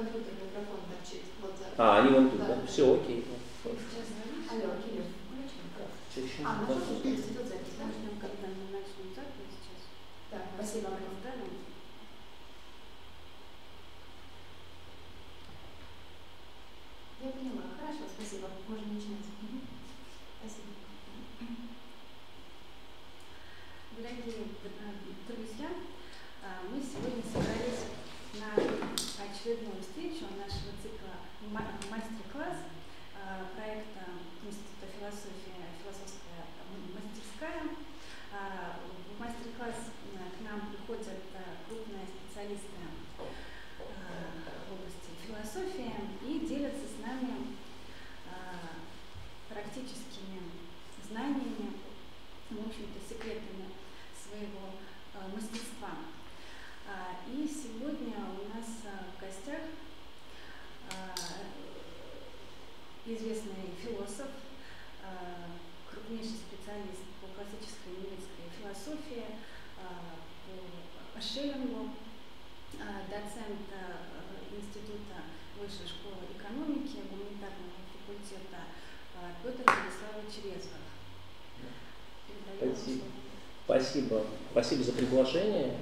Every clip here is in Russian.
Компьютер, микрофон торчит. Вот. А, они вон тут, да? да? Все, окей. Сейчас, алло, Кирилл, включим. А, ну что идет запись, да? Ждем, когда мы начнем запись сейчас. Так, спасибо. Да, Я поняла. Хорошо, спасибо. Можно начинать. Спасибо. Дорогие друзья, а, мы сегодня собрались на очередную встречу нашего цикла мастер-класс а, проекта Института философии «Философская мастерская». А, в мастер-класс к нам приходят крупные специалисты в области философии и делятся с нами практическими знаниями, в общем-то, секретами своего мастерства. И сегодня у нас в гостях известный философ, крупнейший специалист по классической немецкой философии, по Шеллингу, доцент Института Высшей школы экономики гуманитарного факультета Петр Владиславович Резвых. Спасибо. Спасибо. Спасибо за приглашение.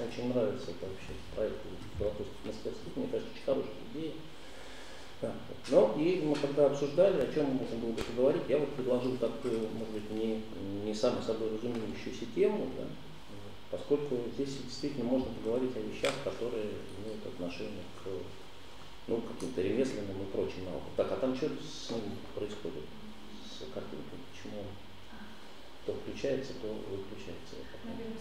Очень нравится это вообще проект философских мастерских. Мне кажется, очень хорошая идея. Да. Ну и мы когда обсуждали, о чем можно было бы поговорить, я вот предложил такую, может быть, не, не самой собой разумеющуюся тему, да, поскольку здесь действительно можно поговорить о вещах, которые имеют отношение к ну, каким-то ремесленным и прочим наукам. Так, а там что с ним происходит, с картинкой, почему он то включается, то выключается? Наверное.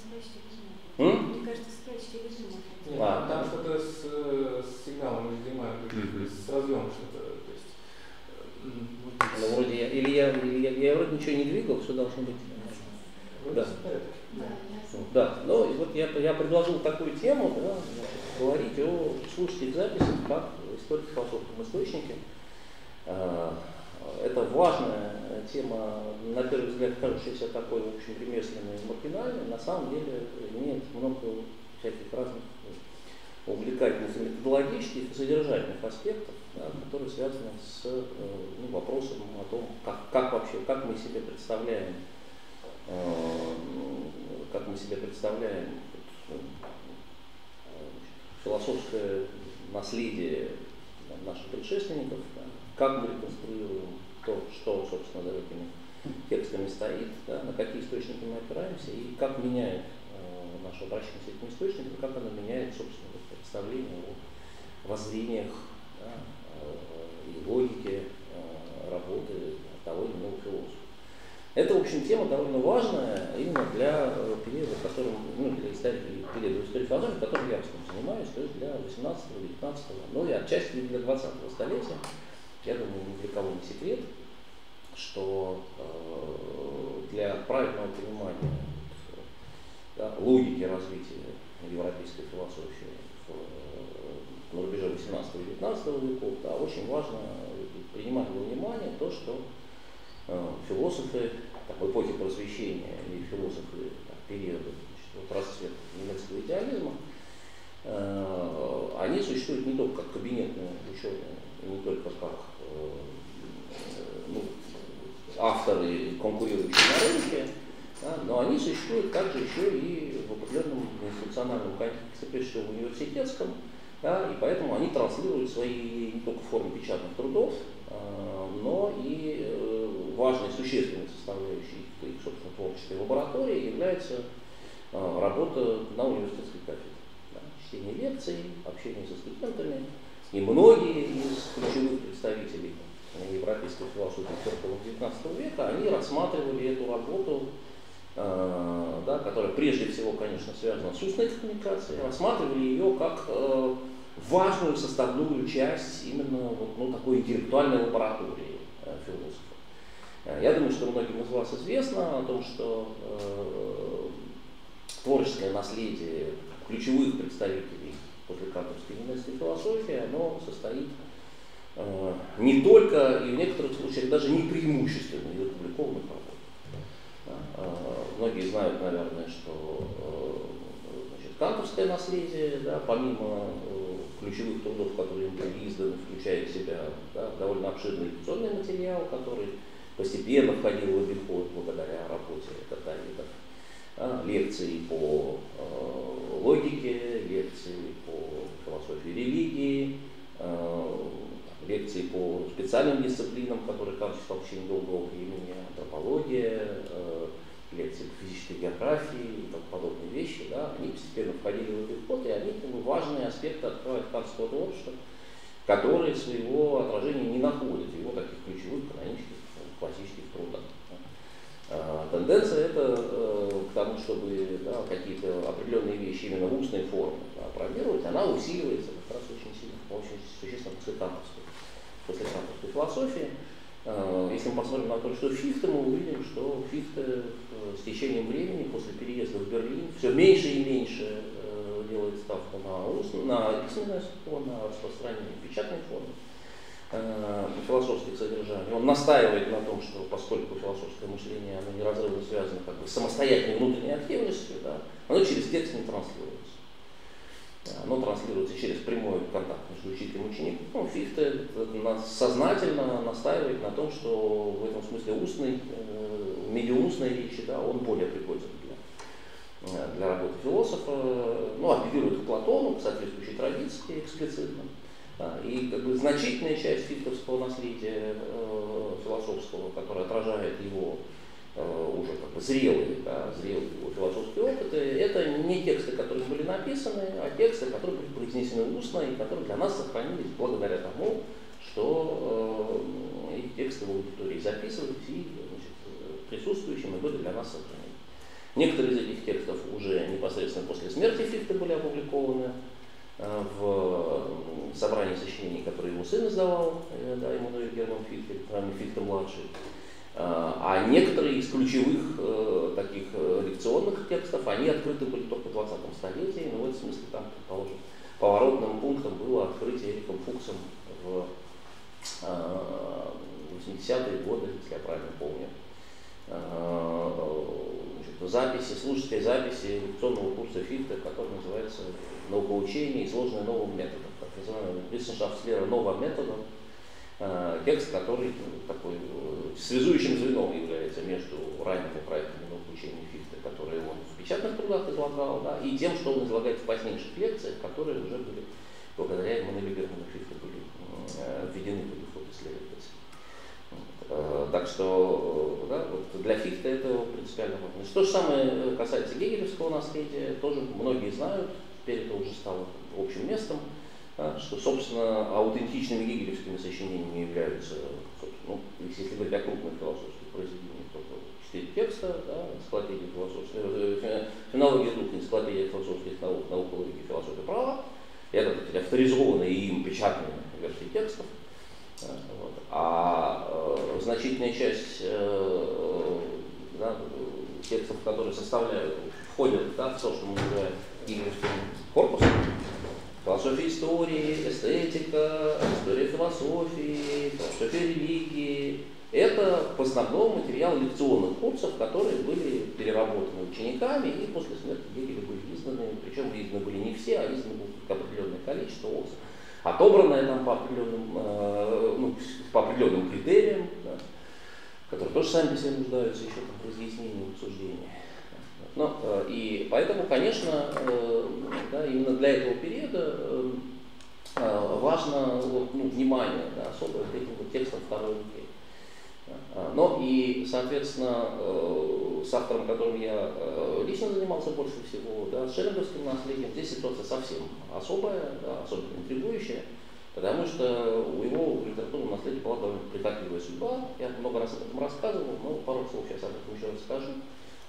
М? Мне кажется, режим. Нет, а, там что-то с, с сигналом HDMI, mm-hmm. с разъемом что-то. То есть, ну, вроде я, или я, или я, я вроде ничего не двигал, все должно быть. Да. Да. Да, ну и вот я, я предложил такую тему, да, говорить о слушателях записи как историко-философском источнике. А, это важная тема, на первый взгляд кажущаяся такой, в общем, ремесленной и маргинальной, на самом деле имеет много всяких разных увлекательных и методологических и содержательных аспектов, которые связаны с э, ну, вопросом о том, как, как вообще, как мы себе представляем, э, как мы себе представляем э, философское наследие наших предшественников, как мы реконструируем то, что, собственно, за этими текстами стоит, да, на какие источники мы опираемся и как меняет э, наше обращение с этими источниками, как оно меняет, собственно, представление о воззрениях и логике э, работы того или иного философа. Это, в общем, тема довольно важная именно для э, периода, которым, ну, для истории, периода истории философии, которым я в основном занимаюсь, то есть для 18-19, ну и отчасти для 20-го столетия. Я думаю, ни для кого не секрет, что э, для правильного понимания да, логики развития европейской философии на рубеже 18-19 веков, да, очень важно принимать во внимание то, что э, философы там, эпохи просвещения и философы там, периода значит, вот, расцвета немецкого идеализма, э, они существуют не только как кабинетные ученые, не только как э, ну, авторы, конкурирующие на рынке, да, но они существуют также еще и в определенном институциональном контексте, прежде всего в университетском, да, и поэтому они транслируют свои не только в форме печатных трудов, э, но и э, важной существенной составляющей их, собственно, творческой лаборатории является э, работа на университетской кафедре. Да, чтение лекций, общение со студентами, и многие из ключевых представителей европейской философии 19 века, они рассматривали эту работу, да, которая прежде всего, конечно, связана с устной коммуникацией, рассматривали ее как э, важную составную часть именно вот, ну, такой интеллектуальной лаборатории э, философа. Э, я думаю, что многим из вас известно о том, что э, творческое наследие ключевых представителей после немецкой философии, оно состоит э, не только и в некоторых случаях даже не преимущественно из опубликованных работ. Э, многие знают, наверное, что э, значит, кантовское наследие, да, помимо э, ключевых трудов, которые были изданы, включая в себя да, довольно обширный лекционный материал, который постепенно входил в обиход благодаря работе Татарина. А, лекции по э, логике, лекции по философии религии, э, лекции по специальным дисциплинам, которые кажутся в течение долгого времени, антропология, э, лекции по физической географии и тому подобные вещи, да, они постепенно входили в этот ход, и они как бы, важные аспекты открывают канского творчества, которые своего отражения не находят в его таких ключевых канонических классических трудах. А, тенденция это э, к тому, чтобы да, какие-то определенные вещи именно в устной форме да, пробировать, она усиливается как раз очень сильно, очень существенно после кантовской, после кантовской философии. А, если мы посмотрим на то, что Фихте, мы увидим, что Фихте э, с течением времени, после переезда в Берлин, все меньше и меньше э, делает ставку на, устную, на письменное слово, на распространение печатной формы э, философских содержаний. Он настаивает на том, что поскольку философское мышление оно неразрывно связано как бы, с самостоятельной внутренней активностью, да, оно через текст не транслируется. Оно транслируется через прямой контакт между учителем и учеником. Ну, Фихте сознательно настаивает на том, что в этом смысле устный, э, медиаустной речи, да, он более пригоден для, э, для работы философа. Ну, апеллирует к Платону, к соответствующей традиции эксплицитно. И как бы, значительная часть фихтовского наследия э, философского, которая отражает его уже как бы зрелые, да, зрелые его философские опыты, это не тексты, которые были написаны, а тексты, которые были произнесены устно и которые для нас сохранились благодаря тому, что э, эти тексты в аудитории записывались и значит, присутствующими были для нас сохранены. Некоторые из этих текстов уже непосредственно после смерти Фихта были опубликованы, Э, в собрании сочинений, которые ему сын издавал, э, да, Эммануэль Герман Фихте, Фихте младший. Э, а некоторые из ключевых таких лекционных текстов, они открыты были только в 20 столетии, но в этом смысле там, предположим, поворотным пунктом было открытие Эриком Фуксом в 80-е годы, если я правильно помню, записи, слушательской записи лекционного курса Фихта, который называется «Наукоучение, изложенное новым методом», так называемый Wissenschaftslehre новым методом, э, текст, который ну, такой э, связующим звеном является между ранними проектами наукоучения Фихта, которые он в печатных трудах излагал, да, и тем, что он излагает в позднейших лекциях, которые уже были благодаря Эммануэлю Герману Фихте были э, введены в ход исследовательства. Э, так что да, вот для Фихта это принципиально важно. То же самое касается гегелевского наследия, тоже многие знают, теперь это уже стало общим местом, что, собственно, аутентичными гегелевскими сочинениями являются, ну, если говорить о крупных философских произведениях, то четыре текста, да, энциклопедия философских, э, фенология духа, энциклопедия философских наук, наука логики, философия права, это авторизованные им печатные версии текстов, вот. А э, значительная часть э, да, текстов, которые составляют, входят да, в то, что мы называем Киевским корпусом, философия истории, эстетика, история философии, философия религии, это в основном материал лекционных курсов, которые были переработаны учениками и после смерти Гегеля были изданы, причем изданы были не все, а изданы было определенное количество отобранная там по определенным, э, ну, по определенным критериям, да, которые тоже сами по себе нуждаются еще там, в разъяснении, в обсуждении. Но, э, и поэтому, конечно, э, да, именно для этого периода э, важно вот, ну, внимание да, особое к этим вот текстам второй. А, но и, соответственно, с автором, которым я лично занимался больше всего, да, с шеллинговским наследием, здесь ситуация совсем особая, да, особенно интригующая, потому что у его литературного наследия была довольно прихотливая судьба. Я много раз об этом рассказывал, но пару слов сейчас об этом еще раз скажу.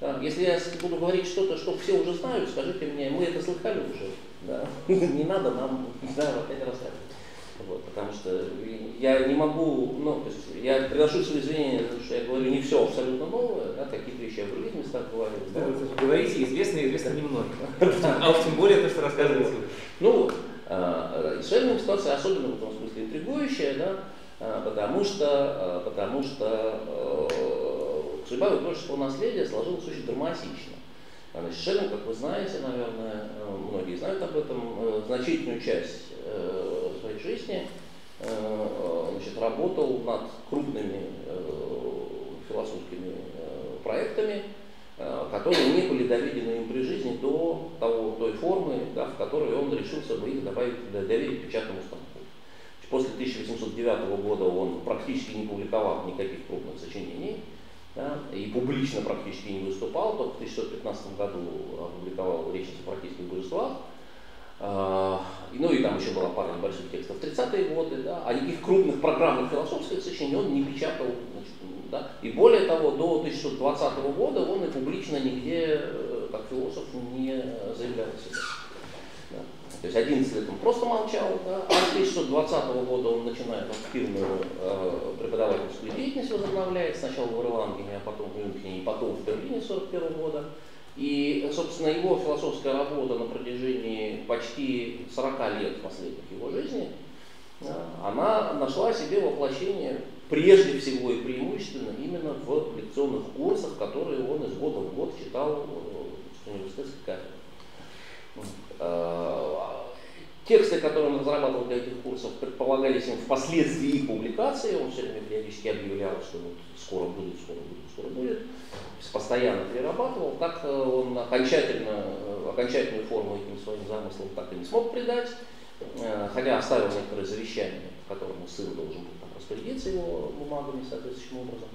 Да, если я буду говорить что-то, что все уже знают, скажите мне, мы это слыхали уже. Да? Не надо нам да, опять рассказывать. Вот, потому что я не могу, ну, то есть я приношу свои извинения, что я говорю не все абсолютно новое, да, какие-то вещи я в других местах говорю. Да, да. Говорите известно и известно немногим. А уж тем более то, что рассказываете. Ну вот, а, ситуация особенно в этом смысле интригующая, да, а, потому что, а, потому что судьба его творческого наследия сложилась очень драматично. Значит, Шеллинг, как вы знаете, наверное, многие знают об этом, значительную часть своей жизни значит, работал над крупными философскими проектами, которые не были доведены им при жизни до того, той формы, да, в которой он решился бы их добавить, доверить печатному станку. После 1809 года он практически не публиковал никаких крупных сочинений да, и публично практически не выступал, только в 1915 году опубликовал речь о сепаратистских божествах. А, ну и там еще была пара небольших текстов в 30-е годы, да, а никаких крупных программных философских сочинений он не печатал. Значит, да, и более того, до 1920 года он и публично нигде э, как философ не заявлял себя. То есть 11 лет он просто молчал, да, а с 1920 года он начинает активную э, преподавательскую деятельность возобновляет, сначала в Ирландии, а потом в Мюнхене, и потом в Берлине 1941 года. И, собственно, его философская работа на протяжении почти 40 лет последних его жизни, да, она нашла себе воплощение прежде всего и преимущественно именно в лекционных курсах, которые он из года в год читал в э, университетской кафедре. Э, тексты, которые он разрабатывал для этих курсов, предполагались им впоследствии их публикации. Он все время периодически объявлял, что вот скоро будет, скоро будет, скоро будет. Постоянно перерабатывал. Так э, он окончательно, э, окончательную форму этим своим замыслам так и не смог придать, хотя оставил некоторые завещания, которому сын должен был распорядиться его бумагами соответствующим образом.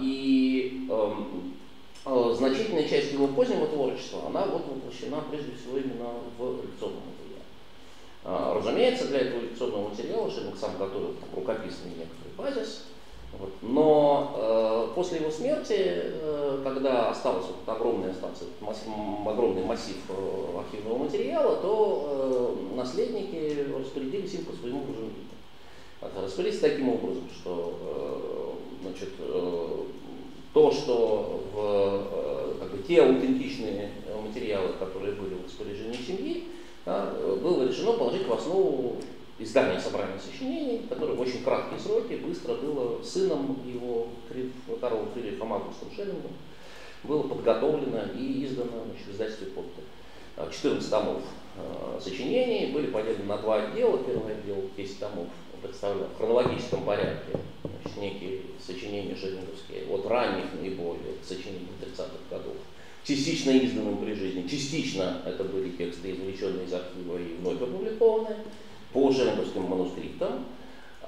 И эм, значительная часть его позднего творчества, она вот воплощена прежде всего именно в лекционном материале. А, разумеется, для этого лекционного материала Шеллинг сам готовил рукописный некоторый базис, вот. Но э, после его смерти, э, когда остался вот, огромный, остался массив, огромный массив э, архивного материала, то э, наследники распорядились им по своему разумению. Распорядились таким образом, что э, значит, э, то, что в, э, как бы, те аутентичные материалы, которые были в распоряжении семьи, да, было решено положить в основу издания собрания сочинений, которое в очень краткие сроки быстро было сыном его, Карла Фридриха Магнусом Шеллингом, было подготовлено и издано значит, в издательстве Потте. 14 томов э, сочинений были поделены на два отдела. Первый отдел 10 томов представлял в хронологическом порядке значит, некие сочинения шеллинговские, от ранних наиболее сочинений 30-х годов, частично изданным при жизни, частично это были тексты, извлеченные из архива и вновь опубликованные по шеллинговским манускриптам.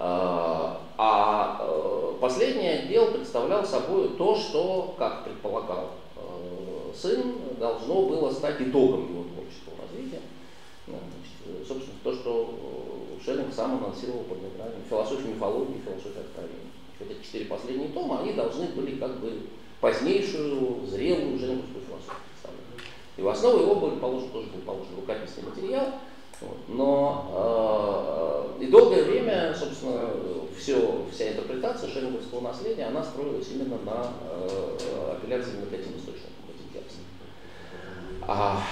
А, а э, последний отдел представлял собой то, что, как предполагал э, сын, должно было стать итогом его творческого развития. Значит, собственно, то, что Шеллинг сам анонсировал под названием «Философия мифологии и философия откровения». Эти четыре последние тома, они должны были как бы позднейшую, зрелую женевскую философию представлять. И в основу его был положен, тоже был положен рукописный материал. Но э, и долгое время, собственно, все, вся интерпретация шеллинговского наследия, она строилась именно на э, апелляции к этим источникам, этим текстам. А,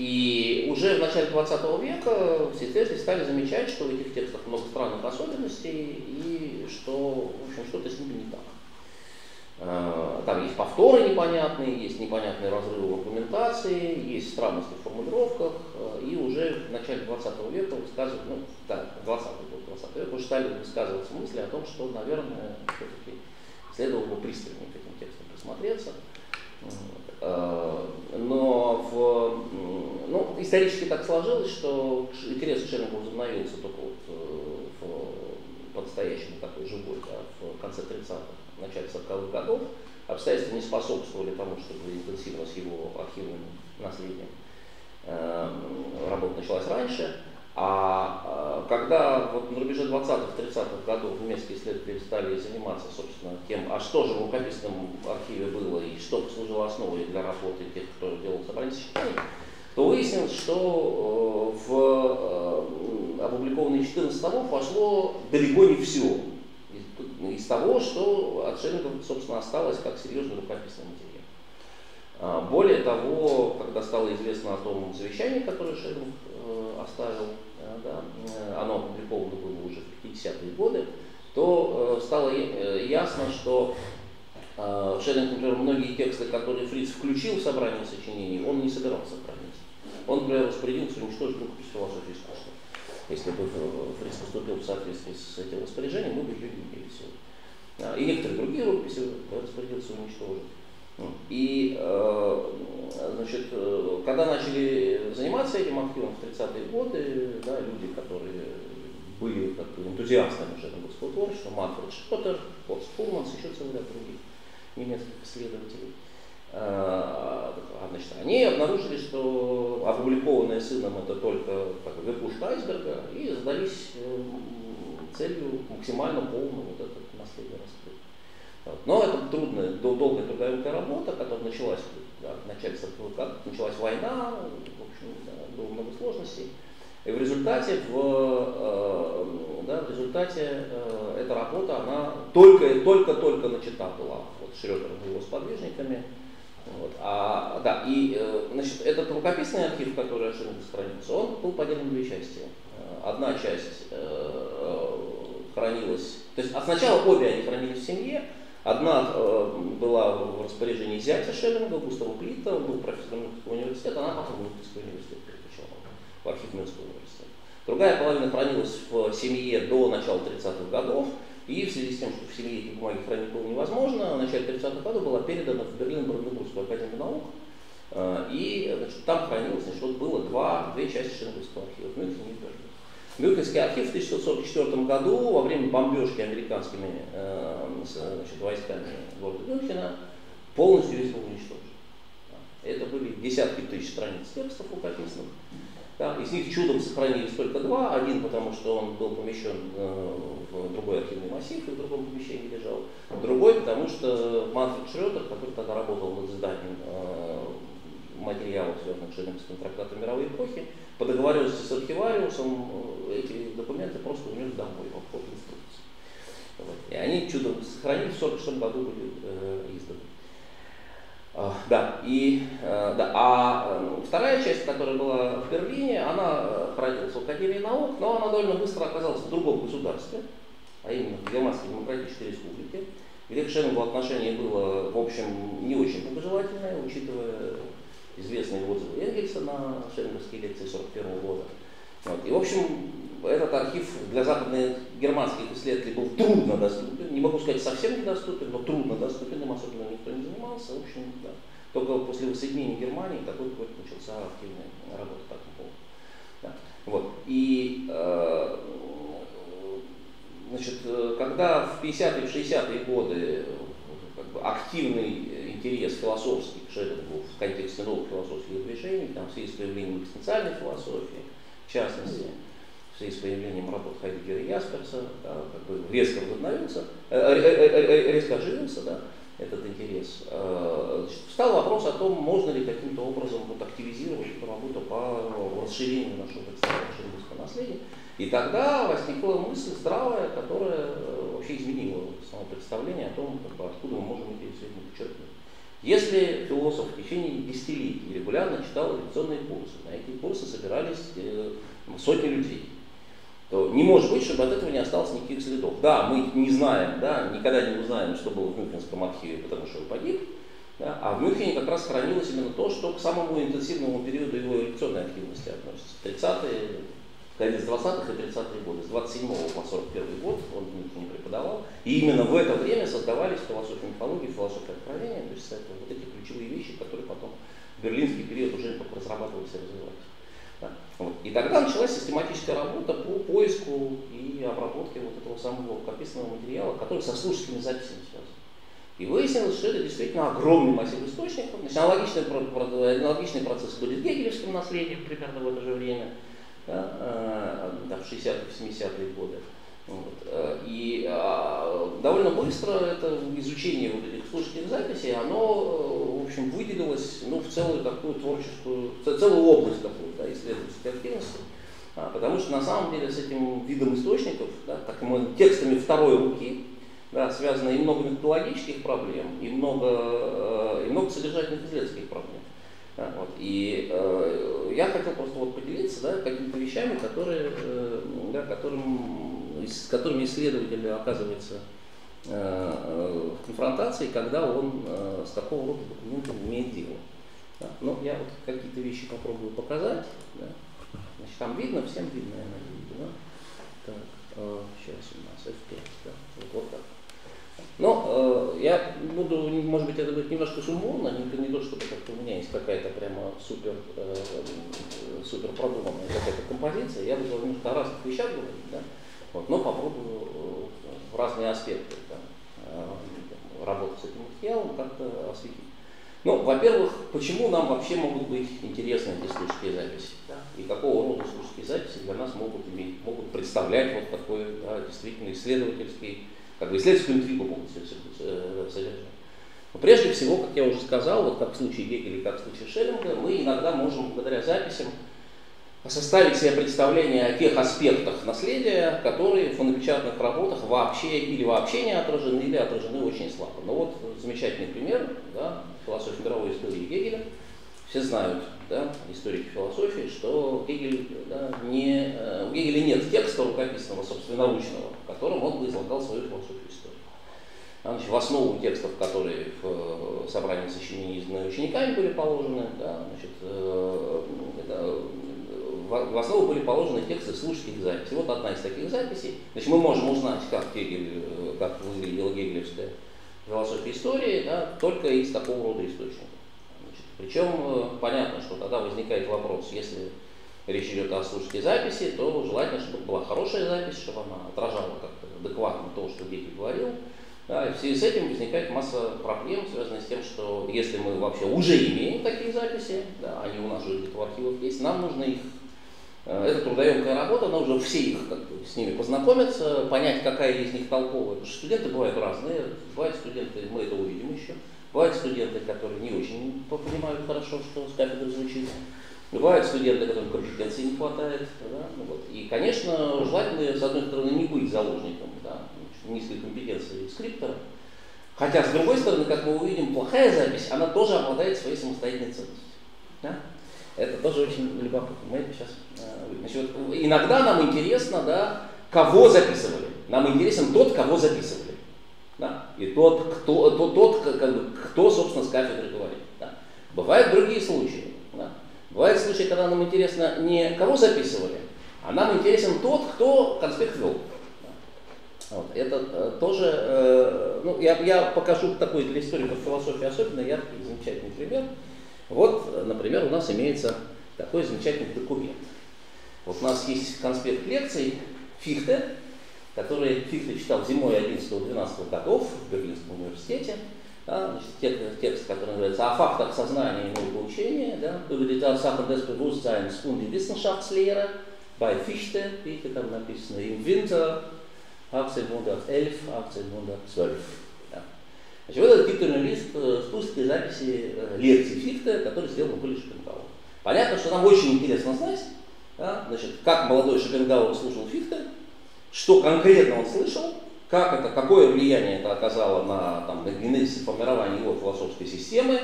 и уже в начале 20 века все исследователи стали замечать, что в этих текстах много странных особенностей и что, в общем, что-то с ними не так. А, там есть повторы непонятные, есть непонятные разрывы в аргументации, есть странности в формулировках, а, и уже в начале 20 века высказывают, ну, да, 20 год 20 века уже стали высказываться мысли о том, что, наверное, все-таки следовало бы пристальнее к этим текстам присмотреться. А, но в, ну, исторически так сложилось, что интерес к Шеллингу возобновился только вот э, в, по-настоящему такой живой, да, в конце 30-х, начале 40-х годов. Обстоятельства не способствовали тому, чтобы интенсивно с его архивным наследием э, работа началась раньше. А когда вот на рубеже 20-30-х годов немецкие исследователи стали заниматься, собственно, тем, а что же в рукописном архиве было и что послужило основой для работы тех, кто делал собрание сочетаний, то выяснилось, что э, в э, опубликованные 14 томов вошло далеко не все из того, что от Шеллингов, собственно, осталось как серьезный рукописный материал. А, более того, когда стало известно о том завещании, которое Шеллинг э, оставил, да, э, оно опубликовано было уже в 50-е годы, то стало ясно, что Шеллинг, например, многие тексты, которые Фриц включил в собрание сочинений, он не собирался хранить. Он, например, распорядился уничтожить рукопись философии искусства. если бы Фриц поступил в соответствии с этим распоряжением, мы бы ее не имели сегодня. И некоторые другие рукописи распорядился уничтожить. И, э, значит, э, когда начали заниматься этим активом в 30-е годы, да, люди, которые были как бы, энтузиастами шернбургского творчества, Манфред Шоттер, Хорст Фурманс, еще целый ряд других немецких исследователей, э, значит, они обнаружили, что опубликованное сыном это только как бы, верхушка айсберга, и задались целью максимально полного вот этот наследие раскрыть. Но это трудная, долгая трудоемкая работа, которая началась да, в начале 40 началась война, в общем, да, было много сложностей. И в результате, в, э, да, в результате э, эта работа, она только-только-только начата была вот, Шрёдером и его сподвижниками. Вот. А, да, и э, значит, этот рукописный архив, который Ашин сохранился, он был поделен на две части. Э, одна часть э, хранилась, то есть а сначала обе они хранились в семье, Одна э, была в распоряжении зятя Шеллинга, Густава Плита, был профессором Мюнхенского университета, она потом в Мюнхенский университет переключала, в архив Мюнхенского университета. Другая половина хранилась в семье до начала 30-х годов, и в связи с тем, что в семье эти бумаги хранить было невозможно, в начале 30-х годов была передана в Берлин-Бранденбургскую академию наук, э, и значит, там хранилось, значит, вот было два, две части Шеллинговского архива, в Мюнхене и в. Мюнхенский архив в 1944 году во время бомбежки американскими э, значит, войсками города Мюнхена полностью весь был уничтожен. Это были десятки тысяч страниц текстов рукописных. Да, из них чудом сохранились только два. Один, потому что он был помещен э, в другой архивный массив и в другом помещении лежал. Другой, потому что Манфред Шрёдер, который тогда работал над изданием э, материалов, связанных с Женевским трактатом мировой эпохи, по договоренности с архивариусом э, эти документы просто унес домой в обход инструкции. Вот. И они чудом сохранились, в 1946 году были э, изданы. А, да, и, э, да, а э, вторая часть, которая была в Берлине, она э, хранилась в Академии наук, но она довольно быстро оказалась в другом государстве, а именно в Германской Демократической Республике, где к Шенгу отношение было, в общем, не очень благожелательное, учитывая известные отзывы Энгельса на шеллинговские лекции 1941 года. Вот. И, в общем, этот архив для западных германских исследователей был трудно доступен, не могу сказать совсем недоступен, но трудно доступен, им особенно никто не занимался. В общем, да. Только после воссоединения Германии такой какой-то начался активная работа по этому поводу. Да. Вот. И э, значит, когда в 50-е, 60-е годы как бы, активный интерес философский к Шеллингу в контексте новых философских движений, там, в связи с появлением экзистенциальной философии, в частности, в связи с появлением работ Хайдегера и Ясперса, да, как бы резко возобновился, э, э, э, резко оживился, да, этот интерес. Встал вопрос о том, можно ли каким-то образом вот, активизировать эту работу по расширению нашего представления наследия. И тогда возникла мысль здравая, которая вообще изменила само представление о том, как бы, откуда мы можем эти сведения почерпнуть. Если философ в течение десятилетий регулярно читал лекционные курсы, на эти курсы собирались э, сотни людей, то не может быть, чтобы от этого не осталось никаких следов. Да, мы не знаем, да, никогда не узнаем, что было в Мюнхенском архиве, потому что он погиб, да, а в Мюнхене как раз хранилось именно то, что к самому интенсивному периоду его лекционной активности относится. 30-е, конец 20-х и 30-е годы. С 27 по 41 год он не преподавал. И именно в это время создавались философия мифологии, философия откровения, то есть это вот эти ключевые вещи, которые потом в берлинский период уже разрабатывались и развивались. Да. Вот. И тогда началась систематическая работа по поиску и обработке вот этого самого рукописного материала, который со слушательными записями связан. И выяснилось, что это действительно огромный массив источников. Значит, аналогичные, аналогичные процессы были с гегелевским наследием примерно в это же время да, э, в 60-е, 70-е годы. Вот. Э, и а, довольно быстро это изучение вот этих слушательных записей, оно, в общем, выделилось ну, в целую такую творческую, целую область такую да, исследовательской активности. А, потому что на самом деле с этим видом источников, да, так мы, текстами второй руки, да, связано и много методологических проблем, и много, э, и много содержательных исследовательских проблем. Вот. И э, я хотел просто вот поделиться да, какими-то вещами, которые, э, да, которым, с которыми исследователь оказывается э, э, в конфронтации, когда он э, с такого рода документом имеет дело. Да. Но я вот какие-то вещи попробую показать. Да. Значит, там видно, всем видно, я надеюсь. Да? сейчас у нас F5, да, вот, вот так. Но э, я буду, может быть, это будет немножко сумбурно, не, не то, чтобы как у меня есть какая-то прямо супер, э, супер продуманная какая-то композиция, я буду немножко о разных вещах говорить, да, вот, но попробую э, разные аспекты да, э, работы с этим материалом как-то осветить. Ну, во-первых, почему нам вообще могут быть интересны эти слушательские записи? Да? И какого рода слушательские записи для нас могут иметь, могут представлять вот такой да, действительно исследовательский как бы исследовательскую интригу могут э, содержать. Но прежде всего, как я уже сказал, вот как в случае Гегеля, как в случае Шеллинга, мы иногда можем благодаря записям составить себе представление о тех аспектах наследия, которые в напечатанных работах вообще или вообще не отражены, или отражены очень слабо. Ну вот замечательный пример, да, философия мировой истории Гегеля. Все знают, да, историки философии, что Гегель, да, не, э, у Гегеля нет текста рукописного, собственноручного, в котором он бы излагал свою философию истории. А, значит, в основу текстов, которые в э, собрании сочинений, учениками, были положены, да, значит, э, в основу были положены тексты слушательских записей. Вот одна из таких записей. Значит, мы можем узнать, как, Гегель, как выглядела гегелевская философия истории, да, только из такого рода источников. Причем э, понятно, что тогда возникает вопрос, если речь идет о слушке записи, то желательно, чтобы была хорошая запись, чтобы она отражала как-то адекватно то, что Гегель говорил. Да, и в связи с этим возникает масса проблем, связанных с тем, что если мы вообще уже имеем такие записи, да, они у нас уже где-то в архивах есть, нам нужно их э, это трудоемкая работа, она уже все их как бы, с ними познакомиться, понять, какая из них толковая. Потому что студенты бывают разные, бывают студенты, мы это увидим еще, Бывают студенты, которые не очень понимают хорошо, что с кафедры звучит. Бывают студенты, которым компетенции не хватает. Да? Ну, вот. И, конечно, желательно, с одной стороны, не быть заложником да? низкой компетенции скриптора. Хотя, с другой стороны, как мы увидим, плохая запись, она тоже обладает своей самостоятельной ценностью. Да? Это тоже очень любопытно. Мы это сейчас э, Значит, вот, иногда нам интересно, да, кого записывали. Нам интересен тот, кого записывали. Да? И тот, кто, тот, тот как бы, кто, собственно, с кафедры говорит. Да? Бывают другие случаи. Да? Бывают случаи, когда нам интересно не кого записывали, а нам интересен тот, кто конспект вел. Вот. Это э, тоже, э, ну, я, я покажу такой для истории по философии особенно яркий, замечательный пример. Вот, например, у нас имеется такой замечательный документ. Вот у нас есть конспект лекций Фихте, который Фихте читал зимой 11-12 годов в Берлинском университете. Да, значит, текст, текст, который называется «О фактах сознания и наукоучения», да, über die des Bewusstseins und die Wissenschaftslehre bei Fichte, видите, там написано «Im Winter 1811, 1812». Да. Значит, вот этот титульный лист э, спуск записи э, лекций Фихте, который сделан были Шопенгауэр. Понятно, что нам очень интересно знать, да, значит, как молодой Шопенгауэр слушал Фихте, что конкретно он слышал, как это, какое влияние это оказало на, там, на генезис формирования его философской системы,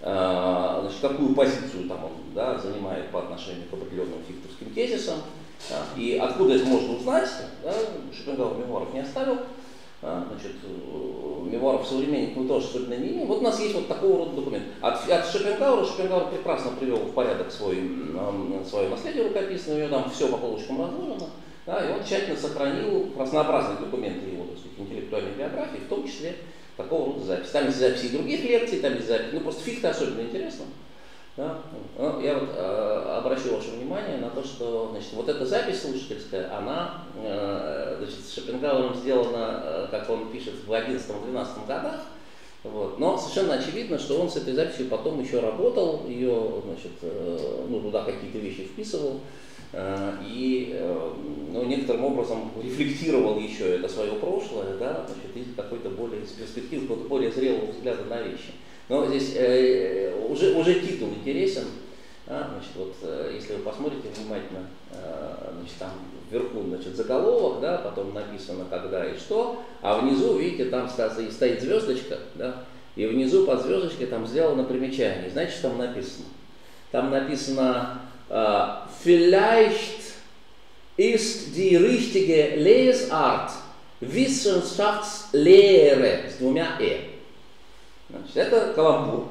э, значит, какую позицию там он да, занимает по отношению к определенным фихтовским тезисам, да, и откуда это можно узнать, да, Шопенгауэр мемуаров не оставил, да, значит, э, мемуаров современников мы тоже особенно не имеем. Вот у нас есть вот такого рода документ. От, от Шопенгауэра Шопенгауэр прекрасно привел в порядок свой, э, свое наследие рукописное, у него там все по полочкам разложено. Да, и он тщательно сохранил разнообразные документы его так сказать, интеллектуальной биографии, в том числе такого рода записи. Там есть записи других лекций, там есть записи, ну просто фиг-то особенно интересно. Да? Ну, я вот э, обращу ваше внимание на то, что значит, вот эта запись слушательская, она э, значит, Шопенгауэром сделана, э, как он пишет, в 11-12 годах, вот. Но совершенно очевидно, что он с этой записью потом еще работал, ее, значит, э, ну, туда какие-то вещи вписывал. Э, и э, ну, некоторым образом рефлектировал еще это свое прошлое, да, значит, из какой-то более, из перспективы какого-то более зрелого взгляда на вещи. Но здесь э, уже, уже титул интересен, да, значит, вот, э, если вы посмотрите внимательно, э, значит, там вверху значит, заголовок, да, потом написано когда и что, а внизу, видите, там стоит, стоит звездочка, да, и внизу под звездочкой там сделано примечание. Знаете, что там написано? Там написано vielleicht ist die richtige Lesart Wissenschaftslehre с двумя «э». Значит, это каламбур.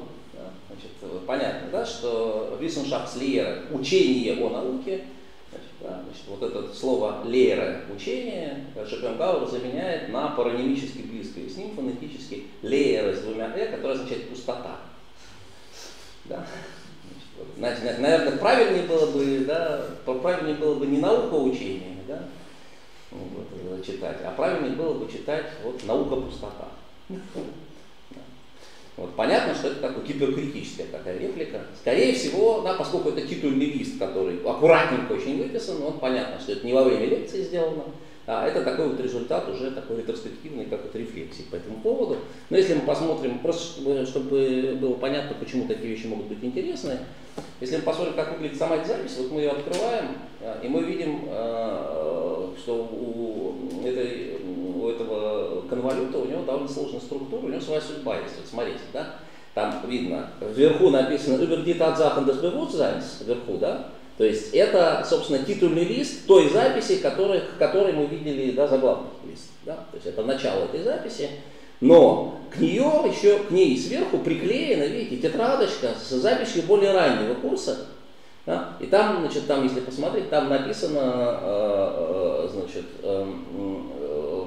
Значит, понятно, да, что Wissenschaftslehre – учение о науке, значит, да, значит, вот это слово лера учение Шопенгауэр заменяет на паронимически близкое с ним фонетически лера с двумя э, которое означает пустота. Да? Наверное, правильнее было бы, да, правильнее было бы не наука учения, да, вот, читать, а правильнее было бы читать вот наука пустота. Вот, понятно, что это такая гиперкритическая такая реплика. Скорее всего, да, поскольку это титульный лист, который аккуратненько очень выписан, он понятно, что это не во время лекции сделано, а это такой вот результат уже такой ретроспективный, как вот рефлексии по этому поводу. Но если мы посмотрим, просто чтобы было понятно, почему такие вещи могут быть интересны, если мы посмотрим, как выглядит сама эта запись, вот мы ее открываем, а, и мы видим, а, что у, этой, у этого конвалюта у него довольно сложная структура, у него своя судьба есть. Вот смотрите, да? Там видно, вверху написано «Über die Tatsachen des Bewusstseins», вверху, да? То есть это, собственно, титульный лист той записи, который, которой мы видели да, заглавный лист. Да? То есть это начало этой записи. Но к нее еще, к ней сверху приклеена, видите, тетрадочка с записью более раннего курса. Да? И там, значит, там, если посмотреть, там написано, э, э, значит, э, э,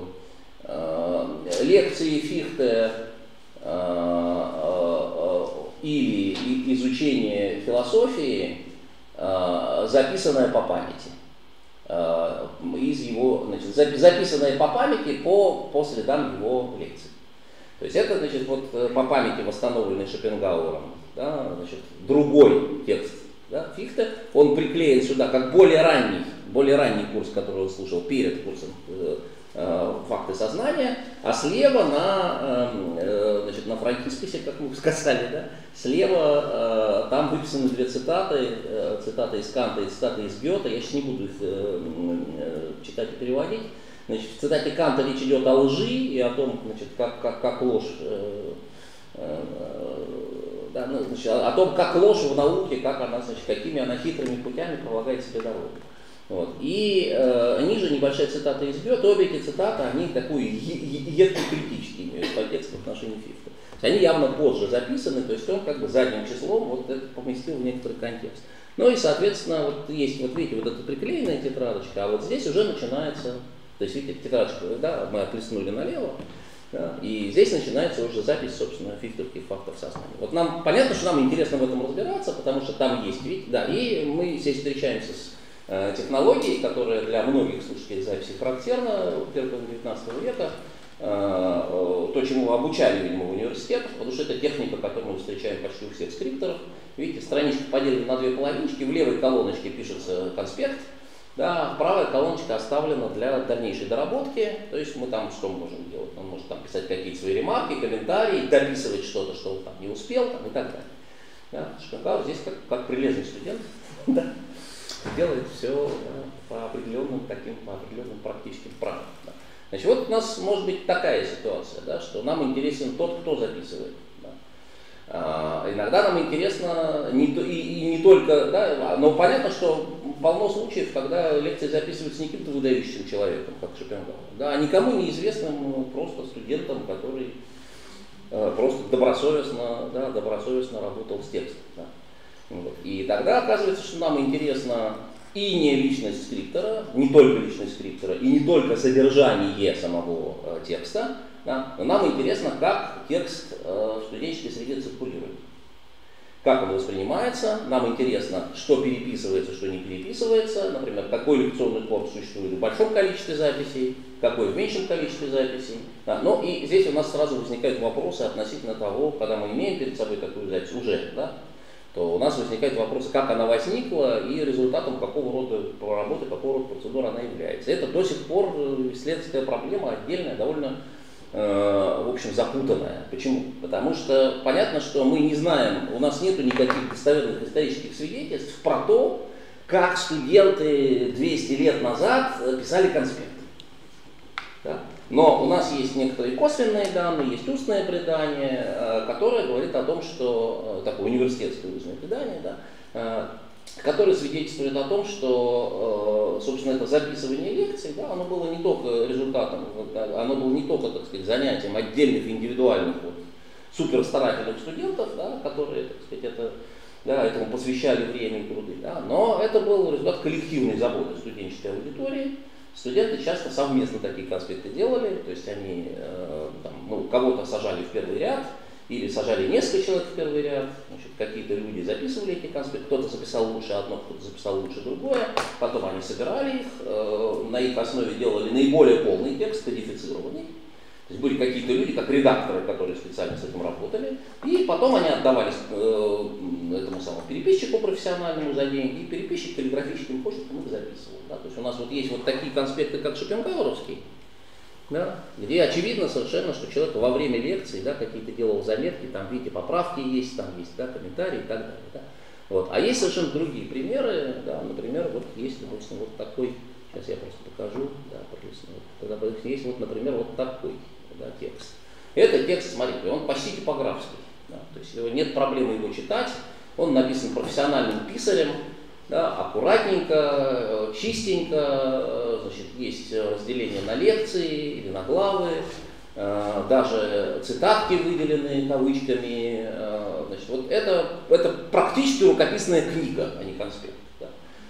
э, лекции Фихте э, или изучение философии, записанное по памяти из его, значит, записанное по памяти по, по следам его лекций. То есть это, значит, вот э, по памяти восстановленный Шопенгауэром, да, значит, другой текст да, Фихте, он приклеен сюда как более ранний, более ранний курс, который он слушал перед курсом э, э, факты сознания, а слева на, эм, э, значит, на франкискосе, как мы сказали, да, слева э, там выписаны две цитаты, э, цитаты из Канта и цитаты из Гёта, я сейчас не буду их э, э, читать и переводить, Значит, в цитате Канта речь идет о лжи и о том, значит, как, как, как ложь, э, э, да, ну, значит, о том, как ложь в науке, как она, значит, какими она хитрыми путями пролагает себе дорогу. Вот. И э, ниже небольшая цитата из Гёте, обе эти цитаты, они такой едко-критический имеют подтекст в отношении Фифта. Они явно позже записаны, то есть он как бы задним числом вот это поместил в некоторый контекст. Ну и, соответственно, вот есть, вот видите, вот эта приклеенная тетрадочка, а вот здесь уже начинается то есть, видите, тетрадочку, да, мы отлистнули налево, да, и здесь начинается уже запись, собственно, фихтовских фактов сознания. Вот нам понятно, что нам интересно в этом разбираться, потому что там есть, видите, да, и мы здесь встречаемся с э, технологией, которая для многих слушателей записи характерна первого 19 века, э, то, чему обучали, видимо, в университетах, потому что это техника, которую мы встречаем почти у всех скрипторов. Видите, страничка поделена на две половиночки, в левой колоночке пишется конспект, да, правая колоночка оставлена для дальнейшей доработки, то есть мы там что можем делать? Он может там писать какие-то свои ремарки, комментарии, дописывать что-то, что он там не успел там, и так далее. Да, здесь как, как прилежный студент делает все да, по определенным таким, по определенным практическим правилам. Да. Значит, вот у нас может быть такая ситуация, да, что нам интересен тот, кто записывает. А, иногда нам интересно не, и, и не только, да, но понятно, что полно случаев, когда лекции записываются не каким-то выдающимся человеком, как Шопенгауэр, да, а никому неизвестным просто студентом, который э, просто добросовестно, да, добросовестно работал с текстом. Да. И тогда оказывается, что нам интересно и не личность скриптора, не только личность скриптора, и не только содержание самого э, текста, да? Но нам интересно, как текст э, в студенческой среде циркулирует. Как он воспринимается, нам интересно, что переписывается, что не переписывается, например, какой лекционный корпус существует в большом количестве записей, какой в меньшем количестве записей. Да? Ну и здесь у нас сразу возникают вопросы относительно того, когда мы имеем перед собой такую запись уже, да, то у нас возникают вопросы, как она возникла и результатом какого рода работы, какого рода процедур она является. Это до сих пор э, исследовательская проблема отдельная, довольно Э, в общем, запутанная. Почему? Потому что понятно, что мы не знаем, у нас нет никаких достоверных исторических свидетельств про то, как студенты 200 лет назад писали конспект. Да? Но у нас есть некоторые косвенные данные, есть устное предание, э, которое говорит о том, что э, такое университетское устное предание, да, который свидетельствует о том, что, э, собственно, это записывание лекций, да, оно было не только результатом, оно было не только, так сказать, занятием отдельных индивидуальных вот, суперстарательных студентов, да, которые, так сказать, это да, этому посвящали время и труды, да, но это был результат коллективной заботы студенческой аудитории. Студенты часто совместно такие конспекты делали, то есть они э, там, ну, кого-то сажали в первый ряд, или сажали несколько человек в первый ряд, значит, какие-то люди записывали эти конспекты, кто-то записал лучше одно, кто-то записал лучше другое, потом они собирали их, э, на их основе делали наиболее полный текст, кодифицированный. То есть были какие-то люди, как редакторы, которые специально с этим работали, и потом они отдавались э, этому самому переписчику профессиональному за деньги, и переписчик каллиграфическим почерком их записывал. Да? То есть у нас вот есть вот такие конспекты, как Шопенгауэровский, да, где очевидно совершенно, что человек во время лекции да, какие-то делал заметки, там, видите, поправки есть, там есть да, комментарии и так далее. Да. Вот. А есть совершенно другие примеры, да, например, вот есть, допустим, вот такой, сейчас я просто покажу, да, есть вот, например, вот такой да, текст. Это текст, смотрите, он почти типографский, да, то есть нет проблемы его читать, он написан профессиональным писарем, да, аккуратненько, э, чистенько, э, значит, есть разделение на лекции или на главы, э, даже цитатки выделены кавычками. Значит, вот это, это практически рукописная книга, а не конспект. Да.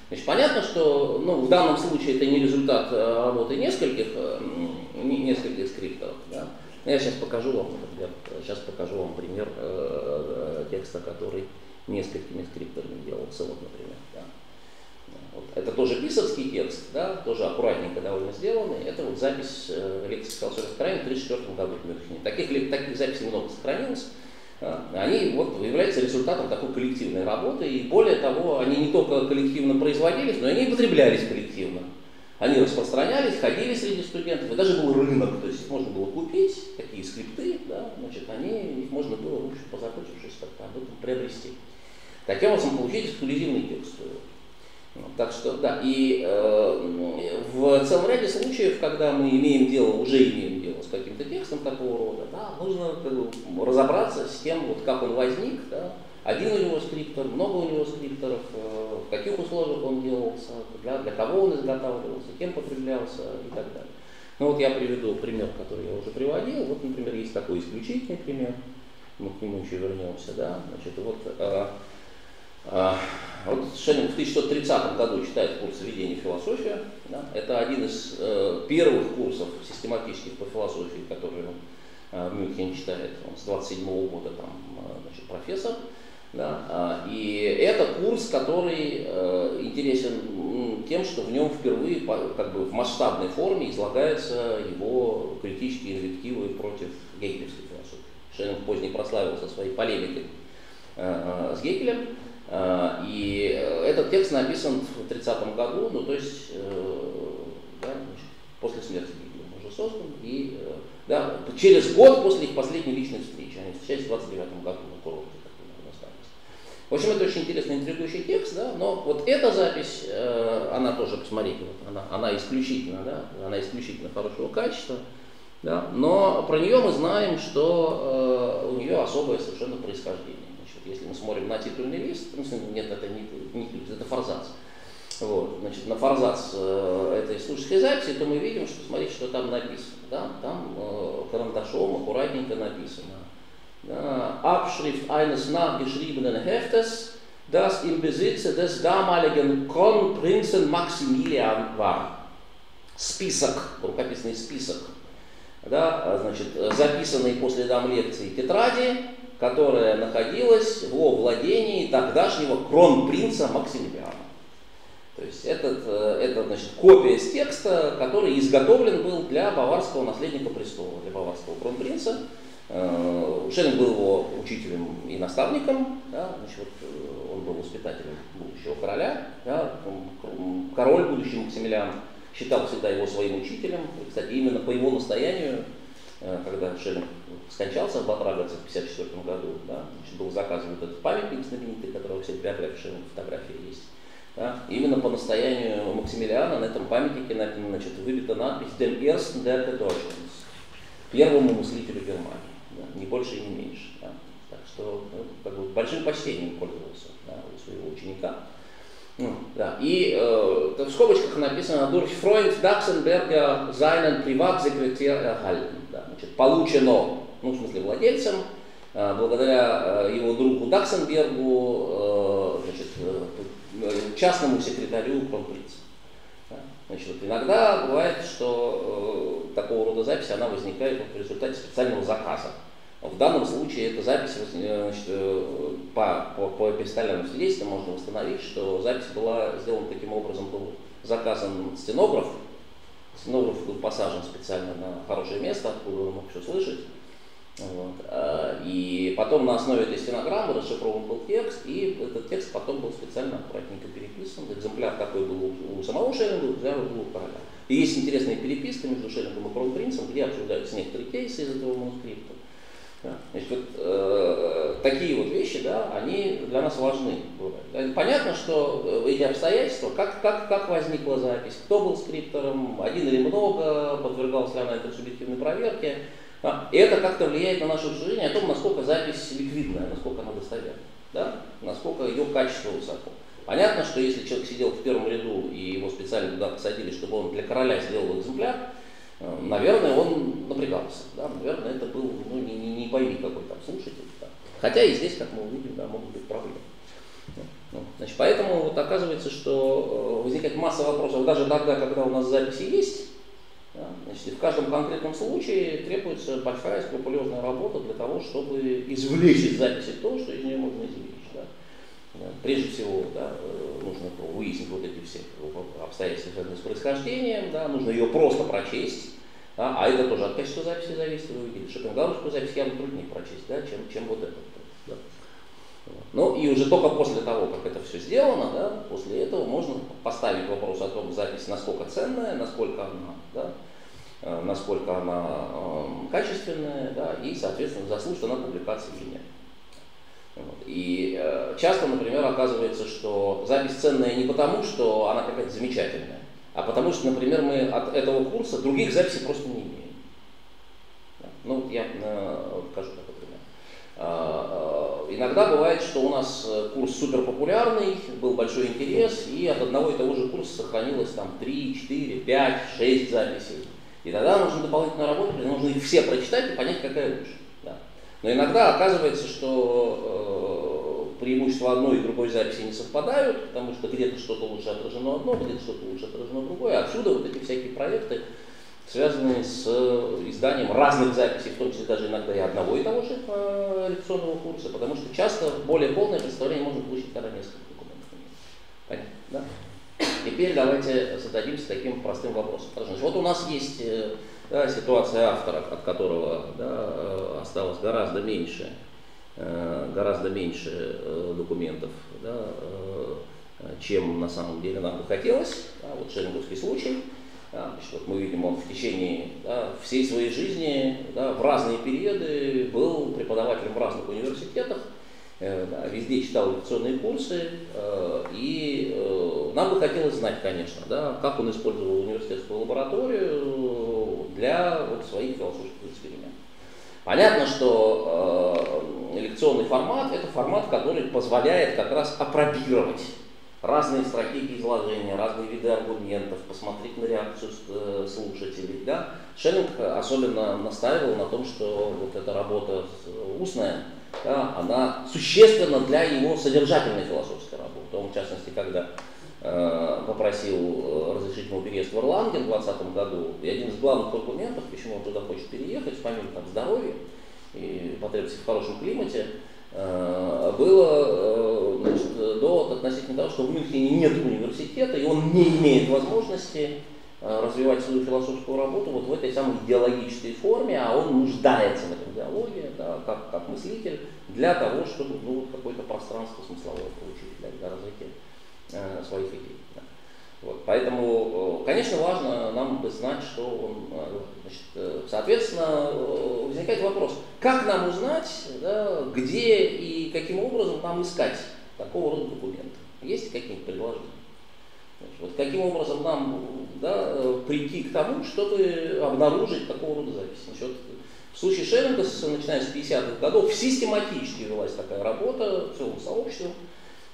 Значит, понятно, что ну, в данном случае это не результат работы нескольких, нескольких скриптов. Да. Я сейчас покажу вам, например, сейчас покажу вам пример э, текста, который несколькими скрипторами делался, вот, например. Да. Вот. Это тоже писарский текст, да, тоже аккуратненько довольно сделанный. Это вот запись э, лекции Колосова Крайне в 1934 году в Мюнхене. Таких, таких записей много сохранилось. Да. Они вот являются результатом такой коллективной работы. И более того, они не только коллективно производились, но и они употреблялись коллективно. Они распространялись, ходили среди студентов, и даже был рынок, то есть можно было купить, такие скрипты, да, значит, они, их можно было, в общем, позаботившись, как-то об этом приобрести. Таким образом, получить эксклюзивный текст. Так что, да, и э, в целом ряде случаев, когда мы имеем дело, уже имеем дело с каким-то текстом такого рода, да, нужно как бы, разобраться с тем, вот как он возник, да, один у него скриптор, много у него скрипторов, э, в каких условиях он делался, для, для кого он изготавливался, кем потреблялся и так далее. Ну вот я приведу пример, который я уже приводил. Вот, например, есть такой исключительный пример, мы к нему еще вернемся, да, значит, вот э, а, вот Шенин в 1930 году читает курс введения философия. Да? Это один из э, первых курсов систематических по философии, которые он э, в Мюнхене читает. Он с 27 -го года там э, значит, профессор. Да? А, и это курс, который э, интересен тем, что в нем впервые как бы в масштабной форме излагаются его критические инвективы против гегелевской философии. Шенин поздний прославился своей полемикой э, с Гегелем. А, и э, этот текст написан в 30 году, ну то есть э, да, после смерти Гитлера уже создан. И э, да, через год после их последней личной встречи, они встречались в 29 году в общем, это очень интересный интригующий текст, да, но вот эта запись, она тоже, посмотрите, вот она, она исключительно, да, она исключительно хорошего качества, да, но про нее мы знаем, что э, у нее особое совершенно происхождение. Если мы смотрим на титульный лист, ну, нет, это не, не это форзац. Вот, значит, на форзац э, этой слушательской записи, то мы видим, что смотрите, что там написано. Да? Там э, карандашом аккуратненько написано. Да? Abschrift eines nachgeschriebenen Heftes, das im Besitze des damaligen Kronprinzen Maximilian war. Список, рукописный список, да, значит, записанный по следам лекции тетради, которая находилась во владении тогдашнего кронпринца Максимилиана. То есть этот, э, это значит, копия с текста, который изготовлен был для баварского наследника престола, для баварского кронпринца. Э, Шеллинг был его учителем и наставником, да, значит, вот, э, он был воспитателем будущего короля, да, король будущий Максимилиан считал всегда его своим учителем. И, кстати, именно по его настоянию Э, когда Шеллинг скончался в Батрагоце в 1954 году, да, значит, был заказан вот этот памятник знаменитый, который во всех биографиях Шеллинга фотографии есть. Да, именно по настоянию Максимилиана на этом памятнике значит, выбита надпись «Dem ersten der Deutschlands» – первому мыслителю Германии, да, не больше и не меньше. Да. Так что ну, как бы, большим почтением пользовался да, у своего ученика. Ну, да. И э, в скобочках написано «Durch Freund Daxenberger seinen Privatsekretär erhalten». Да, значит, получено, ну, в смысле, владельцем, э, благодаря э, его другу Даксенбергу частному секретарю кронпринца. Да? Значит, вот иногда бывает, что э, такого рода запись она возникает в результате специального заказа. В данном случае эта запись э, значит, э, по, по, по эпистолярным свидетельствам можно установить, что запись была сделана таким образом, был заказан стенограф, стенограф был посажен специально на хорошее место, откуда он мог все слышать. Вот. А, и потом на основе этой стенограммы расшифрован был текст, и этот текст потом был специально аккуратненько переписан. Экземпляр такой был у самого Шеллинга, экземпляр был у короля. И есть интересная переписка между Шеллингом и Кронпринцем, где обсуждаются некоторые кейсы из этого манускрипта. Значит, вот, э, такие вот вещи, да, они для нас важны. Понятно, что эти обстоятельства, как, как, как возникла запись, кто был скриптором, один или много, подвергалась ли она этой субъективной проверке, да? И это как-то влияет на наше суждение о том, насколько запись ликвидная, насколько она достоверна, да? насколько ее качество высоко. Понятно, что если человек сидел в первом ряду и его специально туда посадили, чтобы он для короля сделал экземпляр, э, наверное, он напрягался. Да? Наверное, это был ну, не, не, не пойми какой там слушатель. Да? Хотя и здесь, как мы увидим, да, могут быть проблемы. Ну, значит, поэтому вот оказывается, что э, возникает масса вопросов даже тогда, когда у нас записи есть, да? Значит, в каждом конкретном случае требуется большая скрупулезная работа для того, чтобы извлечь из записи то, что из нее можно извлечь. Прежде всего, да, э, нужно выяснить вот эти все обстоятельства, связанные с происхождением, да, нужно ее просто прочесть, да, а это тоже от качества записи зависит, вы видели, Шопенгауэрскую запись явно труднее прочесть, да, чем, чем вот это. Да. Ну и уже только после того, как это все сделано, да, после этого можно поставить вопрос о том, запись насколько ценная, насколько она да, Э, насколько она эм, качественная, да, и, соответственно, заслужит она публикации или нет. И э, часто, например, оказывается, что запись ценная не потому, что она какая-то замечательная, а потому что, например, мы от этого курса других записей просто не имеем. Да. Ну, я э, покажу такой пример. А, э, иногда бывает, что у нас курс супер популярный, был большой интерес, и от одного и того же курса сохранилось там 3, 4, 5, 6 записей. И тогда нужно дополнительную работу, нужно их все прочитать и понять, какая лучше. Но иногда оказывается, что э, преимущества одной и другой записи не совпадают, потому что где-то что-то лучше отражено одно, где-то что-то лучше отражено другое. Отсюда вот эти всякие проекты, связанные с изданием разных записей, в том числе даже иногда и одного и того же э, лекционного курса, потому что часто более полное представление можно получить, когда несколько документов. Понятно, да? Теперь давайте зададимся таким простым вопросом. Вот у нас есть э, да, ситуация автора, от которого да, э, осталось гораздо меньше, э, гораздо меньше документов, да, чем на самом деле нам бы хотелось. Да, вот шеринговский случай. Да, значит, вот мы видим, он в течение да, всей своей жизни да, в разные периоды был преподавателем в разных университетах, Э, да, везде читал лекционные курсы, э, и э, нам бы хотелось знать, конечно, да, как он использовал университетскую лабораторию для вот, своих философских экспериментов. Понятно, что э, лекционный формат – это формат, который позволяет как раз опробировать разные стратегии изложения, разные виды аргументов, посмотреть на реакцию слушателей. Да? Шеллинг особенно настаивал на том, что вот эта работа устная – да, она существенна для его содержательной философской работы. Он, в частности, когда э, попросил э, разрешить ему переезд в Ирландию в 2020 году, и один из главных аргументов, почему он туда хочет переехать, помимо там, здоровья и потребности в хорошем климате, э, было э, значит, довод относительно того, что в Мюнхене нет университета, и он не имеет возможности Э, развивать свою философскую работу вот в этой самой идеологической форме, а он нуждается в этом диалоге, да, как, как мыслитель, для того, чтобы ну, какое-то пространство смысловое получить для, для развития э, своих идей. Вот, поэтому, э, конечно, важно нам бы знать, что он, э, значит, соответственно, возникает вопрос, как нам узнать, да, где и каким образом нам искать такого рода документы? Есть какие-нибудь предложения? Значит, вот каким образом нам да, прийти к тому, чтобы обнаружить такого рода записи. Значит, в случае Шеллинга, начиная с 50-х годов, систематически велась такая работа целым сообществом.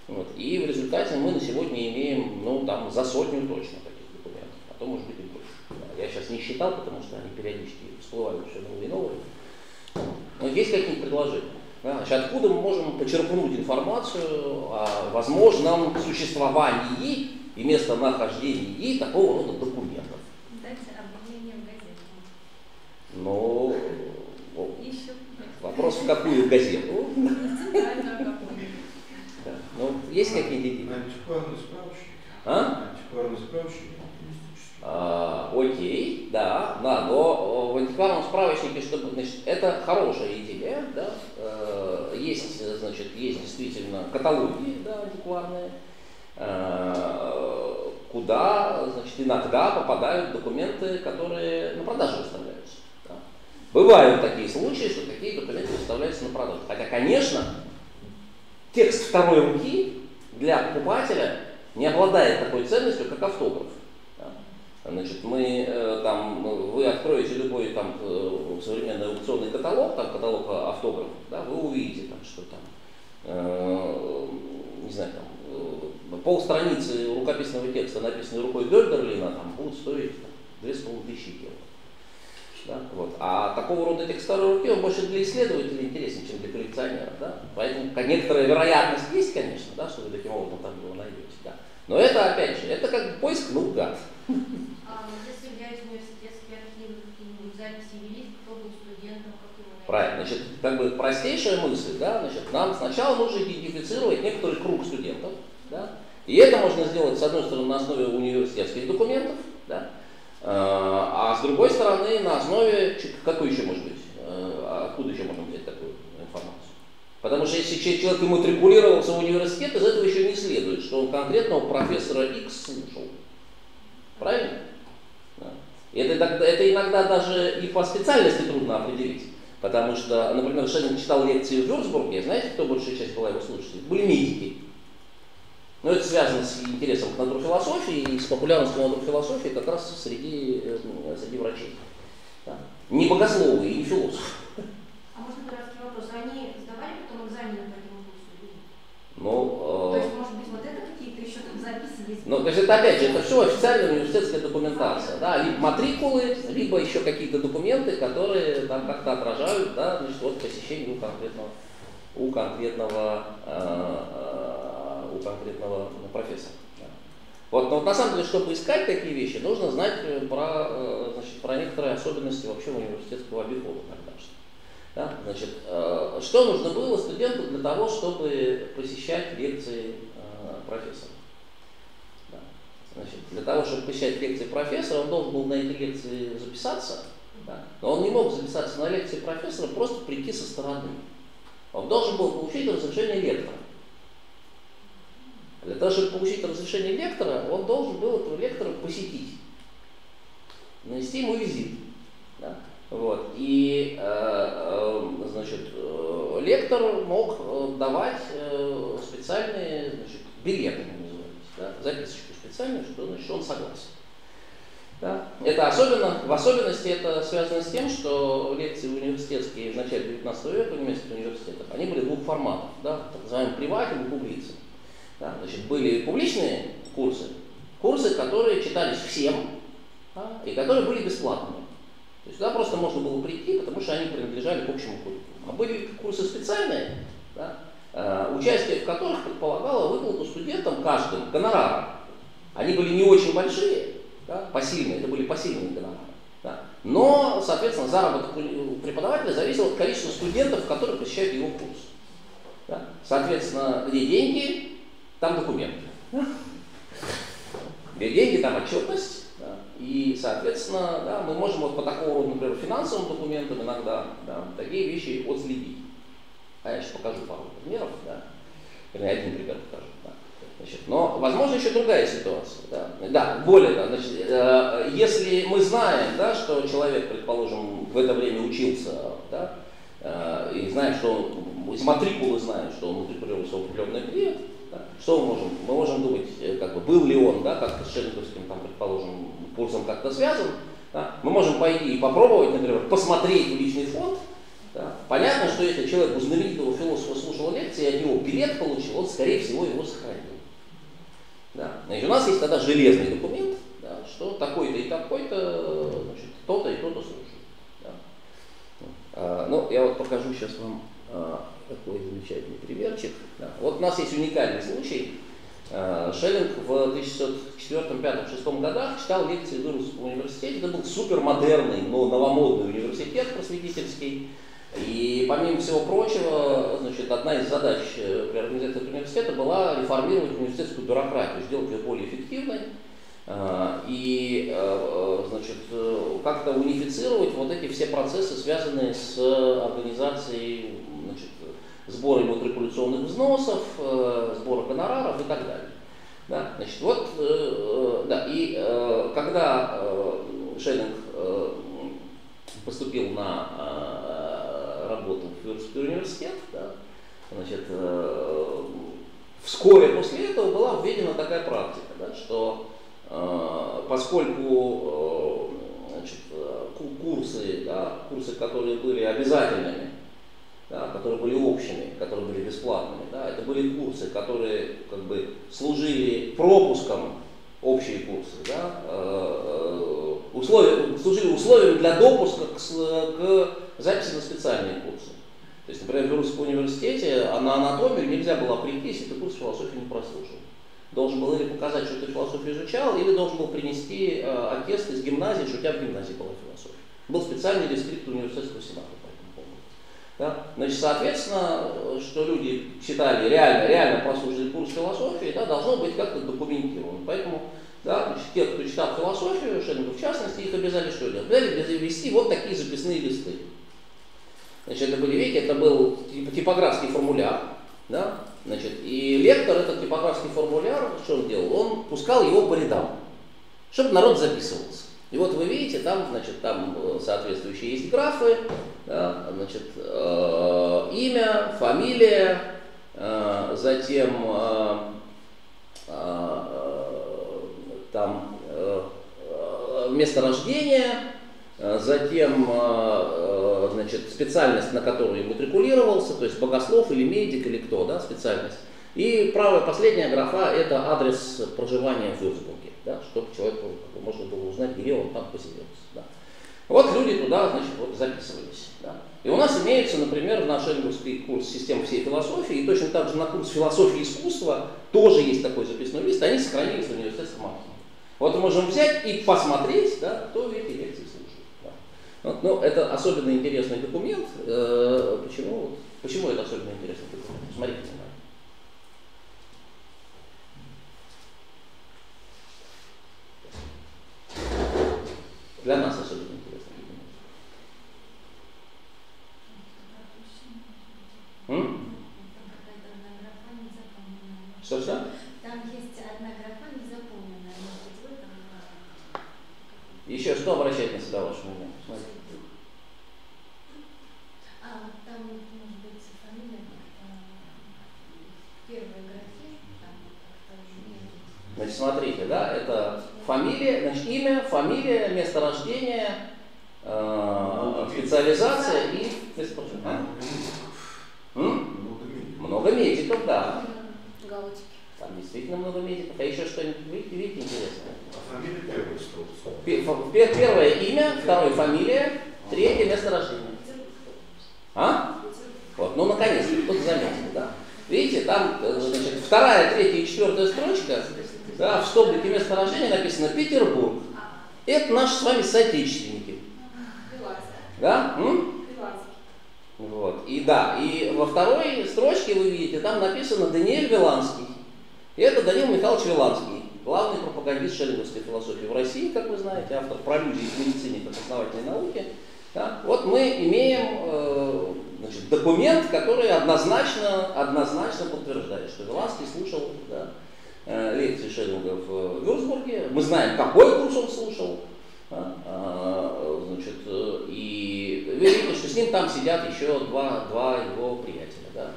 Вот, и в результате мы на сегодня имеем ну, там, за сотню точно таких документов, а то может быть и больше. Да, я сейчас не считал, потому что они периодически всплывают все новые и новые. Но есть какие-нибудь предложения? Да? Значит, откуда мы можем почерпнуть информацию о возможном существовании и местонахождении такого рода документов? Дайте объявление в газету. Ну, вопрос в какую газету? Ну, есть какие-то идеи? Антикварный справочник. А? Антикварный справочник. А, окей, да, да, но в антикварном справочнике, чтобы, значит, это хорошая идея, да, э, есть, значит, есть действительно каталоги, да, антикварные, э, куда, значит, иногда попадают документы, которые на продажу выставляются. Да. Бывают такие случаи, что такие документы выставляются на продажу. Хотя, конечно, текст второй руки для покупателя не обладает такой ценностью, как автограф. Значит, мы э, там, вы откроете любой там э, современный аукционный каталог, там каталог автографов, да, вы увидите там, что там, э, не знаю, там, э, полстраницы рукописного текста, написанной рукой Гёльдерлина, там будут стоить там, две половиной тысячи евро. Да, вот. А такого рода текст второй руки, он больше для исследователей интересен, чем для коллекционера. Да? Поэтому некоторая вероятность есть, конечно, да, что вы таким образом там его найдете. Да. Но это, опять же, это как поиск. А если взять университетские архивы, какие-нибудь записи велись, кто был студентом, как его найти? Правильно. Значит, как бы простейшая мысль, да, значит, нам сначала нужно идентифицировать некоторый круг студентов, да, и это можно сделать, с одной стороны, на основе университетских документов, да, а с другой стороны, на основе, какой еще может быть, откуда еще можно взять такую информацию? Потому что если человек имматрикулировался в университет, из этого еще не следует, что он конкретного профессора X слушал. Правильно? Да. Это, это иногда даже и по специальности трудно определить. Потому что, например, Шенин читал лекции в Вюрцбурге, знаете, кто большая часть была его слушателей? Были медики. Но это связано с интересом к натурфилософии и с популярностью натурфилософии как раз среди, среди врачей. Да. Не богословы и не философы. А можно короткий вопрос? Они сдавали потом экзамены по этому курсу? Ну, То есть, может быть, вот это какие-то еще там записи есть? Ну, то есть это опять же, это все официальная университетская документация, да, либо матрикулы, либо еще какие-то документы, которые там как-то отражают, да, значит, вот посещение у конкретного, у конкретного, э, у конкретного профессора. Да. Вот, но на самом деле, чтобы искать такие вещи, нужно знать про, значит, про некоторые особенности вообще университетского обихода тогдашнего. Да? Значит, э, что нужно было студенту для того, чтобы посещать лекции э, профессора? Значит, для того, чтобы посещать лекции профессора, он должен был на эти лекции записаться, да? но он не мог записаться на лекции профессора, просто прийти со стороны. Он должен был получить разрешение лектора. Для того, чтобы получить разрешение лектора, он должен был этого лектора посетить, нанести ему визит. Да? Вот. И э, э, значит, э, лектор мог давать э, специальные значит, билеты, назывались, да? записочку специальную, что значит, он согласен. Да? Это особенно, в особенности это связано с тем, что лекции университетские в начале 19 века в немецких университетах, они были двух форматов, да? так называемый приватен и публицин. Да? Значит, были публичные курсы, курсы, которые читались всем, да? и которые были бесплатными. То есть туда просто можно было прийти, потому что они принадлежали к общему курсу. А были курсы специальные, да? э, участие в которых предполагало выплату студентам каждым гонораром. Они были не очень большие, да, посильные, это были посильные гонорары. Да. Но, соответственно, заработок преподавателя зависел от количества студентов, которые посещают его курс. Да. Соответственно, где деньги, там документы. Где деньги, там отчетность. Да. И, соответственно, да, мы можем вот по такому роду, например, финансовым документам иногда да, такие вещи отследить. А я сейчас покажу пару примеров. Да. Вернее, один пример покажу. Да. Значит, но возможно еще другая ситуация. Да, да более того, значит, э, если мы знаем, да, что человек, предположим, в это время учился, да, э, и знаем, что он, из матрикулы знаем, что он матрикулировался в определенный период, что мы можем? Мы можем думать, э, как бы, был ли он, да, как-то с Шеллинговским, там, предположим, курсом как-то связан. Да. Мы можем пойти и попробовать, например, посмотреть личный фонд, да. Понятно, что если человек у знаменитого философа слушал лекции, от него билет получил, он, скорее всего, его сохранил. Да. Значит, у нас есть тогда железный документ, да, что такой-то и такой-то, значит, то-то и то-то слушает. Да. А, ну, я вот покажу сейчас вам а, такой замечательный примерчик. Да. Вот у нас есть уникальный случай. Э, Шеллинг в 1904-1905-1906 годах читал лекции в Вирусском университете. Это был супермодерный, но новомодный университет просветительский. И помимо всего прочего, значит, одна из задач э, при организации этого университета была реформировать университетскую бюрократию, сделать ее более эффективной э, и значит, как-то унифицировать вот эти все процессы, связанные с организацией значит, сбора матрикуляционных взносов, э, сбора гонораров и так далее. Да, значит, вот, э, э, да, и когда э, Шеллинг поступил на работу в Вирский университет, да, значит, вскоре после этого была введена такая практика, да, что поскольку значит, курсы, да, курсы, которые были обязательными да, которые были общими, которые были бесплатными. Да, это были курсы, которые как бы служили пропуском общие курсы, да, э, условия, служили условием для допуска к, к записи на специальные курсы. То есть, например, в Русском университете на анатомию нельзя было прийти, если ты курс философии не прослушал. Должен был или показать, что ты философию изучал, или должен был принести э, из гимназии, что у тебя в гимназии была философия. Был специальный рескрипт университетского сената. Да? Значит, соответственно, что люди читали реально, реально прослушали курс философии, да, должно быть как-то документировано. Поэтому да, значит, те, кто читал философию, Шеллинга в частности, их обязали что делать? Обязали вести вот такие записные листы. Значит, это были, видите, это был типографский формуляр, да, значит, и лектор этот типографский формуляр, что он делал? Он пускал его по рядам, чтобы народ записывался. И вот вы видите, там, значит, там э, соответствующие есть графы, да, значит, э, имя, фамилия, э, затем э, э, там э, место рождения, э, затем э, значит, специальность, на которую матрикулировался, то есть богослов или медик или кто, да, специальность. И правая последняя графа – это адрес проживания в Вюрцбурге да, чтобы человек можно было узнать, где он там поселился. Да. Вот люди туда, значит, вот записывались. Да. И у нас имеется, например, наш Энгельский курс систем всей философии, и точно так же на курс философии искусства тоже есть такой записной лист, они сохранились в университете Маркина. Вот можем взять и посмотреть, да, кто эти лекции слушает. Да. Вот, ну, это особенно интересный документ. Э, почему, почему это особенно интересный документ? Смотрите Для нас особенно интересно. М? Что что? Там есть одна графа незаполненная, может быть, в этом. Еще что обращать на себя ваше внимание? Смотрите. А, там может быть фамилия в первой графе, там как-то Значит, смотрите, да, это фамилия, значит, имя, фамилия, место рождения, э, специализация и а? Много медиков, да. галочки. Там действительно много медиков. А еще что-нибудь видите, видите интересное? А фамилия первая столб. Пе- Первое имя, второе фамилия, третье место рождения. А? Вот, ну наконец-то, кто-то заметил, да. Видите, там, э, значит, вторая, третья и четвертая строчка да, в столбике места рождения написано Петербург. Это наши с вами соотечественники. Да? Вот. И да, и во второй строчке вы видите, там написано Даниэль Виланский. И это Даниил Михайлович Виланский, главный пропагандист шеллинговской философии в России, как вы знаете, автор пролюдии к медицине как основательной науки. Да? Вот мы имеем э, значит, документ, который однозначно, однозначно подтверждает, что Виланский слушал да, Э, лекции Шеллинга в Вюрцбурге. Мы знаем, какой курс он слушал. А, значит, и вы видите, что с ним там сидят еще два, два его приятеля. Да?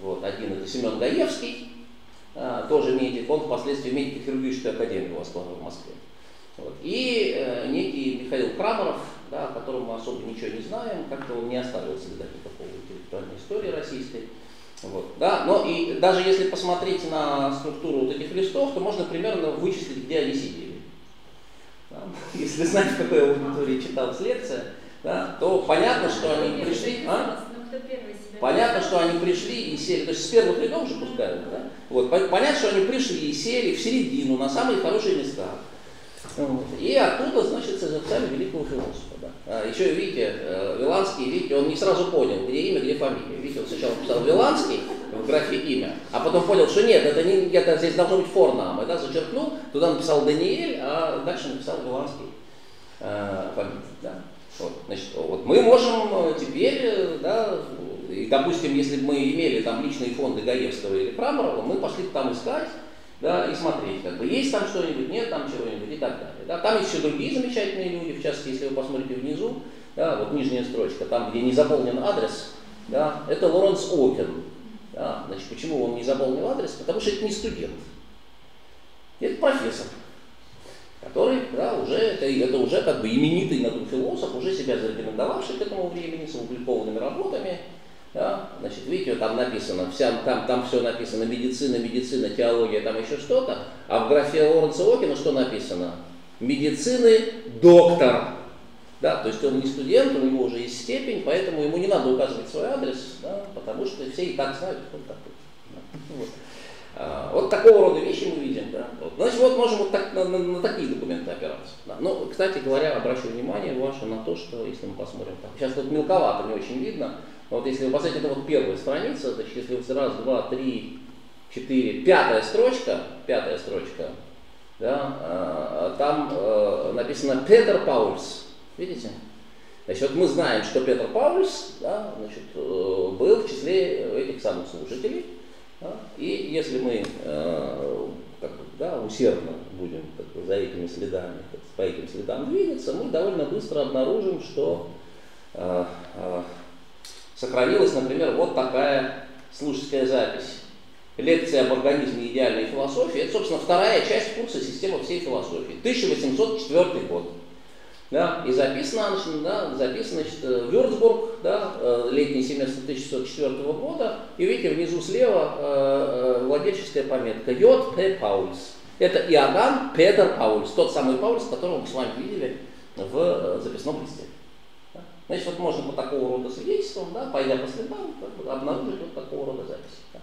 Вот, один это Семен Гаевский, а, тоже медик, он впоследствии медико-хирургическую академию возглавил в Москве. Вот. И э, некий Михаил Крамаров, да, о котором мы особо ничего не знаем, как-то он не оставил следа никакого интеллектуальной истории российской. Вот, да? Но и даже если посмотреть на структуру вот этих листов, то можно примерно вычислить, где они сидели. Да? Если знать, в какой аудитории читалась лекция, да, то понятно, что они пришли. А? себя Понятно, что они пришли и сели, то есть с первых рядов же пускают, да? Вот, по- понятно, что они пришли и сели в середину, на самые хорошие места. Вот. И оттуда, значит, созерцали великого философа. Да. А еще, видите, э, Виланский, видите, он не сразу понял, где имя, где фамилия. Видите, он сначала писал Виланский в графе имя, а потом понял, что нет, это не это здесь должно быть форнам. Да, зачеркнул, туда написал Даниэль, а дальше написал Виланский э, фамилию. Да. Вот, значит, вот мы можем э, теперь, э, да, и, допустим, если бы мы имели там личные фонды Гаевского или Крамарова, мы пошли бы там искать, да, и смотреть, как бы есть там что-нибудь, нет там чего-нибудь и так далее. Да. Там есть еще другие замечательные люди, в частности, если вы посмотрите внизу, да, вот нижняя строчка, там, где не заполнен адрес, да, это Лоренс Окен. Да. Значит, почему он не заполнил адрес? Потому что это не студент. Это профессор который да, уже, это, это уже как бы именитый натурфилософ, уже себя зарекомендовавший к этому времени с опубликованными работами. Да, значит, видите, там написано, вся, там, там все написано, медицина, медицина, теология, там еще что-то, а в графе Лоренца Окина что написано? Медицины доктор. Да, то есть он не студент, у него уже есть степень, поэтому ему не надо указывать свой адрес, да, потому что все и так знают, кто он такой. Да, вот. А, Вот такого рода вещи мы видим. Да? Вот. Значит, вот можем вот так, на, на- на такие документы опираться. Да. Но, кстати говоря, обращу внимание ваше на то, что если мы посмотрим, так, сейчас тут мелковато, не очень видно, но вот если вы посмотрите, это вот первая страница, значит, если вот раз, два, три, четыре, пятая строчка, пятая строчка, да, а, там э, написано Петер Паульс, видите? Значит, вот мы знаем, что Петр Паульс да, значит, э, был в числе этих самых слушателей? И если мы э, бы, да, усердно будем бы, за этими следами, как, по этим следам двигаться, мы довольно быстро обнаружим, что э, э, сохранилась, например, вот такая слушательская запись. Лекция об организме идеальной философии. Это, собственно, вторая часть курса «Система всей философии». 1804 год. Да, и записано, да, записано значит, э, Вюрцбург, да, э, летний семестр 1904 года, и видите, внизу слева э, э, владельческая пометка Йод П. Паульс. Это Иоганн Петер Паульс, тот самый Паульс, которого мы с вами видели в записном листе. Да. Значит, вот можно по такого рода свидетельствам, да, пойдя по следам, обнаружить вот такого рода записи. да.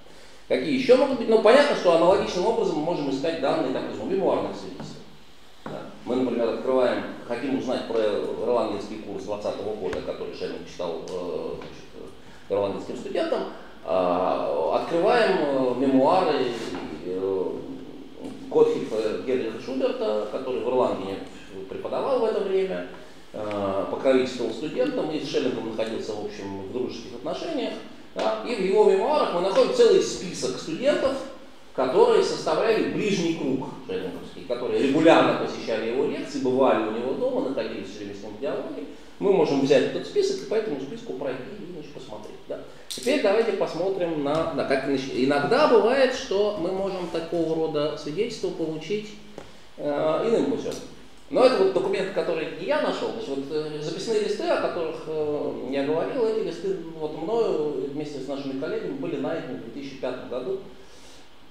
Какие еще могут быть? Ну, понятно, что аналогичным образом мы можем искать данные, так скажем, мемуарных свидетельств. Мы, например, открываем, хотим узнать про ирландский курс 2020 года, который Шеллинг читал э, значит, ирландским студентам, а, открываем э, мемуары э, Генриха Шуберта, который в Ирландии преподавал в это время, э, покровительствовал студентам и с Шеллингом находился, в общем, в дружеских отношениях. Да, и в его мемуарах мы находим целый список студентов, которые составляли ближний круг Шеллинговский, которые регулярно посещали его лекции, бывали у него дома, находились все время с ним в диалоге. Мы можем взять этот список и по этому списку пройти и значит, посмотреть. Да. Теперь давайте посмотрим на, на как иногда бывает, что мы можем такого рода свидетельства получить э, иным путем. Но это вот документы, которые не я нашел, значит, вот, э, записные листы, о которых э, я говорил, эти листы вот мною вместе с нашими коллегами были найдены в 2005 году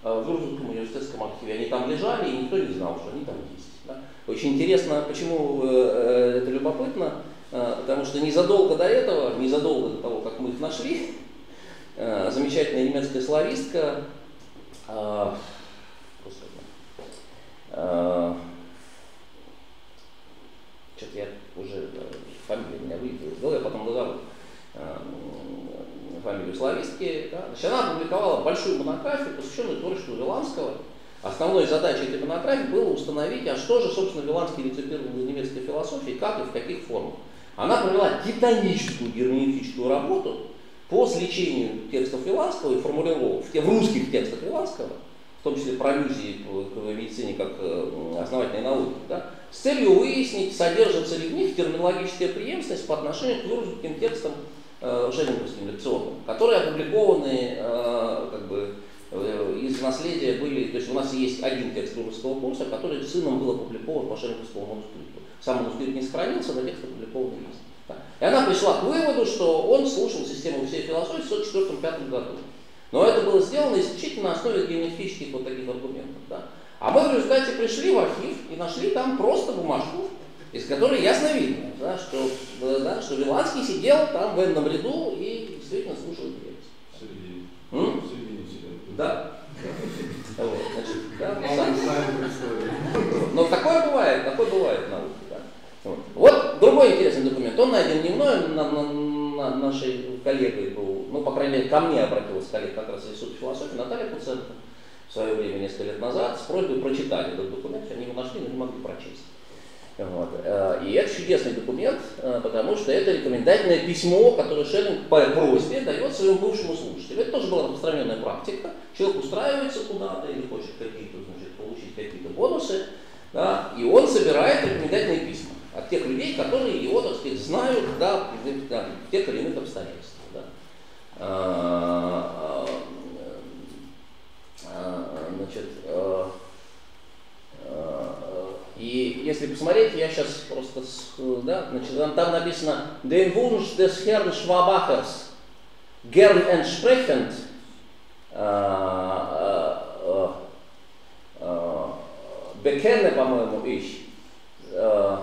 в Вюрзбургском университетском архиве. Они там лежали, и никто не знал, что они там есть. Да? Очень интересно, почему э, э, это любопытно, э, потому что незадолго до этого, незадолго до того, как мы их нашли, замечательная немецкая славистка, господи, э, что-то я уже фамилия меня вылетела, я потом назову фамилию славистки. Да. Значит, она опубликовала большую монографию, посвященную творчеству Виланского. Основной задачей этой монографии было установить, а что же, собственно, Виланский рецепировал в немецкой философии, как и в каких формах. Она провела титаническую герменевтическую работу по сличению текстов Виланского и формулировок в, в русских текстах Виланского, в том числе про аллюзии к медицине как основательной науки, да, с целью выяснить, содержится ли в них терминологическая преемственность по отношению к вырусским текстам э, Шеллинговским лекционным, которые опубликованы э, как бы, э, из наследия были, то есть у нас есть один текст русского курса, который сыном был опубликован по Шеллинговскому манускрипту. Сам манускрипт не сохранился, но текст опубликован есть. Да. И она пришла к выводу, что он слушал систему всей философии в 1904-1905 году. Но это было сделано исключительно на основе геометрических вот таких аргументов. Да. А мы в результате пришли в архив и нашли там просто бумажку, из которой ясно видно, да, что, да, что Виланский сидел там в военном ряду и действительно слушал. М? В середине вселенной. Да. Вот, значит, да, но такое бывает, такое бывает в науке. Да. Вот. вот другой интересный документ. Он найден не мной, на, на- на- нашей коллегой был, ну, по крайней мере, ко мне обратилась коллега как раз из Института философии, Наталья Куценко, в свое время, несколько лет назад, с просьбой прочитать этот документ. Они его нашли, но не могли прочесть. Вот. Э, И это чудесный документ, э, потому что это рекомендательное письмо, которое Шеллинг по просьбе дает своему бывшему слушателю. Это тоже была распространенная практика. Человек устраивается куда-то или хочет какие-то, значит, получить какие-то бонусы, да, и он собирает рекомендательные письма от тех людей, которые его, так сказать, знают да, в, да, тех или иных обстоятельствах. Да. А, а, Значит, э, э, и если посмотреть, я сейчас просто, с- да, значит, там, там написано Den Wunsch des Herrn Schwabachers gern entsprechend äh, äh, äh, bekenne, по-моему, ich, äh,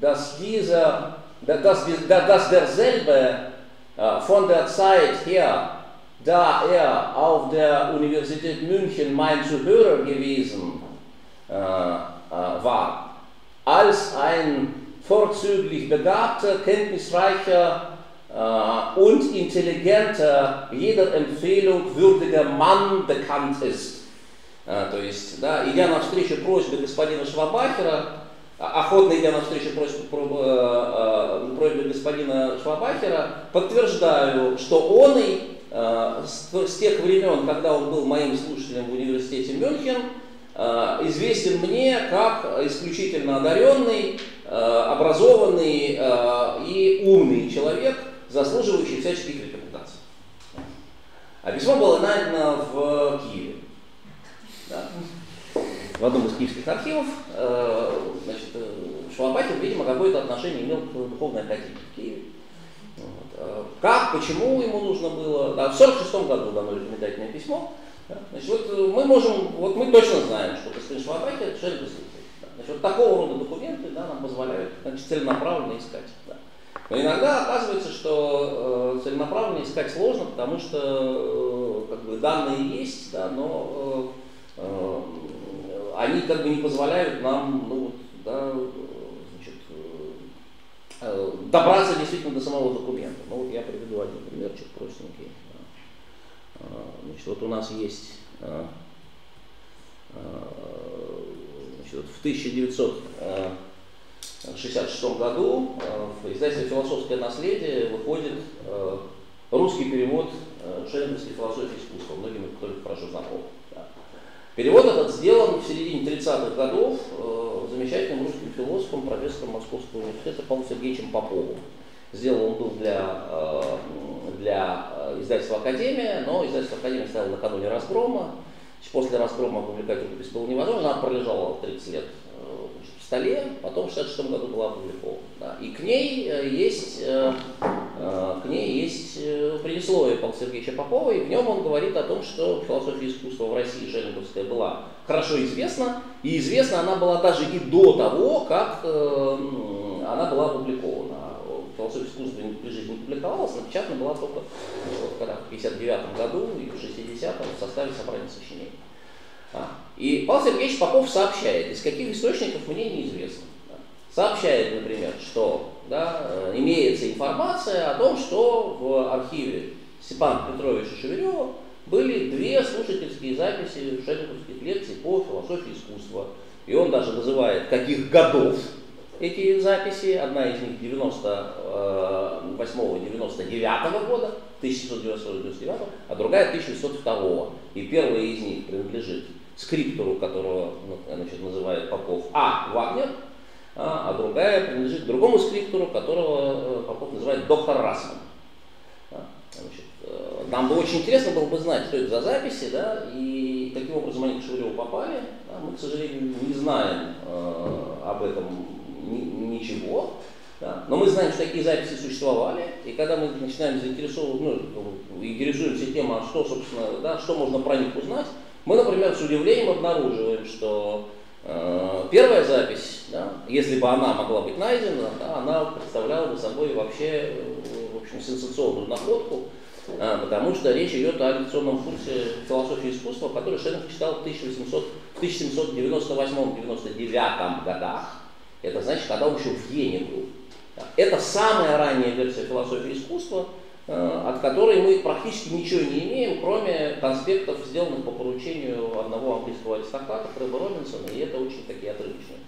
dass dieser, da- dass, die- da- dass derselbe äh, von der Zeit her, da er auf der Universität München mein Zuhörer gewesen äh, äh, war, als ein vorzüglich begabter, kenntnisreicher äh, und intelligenter, jeder Empfehlung würdiger Mann bekannt ist. Э, То есть, да, идя навстречу просьбе господина Швабахера, а- охотно идя навстречу просьбе, про- э, э, просьбе господина Швабахера, подтверждаю, что он и э, с, с тех времен, когда он был моим слушателем в университете Мюнхен, э, известен мне как исключительно одаренный, э, образованный э, и умный человек, заслуживающий всяческих рекомендаций. А письмо было найдено в Киеве. Да. В одном из киевских архивов э, значит, э, Швабахин, видимо, какое-то отношение имел к духовной академии в Киеве. Э, Как, почему ему нужно было? Да, в 1946 году дано рекомендательное письмо. Значит, вот э, мы можем, вот мы точно знаем, что господин Швабахин это слушает. Да. Значит, вот такого рода документы да, нам позволяют значит, целенаправленно искать. Да. Но иногда оказывается, что э, целенаправленно искать сложно, потому что э, как бы данные есть, да, но э, э, они как бы не позволяют нам ну, да, значит, э, добраться действительно до самого документа. Ну вот я приведу один примерчик простенький. А, Значит, вот у нас есть а, а, значит, вот в 1966 году в издательстве «Философское наследие» выходит русский перевод шеллинговской философии искусства, многим кто хорошо знаком. Перевод этот сделан в середине 30-х годов э, замечательным русским философом, профессором Московского университета Павлом Сергеевичем Поповым. Сделан он был для, э, для э, издательства «Академия», но издательство «Академия» стояло накануне разгрома. После разгрома публиковать рукопись было невозможно, она пролежала 30 лет э, в столе, потом в 1966 году была опубликована. И к ней э, есть, к ней есть предисловие Павла Сергеевича Попова, и в нем он говорит о том, что философия искусства в России шеллинговская была хорошо известна, и известна она была даже и до того, как она была опубликована. Философия искусства при жизни публиковалась, напечатана была только вот, когда в 59 году и в 60-м в составе собрания сочинений. А, И Павел Сергеевич Попов сообщает, из каких источников мне неизвестно. да. Сообщает, например, что да, э, имеется информация о том, что в архиве Степана Петровича Шеверева были две слушательские записи шеллинговских лекций по философии искусства. И он даже называет, каких годов эти записи. Одна из них 98-99 года, 1699, а другая 1602. И первая из них принадлежит скриптору, которого ну, значит, называет Попов А. Вагнер, а, а другая принадлежит другому скриптору, которого э, Попов называет доктор Расман. А, э, нам бы очень интересно было бы знать, что это за записи, да, и каким образом они к Шевыреву попали. Да, мы, к сожалению, не знаем э, об этом ни- ничего. да. Но мы знаем, что такие записи существовали, и когда мы начинаем заинтересовываться, ну, интересуемся тем, а что, собственно, да, что можно про них узнать, мы, например, с удивлением обнаруживаем, что э, первая запись, да, если бы она могла быть найдена, да, она представляла бы собой вообще, в общем, сенсационную находку. а, потому что речь идет о лекционном курсе философии искусства, который Шеллинг читал в 1800, в 1798-99 годах. Это значит, когда он еще в Йене был. Это самая ранняя версия философии искусства, э, от которой мы практически ничего не имеем, кроме конспектов, сделанных по поручению одного английского аристократа, Фреда Робинсона, и это очень такие отрывочные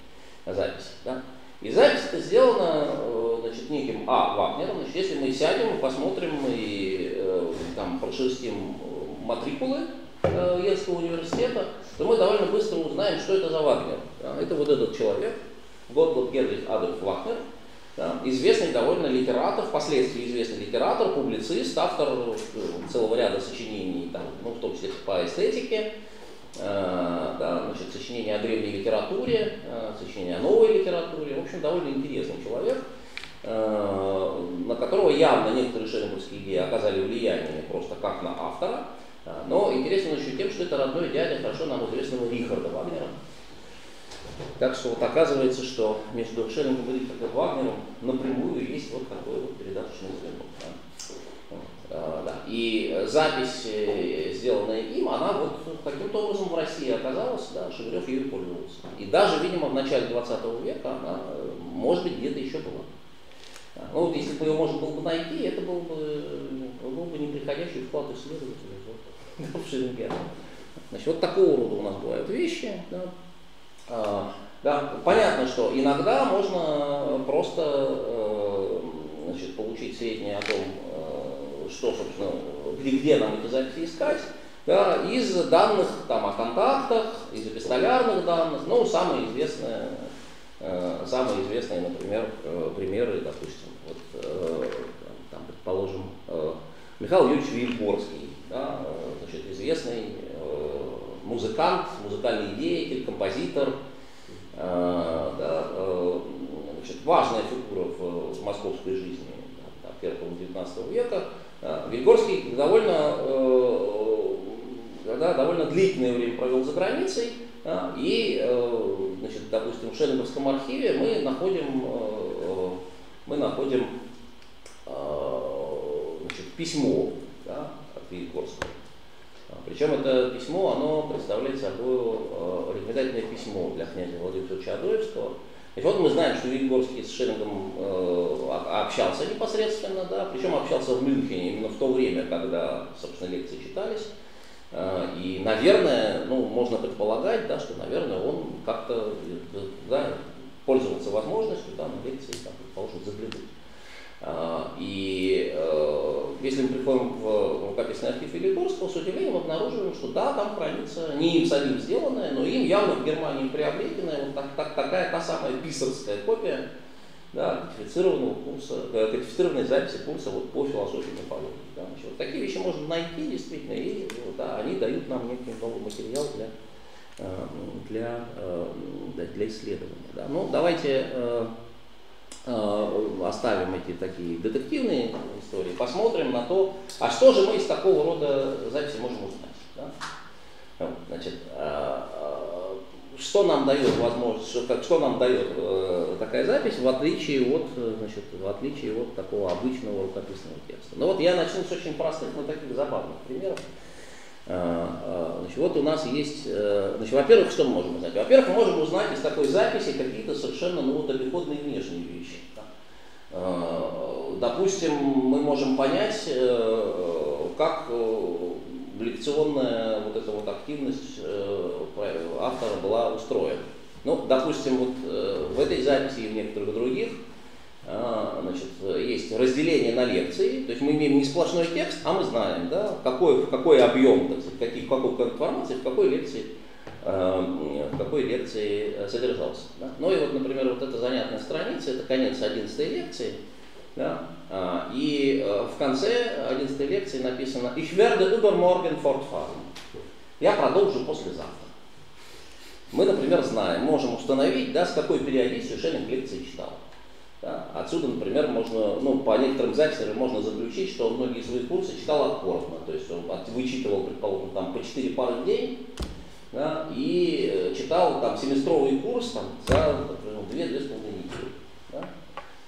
записи. Да? И запись это сделана э, значит, неким А. Вагнером. Значит, если мы сядем, посмотрим и э, там прошерстим матрикулы Ельского университета, то мы довольно быстро узнаем, что это за Вагнер. Это вот этот человек, Готлоб Геррих Адольф Вагнер, да, известный довольно литератор, впоследствии известный литератор, публицист, автор э, целого ряда сочинений, там, ну, в том числе по эстетике, э, да, значит, сочинения о древней литературе, э, сочинения о новой литературе. В общем, довольно интересный человек, э, на которого явно некоторые шеллинговские идеи оказали влияние просто как на автора. Но интересен еще тем, что это родной дядя хорошо нам известного Рихарда Вагнера. Так что вот оказывается, что между Шеллингом и Рихардом Вагнером напрямую есть вот такой вот передаточный звено. Да. А, да. И запись, э, сделанная им, она вот каким-то образом в России оказалась, да, Шевелев ею пользовался. И даже, видимо, в начале 20 века она, может быть, где-то еще была. Ну вот если бы ее можно было бы найти, это был бы, был бы неприходящий вклад исследователя в Шеллингера. Значит, вот такого рода у нас бывают вещи. Да. А, да, понятно, что иногда можно просто э, значит, получить сведения о том, э, что, собственно, где, где нам эти записи искать, да, из данных там, о контактах, из эпистолярных данных, ну, самые известные, э, самые известные, например, примеры, допустим, вот, там, предположим, Михаил Юрьевич Вильборский, да, значит, известный музыкант, музыкальный деятель, композитор, э, да, э, значит, важная фигура в, в московской жизни да, первого XIX века. Э, Вильгорский довольно, да, довольно длительное время провел за границей, да, и, значит, допустим, в Шеллинговском архиве мы находим, мы находим значит, письмо да, от Вильгорского. Причем это письмо, оно представляет собой э, рекомендательное письмо для князя Владимира Федоровича Адоевского. И вот мы знаем, что Вильгорский с Шеллингом э, общался непосредственно, да, причем общался в Мюнхене именно в то время, когда, собственно, лекции читались. Э, и, наверное, ну, можно предполагать, да, что, наверное, он как-то да, пользовался возможностью да, на лекции, там, предположим, заглянуть. А, и э, если мы приходим в рукописный архив Илигорского, с удивлением обнаруживаем, что да, там хранится не им самим сделанная, но им явно в Германии приобретенная вот так, так, такая та самая писарская копия да, кодифицированного курса, э, кодифицированной записи курса вот, по философии мифологии. Да, вот такие вещи можно найти действительно, и да, они дают нам некий новый материал для, э, для, для исследования. Да. Ну, давайте оставим эти такие детективные истории, посмотрим на то, а что же мы из такого рода записи можем узнать. Да? Значит, э, э, что нам дает возможность, что, что нам дает э, такая запись, в отличие от, значит, в отличие от такого обычного рукописного текста. Ну вот я начну с очень простых, но таких забавных примеров. А, а, значит, вот у нас есть, э, значит, во-первых, что мы можем узнать? Во-первых, мы можем узнать из такой записи какие-то совершенно ну, вот, обиходные внешние вещи. Допустим, мы можем понять, э, как э, лекционная вот эта вот активность автора была устроена. Ну, допустим, вот в этой записи и в некоторых других значит, есть разделение на лекции, то есть мы имеем не сплошной текст, а мы знаем, да, какой, какой объем, так сказать, каких, какой информации в какой лекции, э, в какой лекции содержался. Да. Ну и вот, например, вот эта занятная страница, это конец 11 лекции, да, а, и э, в конце 11 лекции написано «Ich werde übermorgen fortfahren». Я продолжу послезавтра. Мы, например, знаем, можем установить, да, с какой периодичностью Шеллинг лекции читал. Да? Отсюда, например, можно, ну, по некоторым записям можно заключить, что он многие свои курсы читал аккордно, то есть он вычитывал, предположим, там, по 4 пары в день, да, и э, читал там семестровый курс там, за 2-2,5 недели. Да?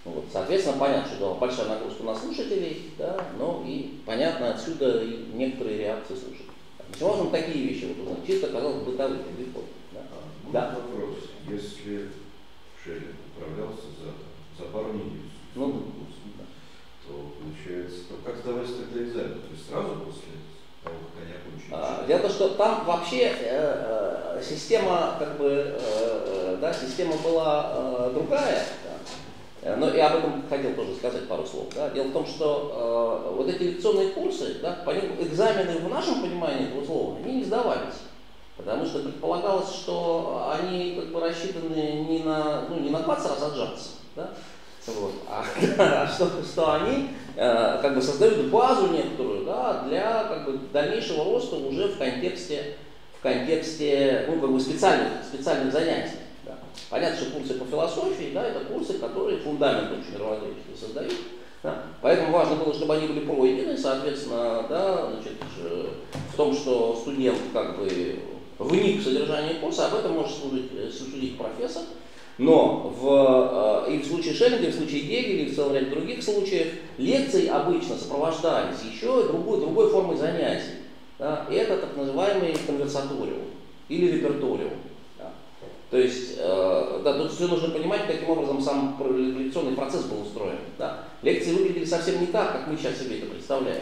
Ну, вот, Соответственно, понятно, что да, большая нагрузка на слушателей, да, но и понятно отсюда и некоторые реакции слушателей. Значит, можем такие вещи вот узнать, чисто, казалось, бытовые, легко. Да. А Да. можно вопрос. Если Шеллинг управлялся за, за пару недель, Ну, да. то получается, то как сдавать тогда экзамен? То есть сразу после того, как они окончили? А, Дело в том, что там вообще э, э, система, как бы, э, э, да, система была э, другая. да. Э, Но я об этом хотел тоже сказать пару слов. Да. Дело в том, что э, вот эти лекционные курсы, да, по ним экзамены в нашем понимании этого слова, они не сдавались. Потому что предполагалось, что они как бы рассчитаны не на, ну, не на 20 раз отжаться, да, вот, а, а что, что они э, как бы создают базу некоторую да, для как бы, дальнейшего роста уже в контексте, в контексте ну, как бы специальных, специальных занятий. Да. Понятно, что курсы по философии, да, это курсы, которые фундамент очень мировоззренческий создают. Да. Поэтому важно было, чтобы они были пройдены, соответственно, да, значит, э, в том, что студент как бы вник в содержание курса, об этом может судить, э, судить профессор. Но в, э, и в случае Шеллинга, и в случае Гегеля, и в целом ряде других случаев лекции обычно сопровождались еще другой, другой формой занятий. Да, и это так называемый конверсаториум или реперториум. Да. То есть, э, да, тут все нужно понимать, каким образом сам лекционный процесс был устроен. Да. Лекции выглядели совсем не так, как мы сейчас себе это представляем.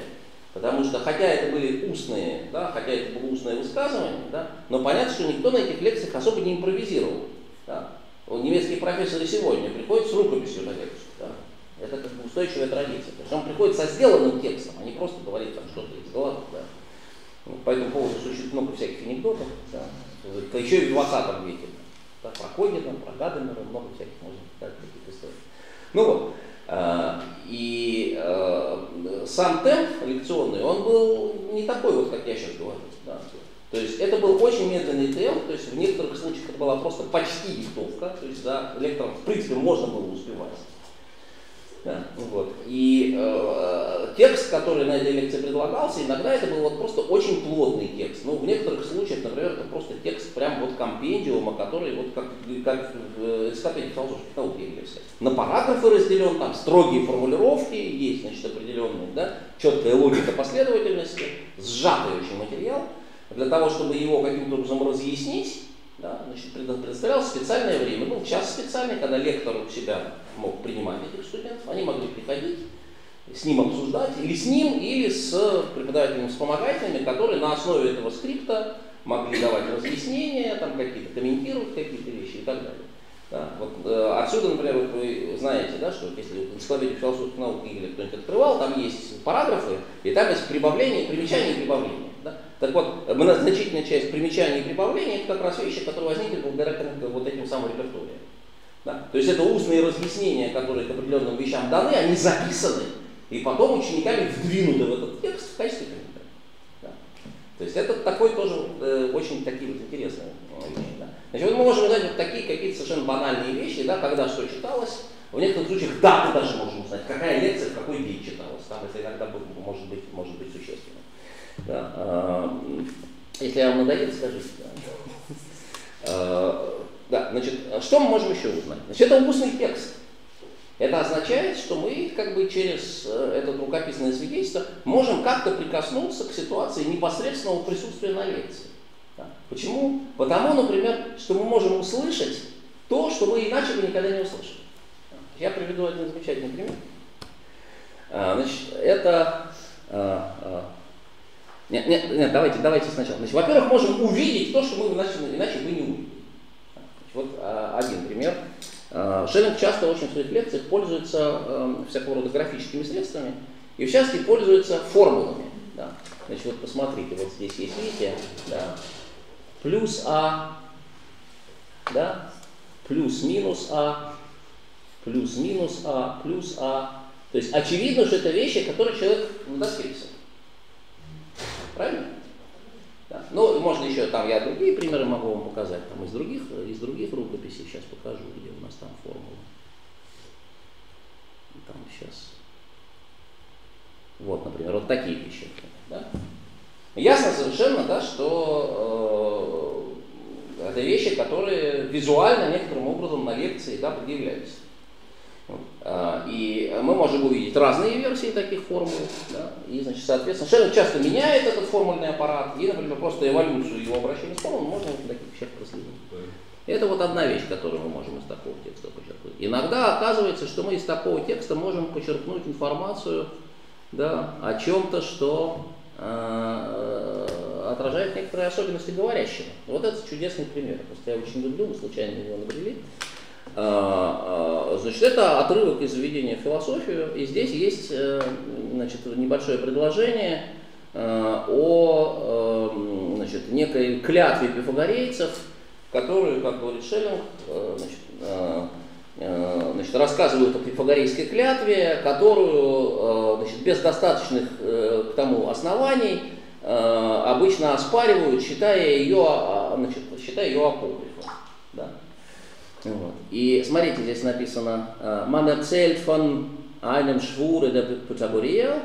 Потому что, хотя это были устные, да, хотя это было устное высказывание, да, но понятно, что никто на этих лекциях особо не импровизировал. Да. Немецкие профессоры сегодня приходят с рукописью на лекцию. Да. Это как бы устойчивая традиция. То есть он приходит со сделанным текстом, а не просто говорит там что-то из головы. Да. Ну, по этому поводу существует много всяких анекдотов. Да. Это еще и в 20 веке. Да, про Когена, про Гаденера, много всяких можно сказать, таких историй. Ну вот. э, И э, сам темп лекционный, он был не такой вот, как я сейчас говорю. Да. То есть это был очень медленный темп, то есть в некоторых случаях это была просто почти диктовка, то есть за лектором в принципе можно было успевать. Да, вот. И э, текст, который на этой лекции предлагался, иногда это был вот просто очень плотный текст. Ну, в некоторых случаях, например, это просто текст прям вот компендиума, который вот как, как в энциклопедии философских наук Гегелевской. На параграфы разделен, там строгие формулировки, есть, значит, определенные, да, четкая логика последовательности, сжатый очень материал. Для того, чтобы его каким-то образом разъяснить, да, значит, предоставлялось специальное время. Был час специальный, когда лектор у себя мог принимать этих студентов. Они могли приходить, с ним обсуждать, или с ним, или с преподавателями вспомогательными, которые на основе этого скрипта могли давать разъяснения, там какие-то комментировать какие-то вещи и так далее. Да, вот, э, отсюда, например, вот вы знаете, да, что если в философских наук или кто-нибудь открывал, там есть параграфы, и там есть прибавление, примечания и прибавления. Так вот, значительная часть примечаний и прибавлений это как раз вещи, которые возникли благодаря вот этим самым репертуариям. Да? То есть это устные разъяснения, которые к определенным вещам даны, они записаны, и потом учениками вдвинуты в этот текст в качестве комментария. Да? То есть это такой тоже э, очень такие вот интересные вещи. Да? Значит, мы можем узнать вот такие какие-то совершенно банальные вещи, да, когда что читалось. В некоторых случаях дату даже можем узнать, какая лекция в какой день читалась. Там это иногда может быть, может быть существенно. Да, а, если я вам надоест, скажите. Да. А, да, значит, что мы можем еще узнать? Значит, это устный текст. Это означает, что мы как бы через это рукописное свидетельство можем как-то прикоснуться к ситуации непосредственного присутствия на лекции. Да. Почему? Потому, например, что мы можем услышать то, что мы иначе бы никогда не услышали. Я приведу один замечательный пример. А, значит, это нет, нет, нет, давайте, давайте сначала. Значит, во-первых, можем увидеть то, что мы иначе, иначе бы не увидели. Вот а, один пример. А, Шеллинг часто очень в своих лекциях пользуется а, всякого рода графическими средствами, и в частности пользуется формулами. Да. Значит, вот посмотрите, вот здесь есть, видите, да, плюс А, да, плюс-минус А, плюс-минус А, плюс А. То есть очевидно, что это вещи, которые человек на доске писал. Правильно? Да. Ну, можно еще, там я другие примеры могу вам показать, там из других, из других рукописей, сейчас покажу, где у нас там формула. Там сейчас. Вот, например, вот такие вещи. Да? Ясно совершенно, да, что э, это вещи, которые визуально некоторым образом на лекции да, предъявлялись. А, И мы можем увидеть разные версии таких формул. Да? И, значит, соответственно, Шеллинг часто меняет этот формульный аппарат. И, например, просто эволюцию его обращения с формулой можно в таких вещах проследить. Это вот одна вещь, которую мы можем из такого текста почерпнуть. Иногда оказывается, что мы из такого текста можем почерпнуть информацию да, о чем-то, что э, отражает некоторые особенности говорящего. Вот это чудесный пример. Просто я очень люблю, вы случайно его набрели. А, а, значит, это отрывок из введения в философию, и здесь есть э, значит, небольшое предложение э, о э, значит, некой клятве пифагорейцев, которую, как говорит Шеллинг, значит, значит, рассказывают о пифагорейской клятве, которую значит, без достаточных к тому оснований обычно оспаривают, считая ее, а, значит, считая ее апокрифом. Да? Вот. И смотрите, здесь написано «Man erzählt von einem Schwure der Pythagoreer,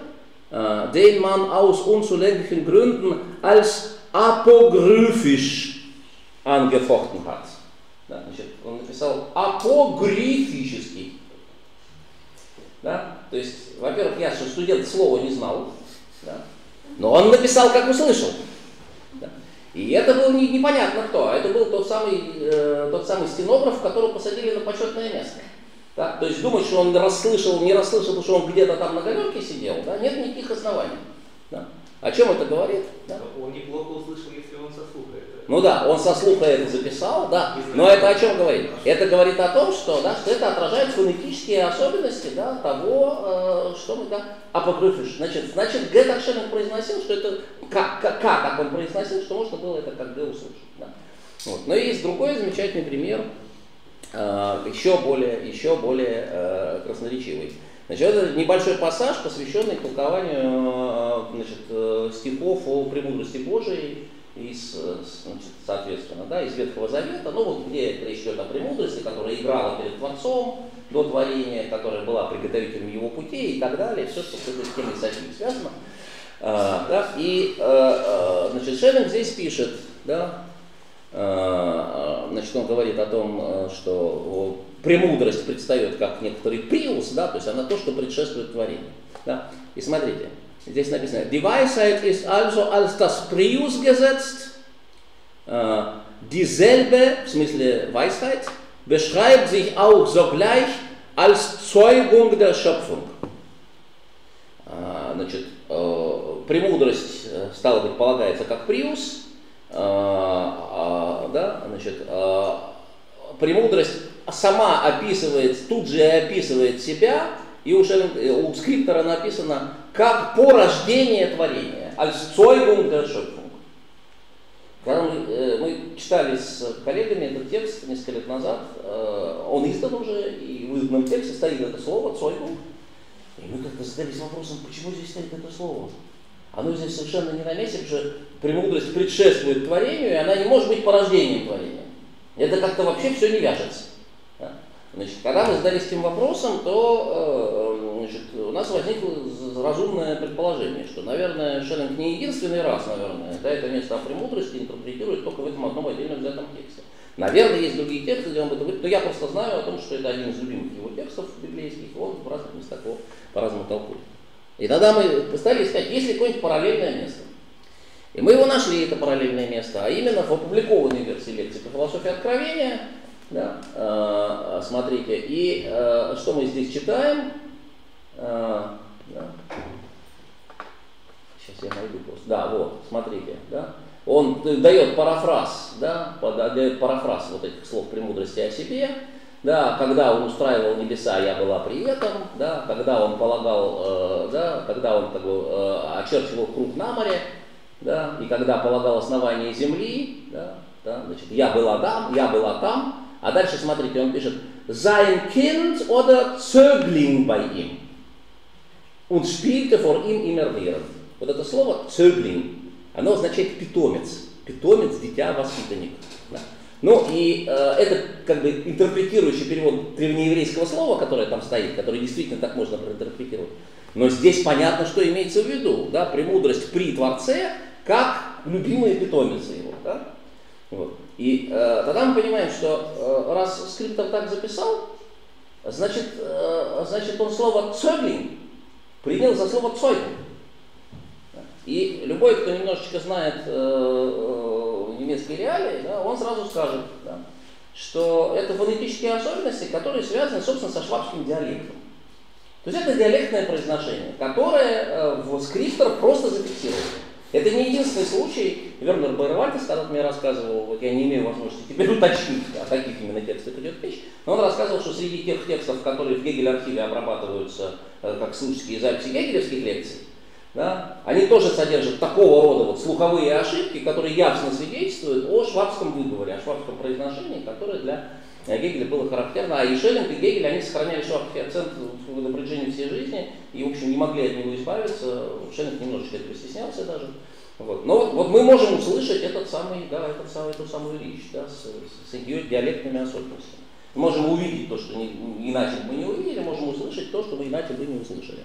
den man aus unzulänglichen Gründen als apogryphisch angefochten hat». Да, значит, он написал апогрифический. Да? То есть, во-первых, я, что студент слова не знал, да? но он написал, как услышал. И это был не, непонятно кто, а это был тот самый, э, тот самый стенограф, которого посадили на почетное место. Да? То есть думать, что он расслышал, не расслышал, потому что он где-то там на галерке сидел, да? нет никаких оснований. Да? О чем это говорит? Да? Он неплохо услышал, если он со слуха это. Ну да, он со слуха это записал, да. Но это о чем говорит? Это говорит о том, что, да, что это отражает фонетические особенности да, того, э, что мы да, апокрифиш. Значит, значит, Г так Шеллинг произносил, что это как, как, как он произносил, что можно было это как Г услышать. Да. Вот. Но есть другой замечательный пример, э, еще более, еще более э, красноречивый. Значит, это небольшой пассаж, посвященный толкованию э, значит, э, стихов о премудрости Божией из, значит, соответственно, да, из Ветхого Завета, ну вот где речь идет о премудрости, которая играла перед Творцом до творения, которая была приготовителем его путей и так далее, все, что с этой темой Софии связано. А, да, и а, значит, Шеллинг здесь пишет, да, а, значит, он говорит о том, что премудрость предстает как некоторый приус, да, то есть она то, что предшествует творению. Да. И смотрите, здесь написано, Die Weisheit ist also als das Prius gesetzt, dieselbe, в смысле Weisheit, beschreibt sich auch sogleich als Zeugung der Schöpfung. Значит, премудрость, стало быть, полагается как приус, да, значит, премудрость сама описывает, тут же описывает себя, и у, у скриптора написано как порождение творения, der Schöpfung. Когда мы, э, мы читали с коллегами этот текст несколько лет назад, э, он издан уже, и в изданном тексте стоит это слово «Zeugung». И мы как-то задались вопросом, почему здесь стоит это слово? Оно здесь совершенно не на месте, потому что премудрость предшествует творению, и она не может быть порождением творения. Это как-то вообще все не вяжется. Значит, когда мы задались этим вопросом, то э, значит, у нас возникло разумное предположение, что, наверное, Шеллинг не единственный раз, наверное, да, это место о премудрости интерпретирует только в этом одном отдельно взятом тексте. Наверное, есть другие тексты, где он об этом говорит, но я просто знаю о том, что это один из любимых его текстов библейских, он в разных местах его по-разному толкует. И тогда мы стали искать, есть ли какое-нибудь параллельное место. И мы его нашли, это параллельное место, а именно в опубликованной версии лекции по философии откровения, да, э, смотрите, и э, что мы здесь читаем? Э, да. Сейчас я найду просто. Да, вот, смотрите, да. Он дает парафраз, да, дает парафраз вот этих слов премудрости о себе, да, когда он устраивал небеса, я была при этом, да, когда он полагал, э, да, когда он как бы, э, очерчивал круг на море, да, и когда полагал основание земли, да, да, значит, я была там, я была там, а дальше смотрите, он пишет, sein Kind oder Zögling bei ihm und spielte vor ihm immerwährend. Вот это слово Zögling, оно означает питомец, питомец, дитя, воспитанник. Да. Ну и э, это как бы интерпретирующий перевод древнееврейского слова, которое там стоит, которое действительно так можно проинтерпретировать. Но здесь понятно, что имеется в виду. Да? Премудрость при Творце, как любимые питомицы его. Да? Вот. И э, тогда мы понимаем, что э, раз скриптор так записал, значит, э, значит он слово «цоглин» принял за слово «цойген». И любой, кто немножечко знает э, э, немецкие реалии, да, он сразу скажет, да, что это фонетические особенности, которые связаны, собственно, со швабским диалектом. То есть это диалектное произношение, которое э, в скриптор просто зафиксировано. Это не единственный случай. Вернер Байервальдес когда мне рассказывал, вот я не имею возможности теперь уточнить, о каких именно текстах идет речь, но он рассказывал, что среди тех текстов, которые в Гегель-архиве обрабатываются э, как слушские записи гегелевских лекций, да, они тоже содержат такого рода вот слуховые ошибки, которые явно свидетельствуют о швабском выговоре, о швабском произношении, которое для Гегеля было характерно. А и Шеллинг, и Гегель, они сохраняли швабский акцент в напряжении всей жизни и, в общем, не могли от него избавиться. Шеллинг немножечко этого стеснялся даже. Вот. Но вот, вот мы можем услышать этот самый, да, этот самый, эту самую речь да, с, с ее диалектными особенностями. Мы можем увидеть то, что не, иначе мы не увидели, можем услышать то, что мы иначе бы не услышали.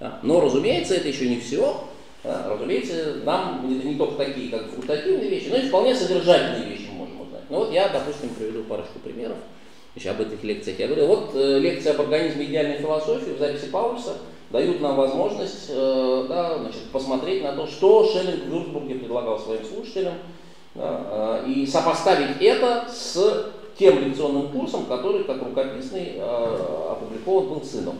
Да. Но, разумеется, это еще не все. Да. Разумеется, нам это не только такие, как факультативные вещи, но и вполне содержательные вещи. Ну вот я, допустим, приведу парочку примеров. Еще об этих лекциях я говорю. Вот э, лекция об организме идеальной философии в записи Паульса дают нам возможность э, да, значит, посмотреть на то, что Шеллинг в Вюрцбурге предлагал своим слушателям, да, э, и сопоставить это с тем лекционным курсом, который, как рукописный, э, опубликован был сыном.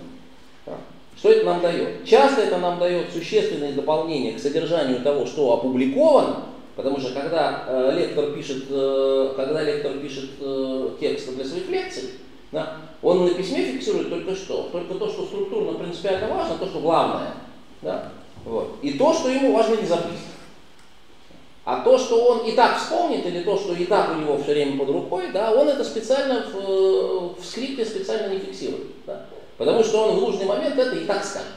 Да. Что это нам дает? Часто это нам дает существенные дополнения к содержанию того, что опубликовано, потому что когда э, лектор пишет, э, когда лектор пишет э, тексты для своих лекций, да, он на письме фиксирует только что, только то, что структурно принципиально важно, то, что главное. Да? Вот. И то, что ему важно не забыть. А то, что он и так вспомнит, или то, что и так у него все время под рукой, да, он это специально в, в скрипте специально не фиксирует. Да? Потому что он в нужный момент это и так скажет.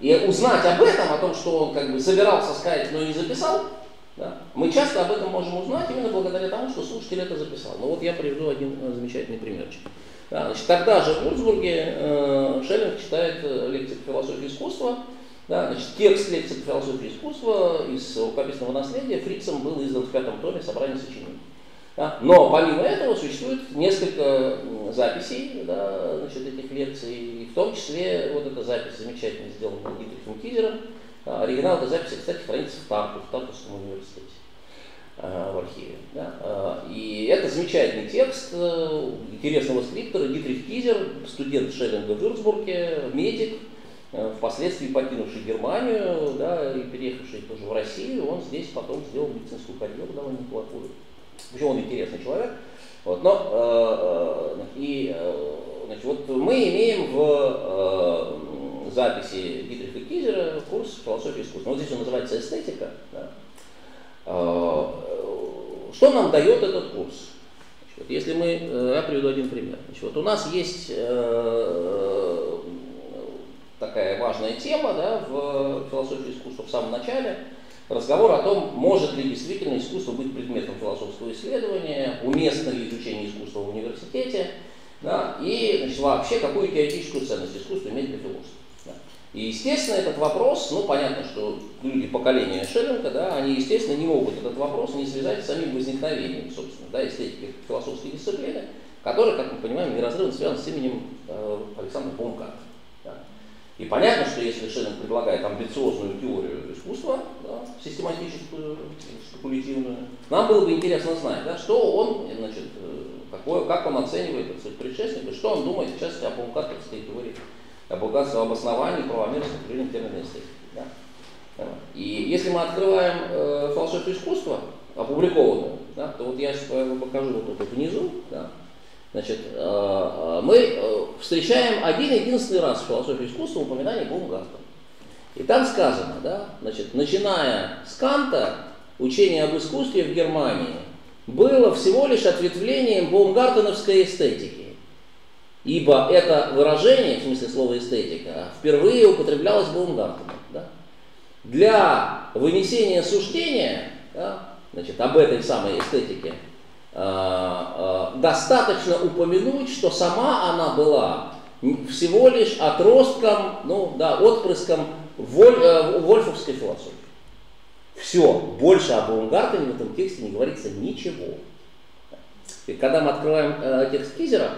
И узнать об этом, о том, что он как бы собирался сказать, но не записал, да, мы часто об этом можем узнать именно благодаря тому, что слушатель это записал. Ну вот я приведу один э, замечательный примерчик. Да, значит, тогда же в Вурцбурге э, Шеллинг читает э, лекции по философии искусства. Да, значит, текст лекции по философии искусства из рукописного наследия Фрицем был издан в пятом томе собрания сочинений. Да? Но помимо этого существует несколько записей да, значит, этих лекций, и в том числе вот эта запись замечательно сделана Дитрихом Кизером. Да, оригинал этой записи, кстати, хранится в Тарту, в Тартовском университете в архиве. Да? И это замечательный текст э, интересного скриптора Дитрих Кизер, студент Шеллинга в Вюрцбурге, медик, э, впоследствии покинувший Германию да, и переехавший тоже в Россию, он здесь потом сделал медицинскую карьеру довольно неплохую. Почему он интересный человек. Вот, но, э, э, и, значит, вот мы имеем в записи Дитриха Кизера курс философии искусства. Вот здесь он называется эстетика. Да. Э, что нам дает этот курс? Значит, если мы, э, я приведу один пример. Значит, вот у нас есть э, такая важная тема да, в философии искусства в самом начале – разговор о том, может ли действительно искусство быть предметом философского исследования, уместно ли изучение искусства в университете, да, и значит, вообще какую теоретическую ценность искусство имеет для философа. Да. И, естественно, этот вопрос, ну, понятно, что люди поколения Шеллинга, да, они, естественно, не могут этот вопрос не связать с самим возникновением, собственно, да, эстетики философской дисциплины, которая, как мы понимаем, неразрывно связана с именем э, Александра Баумкарта. И понятно, что если Шеллинг предлагает амбициозную теорию искусства, да, систематическую, спекулятивную, нам было бы интересно знать, да, что он, значит, э, какое, как он оценивает своих предшественников, что он думает в частности об букатовской теории, об букатовском обосновании правомерности определения термина эстетики. Да. И если мы открываем э, философию искусства, опубликованную, да, то вот я сейчас покажу вот тут внизу, да, Значит, э, э, мы э, встречаем один единственный раз в философии искусства упоминание Баумгарта. И там сказано, да, значит, начиная с Канта, учение об искусстве в Германии было всего лишь ответвлением баумгартеновской эстетики. Ибо это выражение, в смысле слова эстетика, впервые употреблялось Баумгартеном. Да? Для вынесения суждения да, значит, об этой самой эстетике Э, э, достаточно упомянуть, что сама она была всего лишь отростком, ну да, отпрыском воль, э, вольфовской философии. Все, больше об Баумгартене в этом тексте не говорится ничего. И когда мы открываем э, текст Кизера,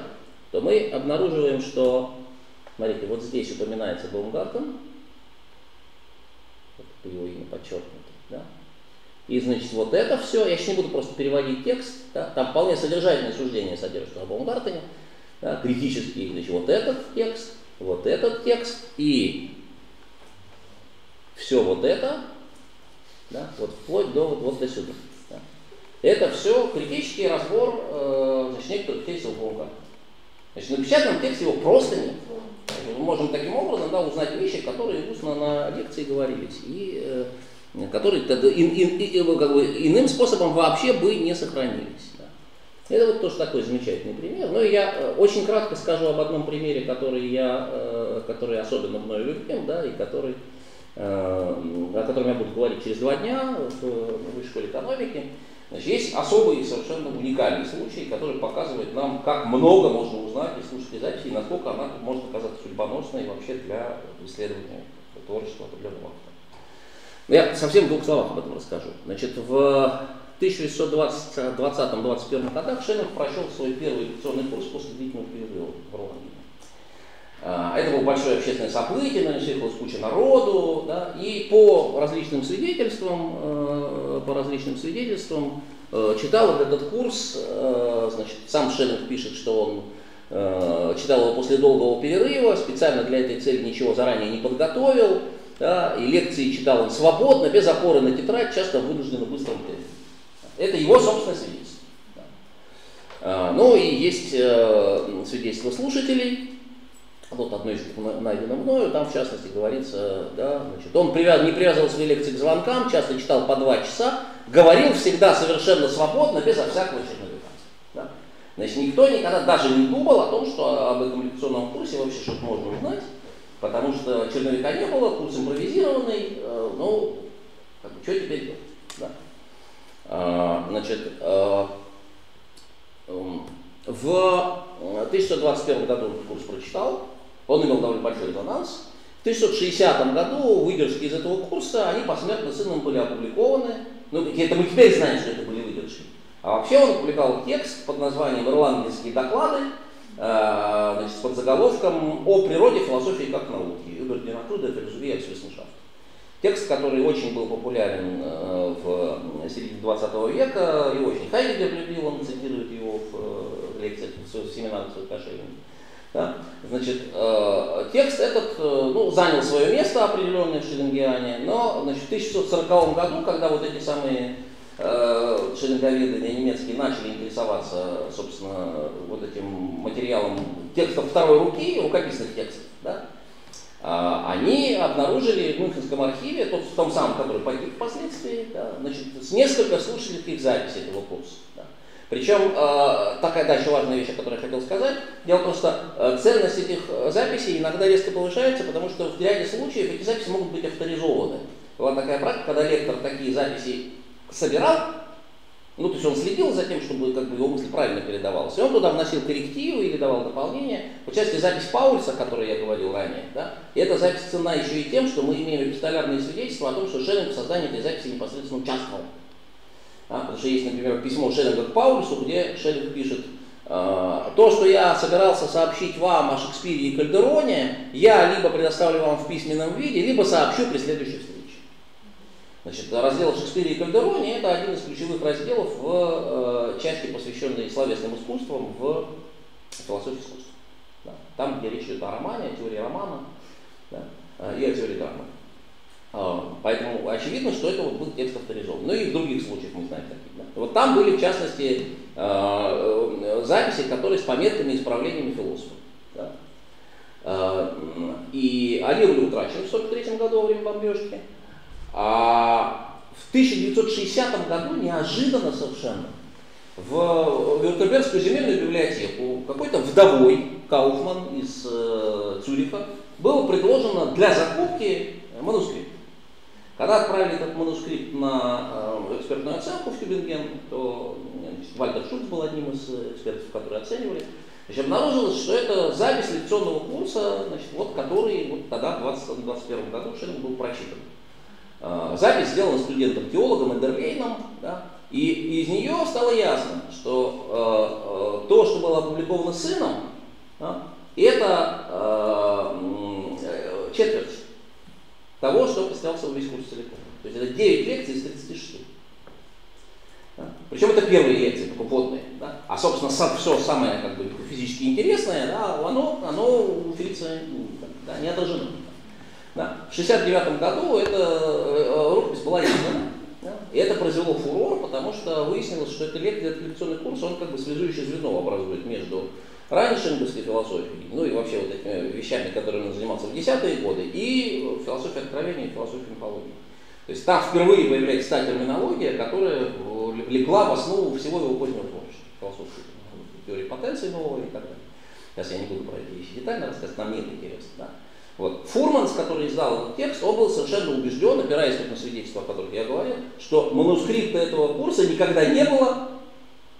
то мы обнаруживаем, что, смотрите, вот здесь упоминается Баумгартен, вот его имя подчеркнуто, да, и, значит, вот это все, я сейчас не буду просто переводить текст, да, там вполне содержательное суждение содержится о Баумгартене, да, критический, значит, вот этот текст, вот этот текст и все вот это, да, вот вплоть до вот, вот до сюда. Да. Это все критический разбор э, значит, некоторых текстов Баумгартена. Значит, на печатном тексте его просто нет. Мы можем таким образом да, узнать вещи, которые устно на лекции говорились, и э, которые тогда ин, ин, ин, как бы, иным способом вообще бы не сохранились. Да. Это вот тоже такой замечательный пример. Но я э, очень кратко скажу об одном примере, который, я, э, который особенно мною любим, да, и который, э, о котором я буду говорить через два дня в Высшей школе экономики. Значит, есть и совершенно уникальный случай, который показывает нам, как много можно узнать из слушателей записи, и насколько она может оказаться судьбоносной вообще для исследования творчества определенного автора. Я совсем в двух словах об этом расскажу. Значит, в 1620-21 годах Шеннинг прошел свой первый лекционный курс после длительного перерыва в Роланде. А, это было большое общественное событие, на нем съехалась куча народу, да, и по различным свидетельствам, э, по различным свидетельствам э, читал этот курс, э, значит, сам Шеннинг пишет, что он читал его после долгого перерыва, специально для этой цели ничего заранее не подготовил, да, и лекции читал он свободно, без опоры на тетрадь, часто вынужденно быстрым темпом. Это его собственное свидетельство. А, ну и есть свидетельство слушателей, вот одно из них найдено мною, там в частности говорится, да, значит, он привяз, не привязывал свои лекции к звонкам, часто читал по два часа, говорил всегда совершенно свободно, безо всякого черновика. Да. Значит, никто никогда даже не думал о том, что об этом лекционном курсе вообще что-то можно узнать потому что черновика не было, курс импровизированный, э, ну, как бы, что теперь делать? Да. А, значит, а, в 1921 году курс прочитал, он имел довольно большой резонанс. В 1960 году выдержки из этого курса, они посмертно сыном были опубликованы. Ну, это мы теперь знаем, что это были выдержки. А вообще он опубликовал текст под названием «Ирландские доклады», Э, значит, под заголовком «О природе, философии как науки. Über die Natur der Philosophie als Wissenschaft». Текст, который очень был популярен э, в середине 20 века, и очень Хайдегер любил, он цитирует его в э, лекциях, в семинарах Кашелина. Да? Значит, текст этот ну, занял свое место определенное в Шеллингиане, но значит, в 1640 году, когда вот эти самые Э, шеллинговеды немецкие начали интересоваться, собственно, вот этим материалом текстов второй руки, рукописных текстов, да, а, они обнаружили в Мюнхенском архиве, тот, в том самом, который погиб впоследствии, да, значит, несколько слушательских записей этого курса. Да. Причем э, такая да, еще важная вещь, о которой я хотел сказать. Дело в том, что э, ценность этих записей иногда резко повышается, потому что в ряде случаев эти записи могут быть авторизованы. Была такая практика, когда лектор такие записи собирал, ну, то есть он следил за тем, чтобы как бы, его мысль правильно передавалась. И он туда вносил коррективы или давал дополнение. В частности, запись Паульса, о которой я говорил ранее, да, и эта запись цена еще и тем, что мы имеем эпистолярные свидетельства о том, что Шеллинг в создании этой записи непосредственно участвовал. А, потому что есть, например, письмо Шеллинга к Паульсу, где Шеллинг пишет, «А, то, что я собирался сообщить вам о Шекспире и Кальдероне, я либо предоставлю вам в письменном виде, либо сообщу при следующей встрече. Значит, раздел Шекспире и Кальдероне – это один из ключевых разделов в э, части, посвященной словесным искусствам в философии искусства. Да. Там, где речь идет о романе, о теории романа да, э, и о теории драмы. Э, поэтому очевидно, что это вот был текст авторизован. Ну и в других случаях мы знаем такие. Да. Вот там были, в частности, э, э, записи, которые с пометками и исправлениями философов. Да. Э, и они были утрачены в 1943 году во время бомбежки. А в 1960 году неожиданно совершенно в Вюртембергскую земельную библиотеку какой-то вдовой Кауфман из э, Цюриха было предложено для закупки манускрипт. Когда отправили этот манускрипт на э, экспертную оценку в Тюбинген, то значит, Вальтер Шульц был одним из экспертов, которые оценивали. Значит, обнаружилось, что это запись лекционного курса, значит, вот, который вот тогда, в 2021 году, Шеллинг был прочитан. А, запись сделана студентом-теологом Эндерлейном, да, и из нее стало ясно, что э, то, что было опубликовано сыном, Да? Это э, э, четверть того, что собой весь курс целиком. То есть это 9 лекций из 36. Да? Причем это первые лекции, только вводные. Да? А, собственно, все самое как бы, физически интересное, да, оно, оно у Фелица да, не отражено. Да. В 1969 году эта э, рукопись была издана. Да? И это произвело фурор, потому что выяснилось, что это лекционный курс, он как бы связующее звено образует между ранней шенгельской философией, ну и вообще вот этими вещами, которыми он занимался в десятые годы, и философия откровения, и философия мифологии. То есть там впервые появляется та терминология, которая легла в основу всего его позднего творчества, философской теории потенции нового и так далее. Сейчас я не буду про эти вещи детально рассказывать, нам нет интереса. Да? Вот. Фурманс, который издал этот текст, он был совершенно убежден, опираясь на свидетельства, о которых я говорил, что манускрипта этого курса никогда не было,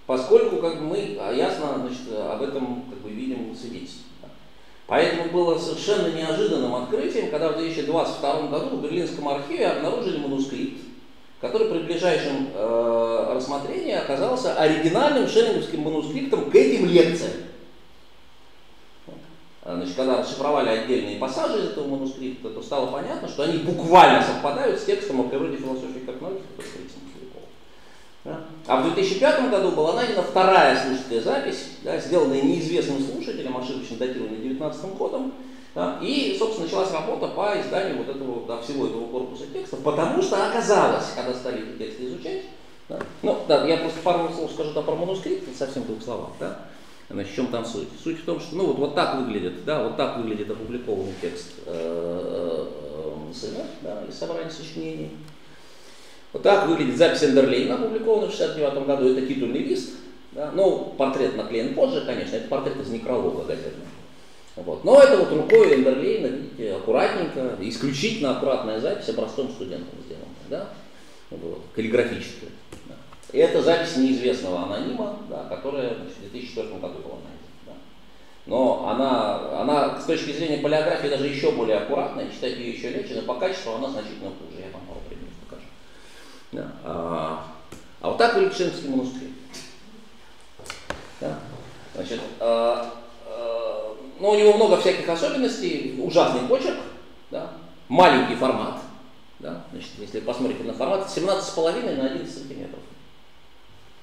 поскольку как бы, мы а, ясно значит, об этом как бы, видим свидетельство. Поэтому было совершенно неожиданным открытием, когда в 2022 году в Берлинском архиве обнаружили манускрипт, который при ближайшем э, рассмотрении оказался оригинальным шеллинговским манускриптом к этим лекциям. Значит, когда расшифровали отдельные пассажи из этого манускрипта, то стало понятно, что они буквально совпадают с текстом о природе философии как науки? А в 2005 году была найдена вторая слушательская запись, да, сделанная неизвестным слушателем, ошибочно датированной 19 годом. Да, и, собственно, началась работа по изданию вот этого, да, всего этого корпуса текстов, потому что оказалось, когда стали эти тексты изучать, да, ну, да, я просто пару слов скажу да, про манускрипт, совсем в двух словах, да, Значит, в чем там суть? Суть в том, что ну, вот, вот так выглядит, да, вот так выглядит опубликованный текст э, э, э сына да, из собрания сочинений. Вот так выглядит запись Эндерлейна, опубликованная в 1969 году. Это титульный лист. Да? Ну, портрет наклеен позже, конечно, это портрет из некролога газетного. Вот. Но это вот рукой Эндерлейна, видите, аккуратненько, исключительно аккуратная запись образцом студентом сделана. Да? Вот, каллиграфическая. Да. И это запись неизвестного анонима, да, которая в 2004 году была найдена. Но она, она с точки зрения полиографии даже еще более аккуратная, читать ее еще легче, но по качеству она значительно хуже. Я вам пару примеров покажу. Да. А, а вот так выглядит Шемский манускрипт. Да. Значит, а, а, ну, у него много всяких особенностей, ужасный почерк, да, маленький формат. Да, значит, если посмотрите на формат, 17,5 на 11 сантиметров.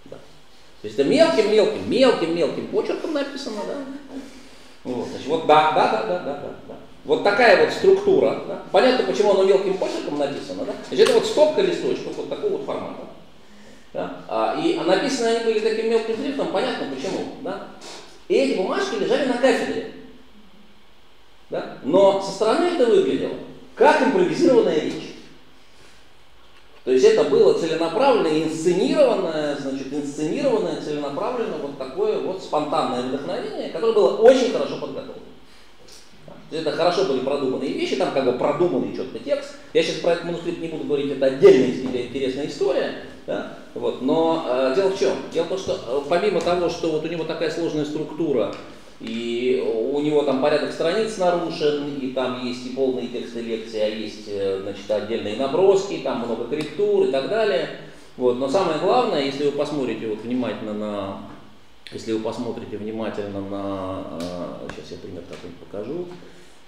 Да. То есть это мелким-мелким, мелким-мелким почерком написано, да. Вот, значит, вот да, да, да, да, да, да. да. Вот такая вот структура. Да? Понятно, почему оно мелким почерком написано. Да? Значит, это вот стопка листочков вот такого вот формата. Да? А, и написаны они были таким мелким шрифтом, понятно почему. Да? И эти бумажки лежали на кафедре. Да? Но со стороны это выглядело как импровизированная речь. То есть это было целенаправленное, инсценированное, значит, инсценированное, целенаправленное вот такое вот спонтанное вдохновение, которое было очень хорошо подготовлено. Это хорошо были продуманные вещи, там как бы продуманный четко текст. Я сейчас про этот манускрипт не буду говорить, это отдельная интересная история. Да? Вот. Но э, дело в чем? Дело в том, что э, помимо того, что вот у него такая сложная структура, и у него там порядок страниц нарушен, и там есть и полные тексты лекции, а есть э, значит, отдельные наброски, там много корректур и так далее. Вот. Но самое главное, если вы посмотрите вот внимательно на если вы посмотрите внимательно на, сейчас я пример какой-нибудь покажу,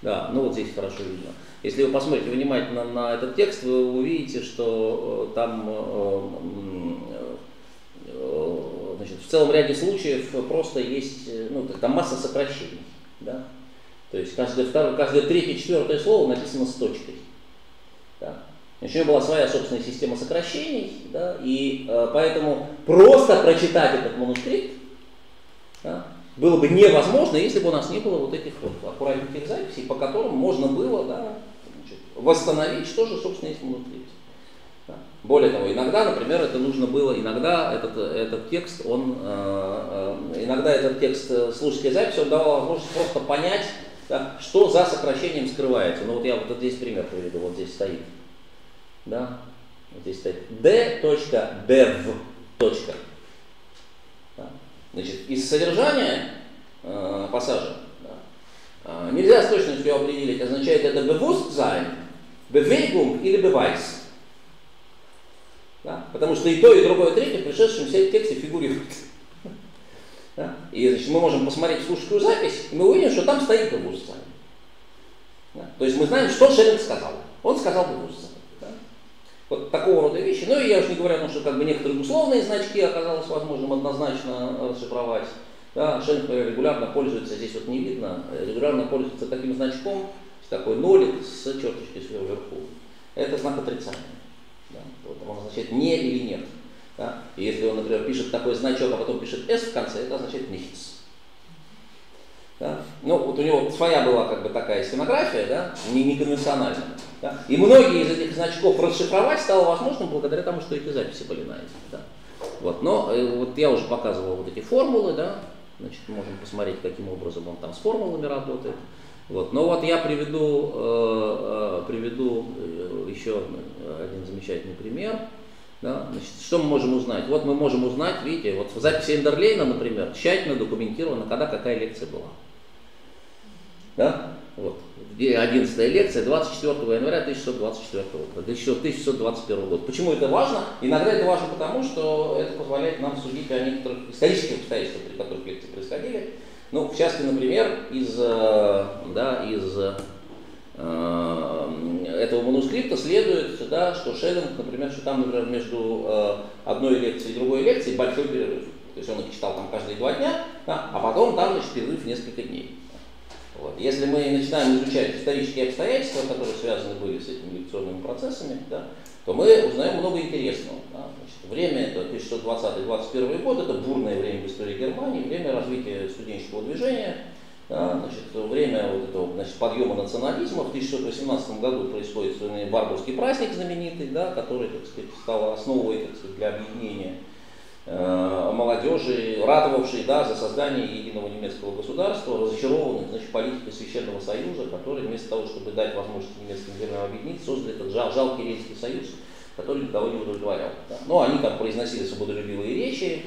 да, ну вот здесь хорошо видно. Если вы посмотрите внимательно на этот текст, вы увидите, что э, там э, э, значит, в целом ряде случаев просто есть, ну, там масса сокращений. Да? То есть каждое, второе, каждое третье, четвертое слово написано с точкой. Да? У была своя собственная система сокращений, да, и поэтому просто прочитать этот манускрипт да, было бы невозможно, если бы у нас не было вот этих вот аккуратненьких записей, по которым можно было да, значит, восстановить, что же, собственно, есть внутри. Да. Более того, иногда, например, это нужно было, иногда этот, этот текст, он, э, э, иногда этот текст э, слушательской записи, он давал возможность просто понять, да, что за сокращением скрывается. Ну вот я вот здесь пример приведу, вот здесь стоит. Да, вот здесь стоит d.dev. Значит, из содержания э, пассажа да, э, нельзя с точностью определить, означает это bewusstsein, Bewegung или Beweis. Да? Потому что и то, и другое, и третье в пришедшем тексте фигурирует. Да? И значит, мы можем посмотреть слушательскую запись, и мы увидим, что там стоит Габусца. Да? То есть мы знаем, что Шеллинг сказал. Он сказал Габусца. Вот такого рода вещи. Ну и я уж не говорю о том, что как бы некоторые условные значки оказалось возможным однозначно расшифровать. Да, Шеллинг регулярно пользуется, здесь вот не видно, регулярно пользуется таким значком, такой нолик с черточкой сверху. Это знак отрицания. Да? Вот он означает не или нет. Да? И если он, например, пишет такой значок, а потом пишет S в конце, это означает nichts. Да? Ну, вот у него своя была как бы такая стенография, да, не, неконвенциональная. Да? И многие из этих значков расшифровать стало возможным благодаря тому, что эти записи были найдены. Да? Вот, но э, вот я уже показывал вот эти формулы, да, значит, можем посмотреть, каким образом он там с формулами работает. Вот. Но вот я приведу, э, э, приведу э, еще один замечательный пример. Да? Значит, что мы можем узнать? Вот мы можем узнать, видите, вот в записи Эндерлейна, например, тщательно документировано, когда какая лекция была. Да? Вот. 11 лекция 24 января 1624 года, 1621 года. Почему это важно? Иногда это важно потому, что это позволяет нам судить о некоторых исторических обстоятельствах, при которых лекции происходили. Ну, в частности, например, из, да, из э, этого манускрипта следует, да, что Шеллинг, например, что там, например, между э, одной лекцией и другой лекцией большой перерыв. То есть он их читал там каждые два дня, да, а потом там, значит, перерыв несколько дней. Вот. Если мы начинаем изучать исторические обстоятельства, которые связаны были с этими лекционными процессами, да, то мы узнаем много интересного. Да. Значит, время это 1620-21 год, это бурное время в истории Германии, время развития студенческого движения, да, значит, время вот этого значит, подъема национализма. В 1618 году происходит Барбарский праздник знаменитый, да, который так сказать, стал основой так сказать, для объединения молодежи, ратовавшей да, за создание единого немецкого государства, разочарованных значит, политикой Священного Союза, который вместо того, чтобы дать возможность немецким землям объединиться, создали этот жал, жалкий Рейнский Союз, который никого не удовлетворял. Да. Но ну, они там произносили свободолюбивые речи,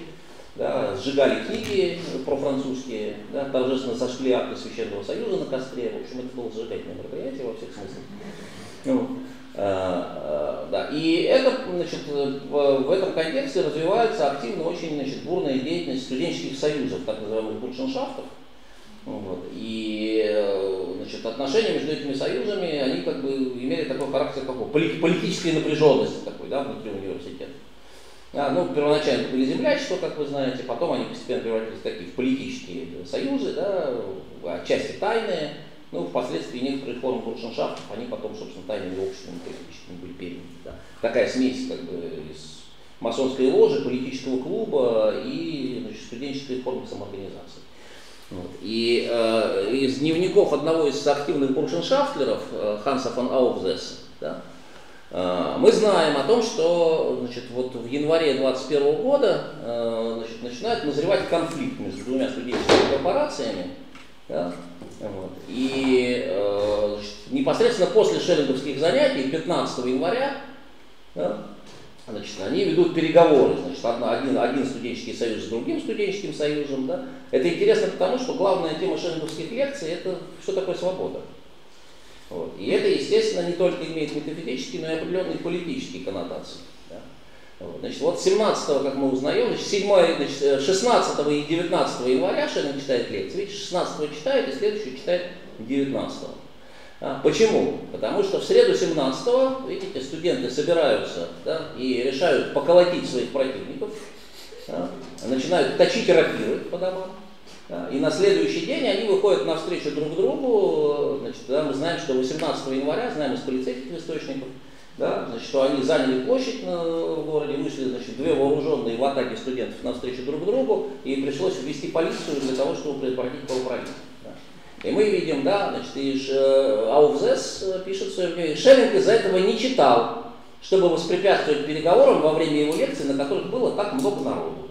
да, сжигали книги про-французские, да, торжественно сошли акты Священного Союза на костре. В общем, это было зажигательное мероприятие во всех смыслах. Э, э, да. И это, значит, в этом контексте развивается активно очень значит, бурная деятельность студенческих союзов, так называемых буршеншафтов. Вот. И э, значит, отношения между этими союзами, они как бы имели такой характер какого? Политической напряженности такой, да, внутри университета. А, ну, первоначально это были землячества, как вы знаете, потом они постепенно превратились в такие в политические союзы, да, отчасти тайные, ну, впоследствии некоторые формы буршеншафтов, они потом, собственно, тайными обществами политическими были переняты. Да. Такая смесь как бы из масонской ложи, политического клуба и значит, студенческой формы самоорганизации. Вот. И э, из дневников одного из активных буршеншафтлеров, э, Ханса фон Ауфзесса, да, э, мы знаем о том, что значит, вот в январе 2021 года э, значит, начинает назревать конфликт между двумя студенческими корпорациями. Да, вот. И э, непосредственно после шеллинговских занятий, 15 января, да, значит, они ведут переговоры. Значит, одна, один, один студенческий союз с другим студенческим союзом. Да. Это интересно потому, что главная тема шеллинговских лекций – это что такое свобода. Вот. И это, естественно, не только имеет метафизические, но и определенные политические коннотации. Значит, вот 17 как мы узнаем, значит, 7, значит, 16 и 19 января Шеннон читает лекции. Видите, 16 читает и следующую читает 19. А, почему? Потому что в среду 17 видите, студенты собираются да, и решают поколотить своих противников, да, начинают точить рапиры по домам. Да, и на следующий день они выходят навстречу друг другу. Значит, да, мы знаем, что 18 января, знаем из полицейских источников, да, значит, что они заняли площадь на, в городе, вышли значит, две вооруженные в атаке студентов навстречу друг другу, и пришлось ввести полицию для того, чтобы предотвратить. Да. И мы видим, да, значит, и э, Ауфзес э, пишет в своем Шеллинг из-за этого не читал, чтобы воспрепятствовать переговорам во время его лекции, на которых было так много народу.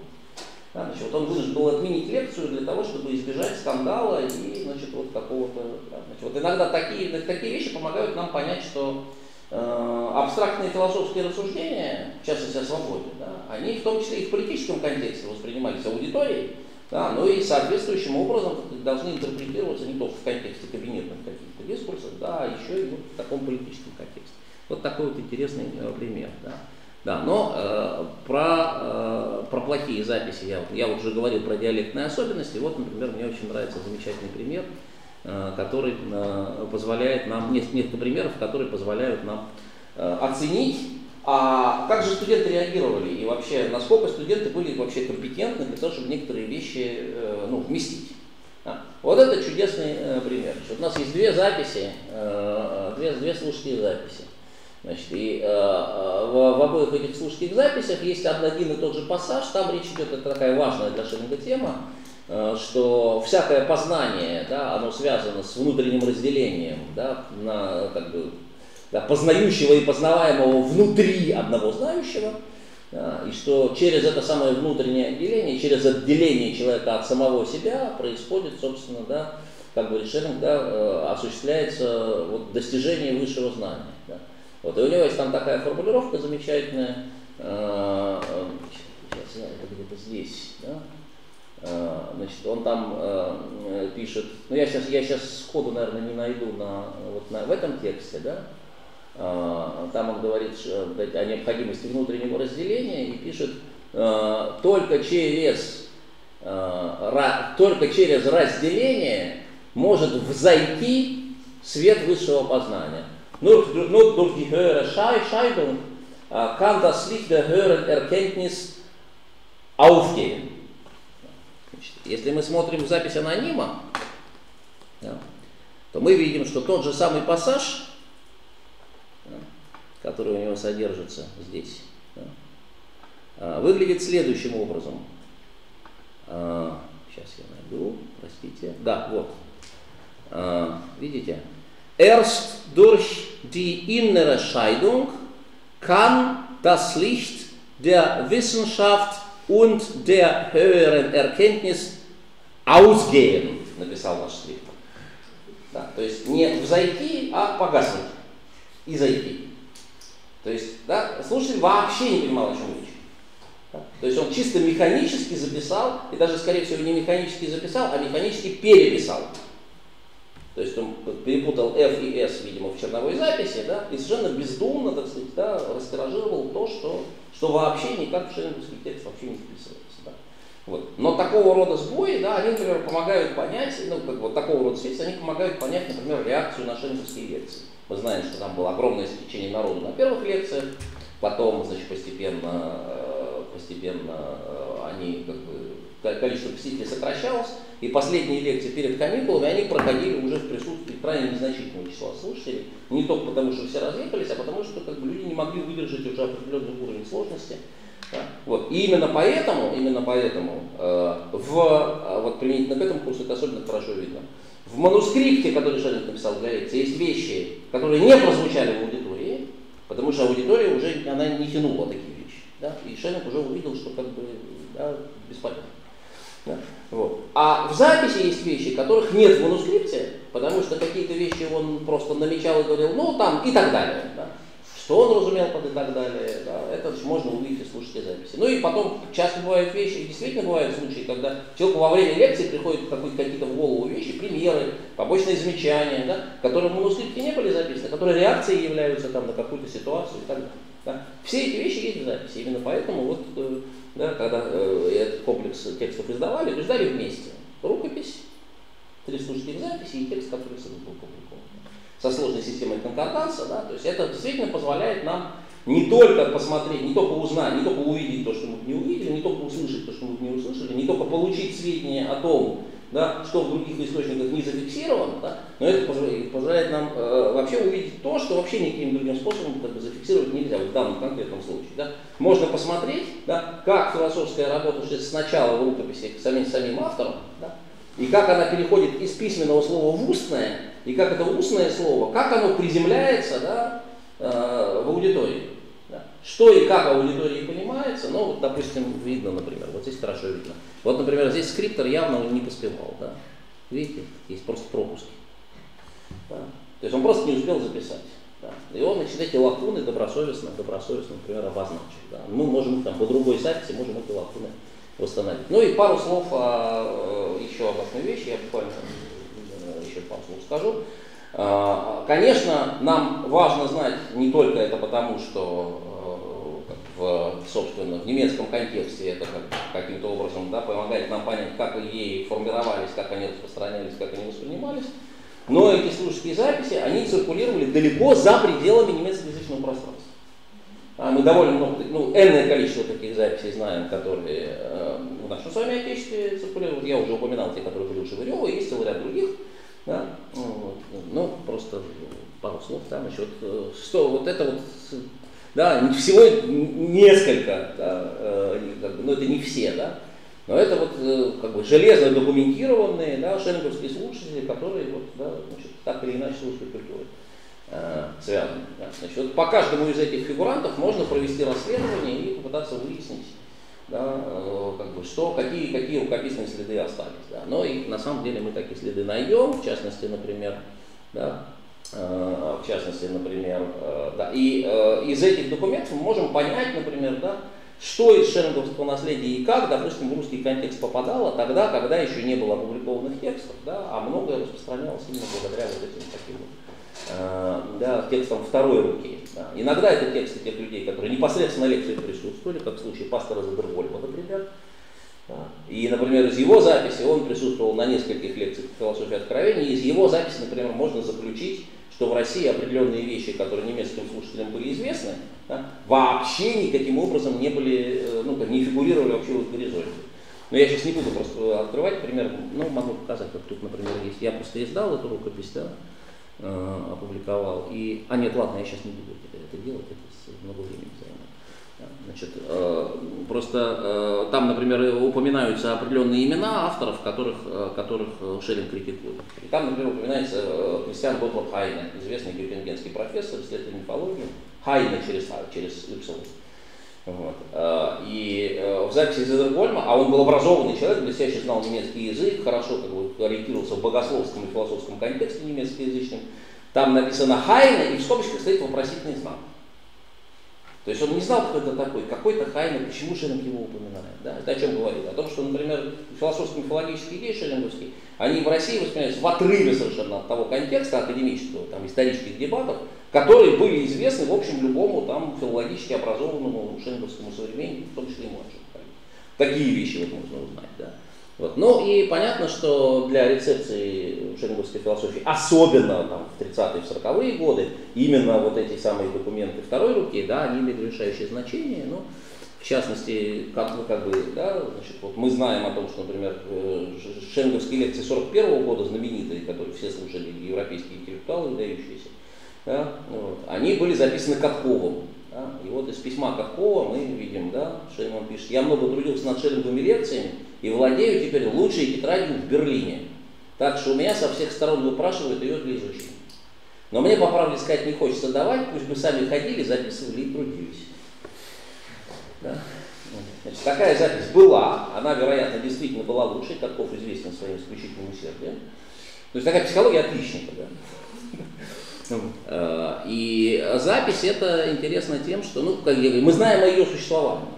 Да, значит, вот он вынужден был отменить лекцию для того, чтобы избежать скандала и значит, вот какого-то. Да, вот иногда такие, такие вещи помогают нам понять, что Э, абстрактные философские рассуждения, в частности о свободе, да, они в том числе и в политическом контексте воспринимались аудиторией, да, но и соответствующим образом должны интерпретироваться не только в контексте кабинетных каких-то дискурсов, да, а еще и вот в таком политическом контексте. Вот такой вот интересный э, пример. Да. Да, но э, про, э, про плохие записи я, я уже говорил про диалектные особенности. Вот, например, мне очень нравится замечательный пример, э, который э, позволяет нам, несколько примеров, которые позволяют нам э, оценить, а как же студенты реагировали и вообще, насколько студенты были вообще компетентны для того, чтобы некоторые вещи э, ну, вместить. А, вот это чудесный э, пример. Значит, у нас есть две записи, э, две, две слушательские записи. Значит, и э, в, в обоих этих слушательских записях есть один и тот же пассаж, там речь идет, это такая важная для Шеллинга тема, э, что всякое познание, да, оно связано с внутренним разделением, да, на, как бы, да, познающего и познаваемого внутри одного знающего, да, и что через это самое внутреннее отделение, через отделение человека от самого себя происходит, собственно, да, как бы решением, да, э, осуществляется вот, достижение высшего знания. Да. Вот, и у него есть там такая формулировка замечательная, э, сейчас я это где-то здесь, да, э, значит, он там пишет, ну я сейчас, я сейчас сходу, наверное, не найду на, вот на, в этом тексте, да, а, там он говорит о необходимости внутреннего разделения и пишет, а, только через, а, только через разделение может взойти свет высшего познания. Nur, nur durch die höhere Scheidung kann das Licht der höheren Erkenntnis aufgehen. Если мы смотрим запись анонима, то мы видим, что тот же самый пассаж который у него содержится здесь, да, а, выглядит следующим образом. А, сейчас я найду, простите. Да, вот. А, видите? Erst durch die innere Scheidung kann das Licht der Wissenschaft und der höheren Erkenntnis ausgehen, написал наш скрипт. Да, то есть не взойти, а погаснуть и зайти. То есть, да, слушатель вообще не понимал, о чем речь. То есть он чисто механически записал, и даже, скорее всего, не механически записал, а механически переписал. То есть он перепутал F и S, видимо, в черновой записи, да, и совершенно бездумно, так сказать, да, растиражировал то, что, что вообще никак в шеллинговский текст вообще не вписывается. Вот. Но такого рода сбои, да, они, например, помогают понять, ну, как вот такого рода связи, они помогают понять, например, реакцию на шеллинговские лекции. Мы знаем, что там было огромное стечение народу на первых лекциях, потом, значит, постепенно, э, постепенно э, они, как бы, количество посетителей сокращалось, и последние лекции перед каникулами они проходили уже в присутствии крайне незначительного числа слушателей, не только потому, что все разъехались, а потому, что как бы, люди не могли выдержать уже определенный уровень сложности. Вот. И именно поэтому, именно поэтому э, в, э, вот применительно к этому курсу это особенно хорошо видно, в манускрипте, который Шеллинг написал для лекции, есть вещи, которые не прозвучали в аудитории, потому что аудитория уже она не тянула такие вещи. Да? И Шеллинг уже увидел, что как бы да, бесполезно. Да? Вот. А в записи есть вещи, которых нет в манускрипте, потому что какие-то вещи он просто намечал и говорил, ну там и так далее. Да? Что он разумел под и так далее, да, это можно увидеть и слушать записи. Ну и потом часто бывают вещи, действительно бывают случаи, когда человеку во время лекции приходят какие-то в голову вещи, примеры, побочные замечания, да, которые в манускрипте не были записаны, которые реакцией являются там, на какую-то ситуацию и так далее. Да. Все эти вещи есть в записи, именно поэтому вот, э, да, когда э, этот комплекс текстов издавали, то издали вместе рукопись, три слушательных записи и текст, который был опубликован со сложной системой конкорданса, да, то есть это действительно позволяет нам не только посмотреть, не только узнать, не только увидеть то, что мы не увидели, не только услышать то, что мы не услышали, не только получить сведения о том, да, что в других источниках не зафиксировано, да, но это позволяет, позволяет нам э, вообще увидеть то, что вообще никаким другим способом как бы, зафиксировать нельзя вот в данном конкретном случае. Да. Можно посмотреть, да, как философская работа шли сначала в рукописи самим, самим авторам, да, и как она переходит из письменного слова в устное, и как это устное слово, как оно приземляется да, э, в аудитории. Да. Что и как аудитории понимается, ну, вот, допустим, видно, например, вот здесь хорошо видно. Вот, например, здесь скриптор явно не поспевал, да. Видите, есть просто пропуски. Да. То есть он просто не успел записать. Да. И он, значит, эти лакуны добросовестно, добросовестно, например, обозначить. Да. Мы можем там по другой записи можем эти лакуны восстановить. Ну и пару слов о, э, еще об одной вещи, я буквально еще пару слов скажу. А, конечно, нам важно знать не только это потому, что в, собственно, в немецком контексте это как, каким-то образом да, помогает нам понять, как идеи формировались, как они распространялись, как они воспринимались. Но эти слушательские записи, они циркулировали далеко за пределами немецкоязычного пространства. А мы довольно много, ну, энное количество таких записей знаем, которые э, в нашем с вами отечестве циркулируют. Я уже упоминал те, которые были у Шевырева, есть целый ряд других. Да? Ну, вот. ну, просто пару слов там э, что вот это вот, да, всего несколько, да, э, но это не все, да, но это вот э, как бы железно документированные да, шеллинговские слушатели, которые вот, да, значит, так или иначе с русской культурой э, связаны. Да. Значит, вот по каждому из этих фигурантов можно провести расследование и попытаться выяснить, да, э, как бы, что, какие, какие рукописные следы остались. Да. Но и на самом деле мы такие следы найдем, в частности, например, да, э, в частности, например, э, да, и из этих документов мы можем понять, например, да, что из шеринговского наследия и как, допустим, в русский контекст попадало тогда, когда еще не было опубликованных текстов, да, а многое распространялось именно благодаря вот этим таким э, да, текстам второй руки. Да. Иногда это тексты тех людей, которые непосредственно на лекции присутствовали, как в случае пастора Задервольма, например. Да. И, например, из его записи он присутствовал на нескольких лекциях по философии откровения, из его записи, например, можно заключить, что в России определенные вещи, которые немецким слушателям были известны, да, вообще никаким образом не были, э, ну, не фигурировали вообще в горизонте. Но я сейчас не буду просто открывать пример, ну, могу показать, как тут, например, есть. Я просто издал эту рукопись, да, э, опубликовал. И, а нет, ладно, я сейчас не буду это, это делать, это много времени займет. Значит, э, просто э, там, например, упоминаются определенные имена авторов, которых, которых Шеллинг критикует. И там, например, упоминается Кристиан Готлоб Хайне, известный гюттингенский профессор, исследователь мифологии, Хайне через, через Y. Вот. И в записи Зедергольма, а он был образованный человек, блестяще знал немецкий язык, хорошо как бы, ориентировался в богословском и философском контексте немецкоязычном, там написано Хайне, и в скобочках стоит вопросительный знак. То есть он не знал, кто это такой, какой-то Хайна, почему Шеллинг его упоминает. Да? Это о чем говорит? О том, что, например, философско-мифологические идеи шеллинговские, они в России воспринимаются в отрыве совершенно от того контекста академического, там, исторических дебатов, которые были известны, в общем, любому там филологически образованному шеллинговскому современнику, в том числе и младшему. Такие вещи вот можно узнать. Да? Вот. Ну и понятно, что для рецепции шенгурской философии, особенно там, в 30-е, в 40-е годы, именно вот эти самые документы второй руки, да, они имеют решающее значение. Ну, в частности, как, как бы, да, значит, вот мы знаем о том, что, например, э, шенговские лекции 41 -го года, знаменитые, которые все слушали, европейские интеллектуалы выдающиеся, да, вот, они были записаны Катковым. Да, и вот из письма Каткова мы видим, да, Шельман пишет, я много трудился над шеллинговыми лекциями, и владею теперь лучшей тетрадью в Берлине. Так что у меня со всех сторон выпрашивают ее для изучения. Но мне, по правде сказать, не хочется давать, пусть бы сами ходили, записывали и трудились. Да? Значит, такая запись была, она, вероятно, действительно была лучшей, Катков известен своим исключительным усердием. То есть такая психология отличника. Да? Э, и запись это интересно тем, что, ну, как я говорю, мы знаем о ее существовании.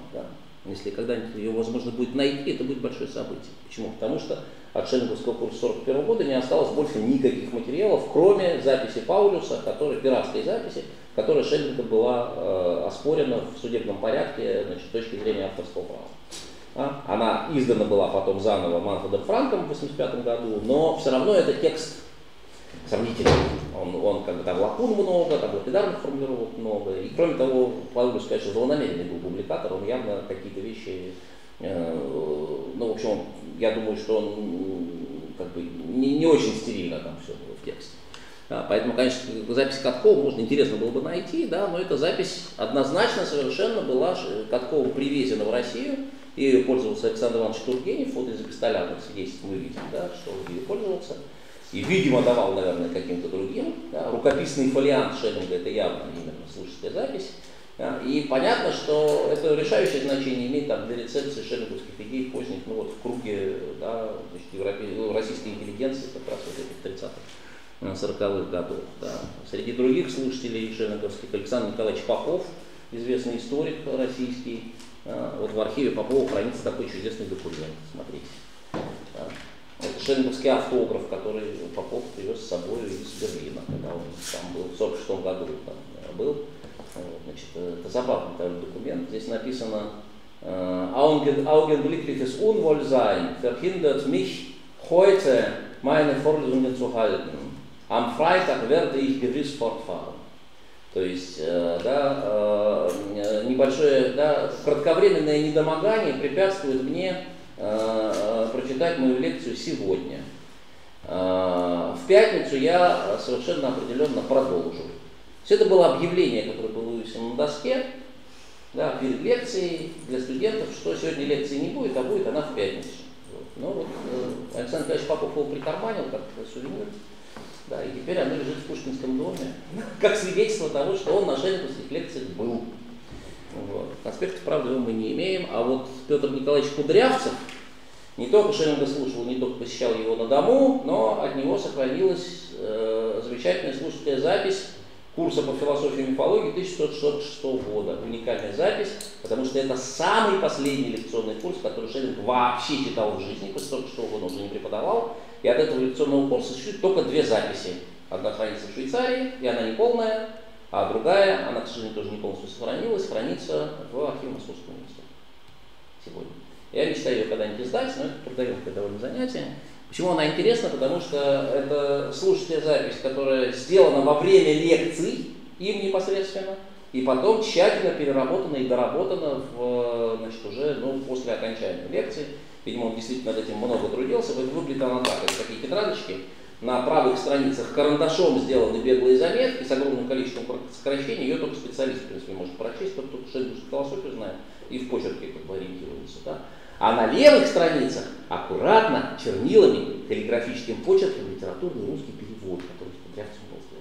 Если когда-нибудь ее возможно будет найти, это будет большое событие. Почему? Потому что от Шеллинговского курса 41 года не осталось больше никаких материалов, кроме записи Паулюса, которая, пиратской записи, которая Шеллинга была э, оспорена в судебном порядке значит, с точки зрения авторского права. А? Она издана была потом заново Манфредом Франком в 1985 году, но все равно это текст сомнительный. Он, он как бы там лакун много, там лапидарных формулировок много. И кроме того, Павлович, конечно, злонамеренный был публикатор, он явно какие-то вещи, э, ну, в общем, я думаю, что он как бы не, не очень стерильно там все было в тексте. Да, поэтому, конечно, запись Каткова можно интересно было бы найти, да, но эта запись однозначно совершенно была Каткову привезена в Россию, и пользовался Александр Иванович Тургенев, вот из эпистолярных свидетельств мы видим, да, что он ею пользовался и, видимо, давал, наверное, каким-то другим. Да. Рукописный фолиант Шеллинга – это явно именно слушательская запись. Да. И понятно, что это решающее значение имеет там, для рецепции шеллинговских идей поздних, ну вот в круге да, значит, европе... Ну, российской интеллигенции как раз вот этих 30-х, 40-х годов. Да. Среди других слушателей шеллинговских Александр Николаевич Попов, известный историк российский. Да. Вот в архиве Попова хранится такой чудесный документ, смотрите. Шеллинговский автограф, который Попов привез с собой из Берлина, когда он там был в 46 году там был. Вот, значит, это забавный такой документ. Здесь написано Augen, augenblickliches Unwohlsein verhindert mich heute meine Vorlesungen zu halten. Am Freitag werde ich gewiss fortfahren. То есть, да, небольшое, да, кратковременное недомогание препятствует мне прочитать мою лекцию сегодня. В пятницу я совершенно определенно продолжу. Все это было объявление, которое было вывесено на доске, да, перед лекцией для студентов, что сегодня лекции не будет, а будет она в пятницу. Ну вот э, Александр Николаевич Попов его прикарманил как сувенир. Да, и теперь оно лежит в Пушкинском доме, как свидетельство того, что он на шелковских лекциях был. Вот. Конспектов, правда, мы не имеем, а вот Петр Николаевич Кудрявцев не только Шеллинга слушал, не только посещал его на дому, но от него сохранилась э, замечательная слушательская запись курса по философии и мифологии 1946 года. Уникальная запись, потому что это самый последний лекционный курс, который Шеллинг вообще читал в жизни, после 1946 года он уже не преподавал. И от этого лекционного курса существует только две записи. Одна хранится в Швейцарии, и она не полная, а другая, она, к сожалению, тоже не полностью сохранилась, хранится в архиве Московского университета сегодня. Я мечтаю ее когда-нибудь издать, но это трудоемкое довольно занятие. Почему она интересна? Потому что это слушательная запись, которая сделана во время лекций, им непосредственно, и потом тщательно переработана и доработана в, значит, уже ну, после окончания лекции. Видимо, он действительно над этим много трудился. Выглядит она так, это такие тетрадочки, на правых страницах карандашом сделаны беглые заметки с огромным количеством сокращений. Ее только специалист, в принципе, может прочесть, тот, кто шельдовскую философию знает и в почерке как бы ориентируется. Да? А на левых страницах аккуратно чернилами, каллиграфическим почерком литературный русский перевод, который Кудрявцев был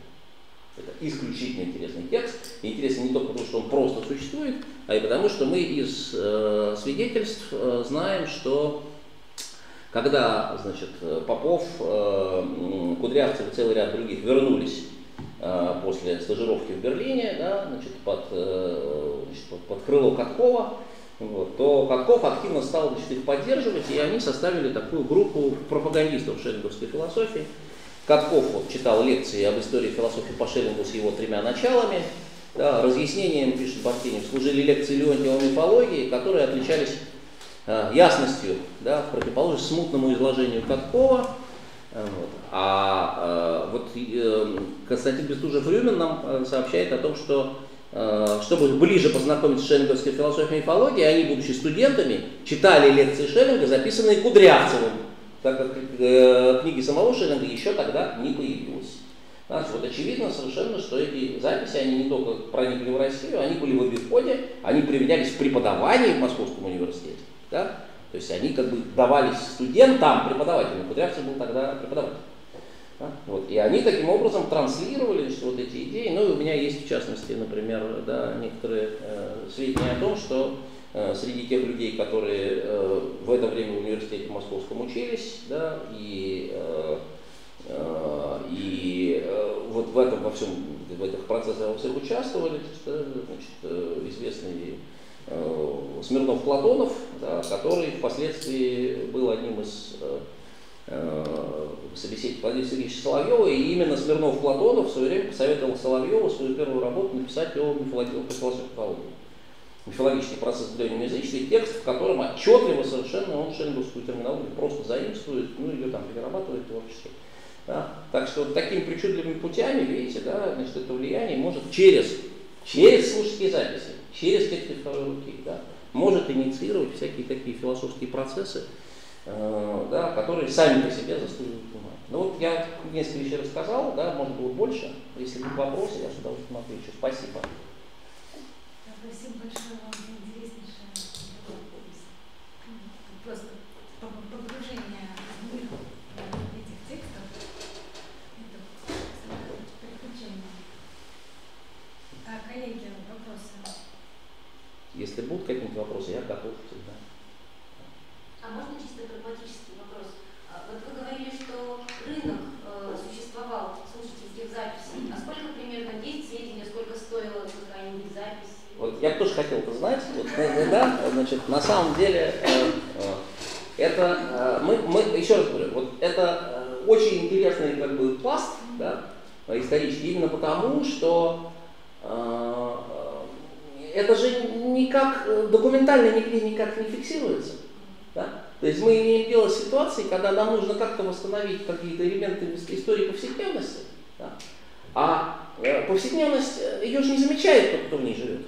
Это исключительно интересный текст. И интересен не только потому, что он просто существует, а и потому, что мы из э, свидетельств э, знаем, что когда значит, Попов, э, Кудрявцев и целый ряд других вернулись э, после стажировки в Берлине да, значит, под, э, значит, под крыло Каткова, вот, то Катков активно стал значит, их поддерживать, и они составили такую группу пропагандистов шеллинговской философии. Катков вот, читал лекции об истории философии по Шеллингу с его тремя началами. Да, разъяснением, пишет Бартенев, служили лекции Леонтьева мифологии, которые отличались э, ясностью, да, в противоположность смутному изложению Каткова. Вот. А э, вот э, Константин Бестужев-Рюмин нам э, сообщает о том, что Э, чтобы ближе познакомиться с шеллинговской философией и мифологией, они, будучи студентами, читали лекции Шеллинга, записанные Кудрявцевым, так как э, книги самого Шеллинга еще тогда не появилось. Значит, вот очевидно совершенно, что эти записи, они не только проникли в Россию, они были в обиходе, они применялись в преподавании в Московском университете. Да? То есть они как бы давались студентам, преподавателям. Кудрявцев был тогда преподаватель. Да? Вот. И они таким образом транслировали вот эти идеи. Ну и у меня есть в частности, например, да, некоторые э, сведения о том, что э, среди тех людей, которые э, в это время в университете московском учились, да, и, э, э, и э, вот в этом во всем, в этих процессах во всех участвовали, значит, э, известный э, Смирнов Платонов, да, который впоследствии был одним из Э, собеседник Владимира Сергеевича Соловьева, и именно Смирнов Платонов в свое время посоветовал Соловьеву свою первую работу написать о мифологии, Мифологический процесс в древнем язычестве, текст, в котором отчетливо совершенно он шенгурскую терминологию просто заимствует, ну ее там перерабатывает творчески. Да? Так что вот такими причудливыми путями, видите, да, значит, это влияние может через, через слушательские записи, через тексты второй руки, да, может инициировать всякие такие философские процессы, Э, да, которые сами по себе заслуживают внимания. Ну вот я несколько вещей рассказал, да, может быть больше. Если будут вопросы, я с удовольствием отвечу. Спасибо. Спасибо большое вам за интереснейшее просто погружение в мир этих текстов. Это приключение. А, коллеги, вопросы? Если будут какие-нибудь вопросы, я готов всегда. А можно чисто прагматический вопрос? А, вот вы говорили, что рынок э, существовал слушательских записей. А сколько примерно есть сведения, сколько стоила какая-нибудь запись? Вот я тоже хотел это знать. Вот, да, значит, на самом деле э, э, это мы, мы еще раз говорю, вот это очень интересный как бы пласт, да, исторический, именно потому, что это же никак, э, документально нигде никак не фиксируется. Да? То есть мы имеем дело с ситуацией, когда нам нужно как-то восстановить какие-то элементы истории повседневности, да? а э, повседневность, э, ее же не замечает тот, кто в ней живет.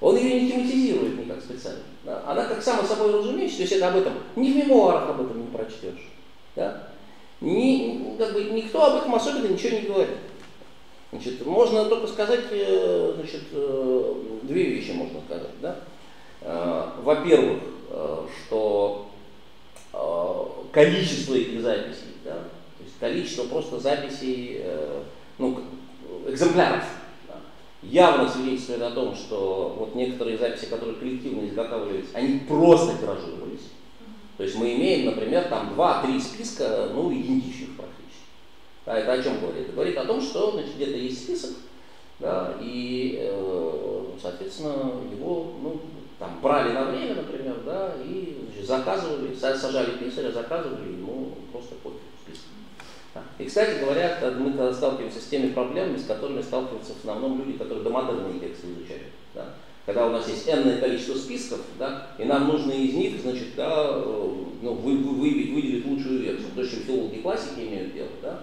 Он ее не тематизирует никак специально. Да? Она как само собой разумеется, то есть это об этом, ни в мемуарах об этом не прочтешь. Да? Ни, как бы, никто об этом особенно ничего не говорит. Значит, можно только сказать, э, значит, две вещи можно сказать. Да? Во-первых, что количество этих записей, да, то есть количество просто записей, ну, экземпляров, явно свидетельствует о том, что вот некоторые записи, которые коллективно изготавливались, они просто тиражировались. То есть мы имеем, например, там два-три списка, ну, идентичных практически. А это о чем говорит? Это говорит о том, что значит, где-то есть список, да, и, э, соответственно, его ну, там, брали на время, например, да, и значит, заказывали, сажали писаря, заказывали ему просто копию. И, кстати говоря, мы когда сталкиваемся с теми проблемами, с которыми сталкиваются в основном люди, которые домодерные тексты изучают. Да? Когда у нас есть энное количество списков, да, и нам нужно из них, значит, да, э, ну, вы, вы, выявить, выделить лучшую версию, то, чем филологи классики имеют дело. Да?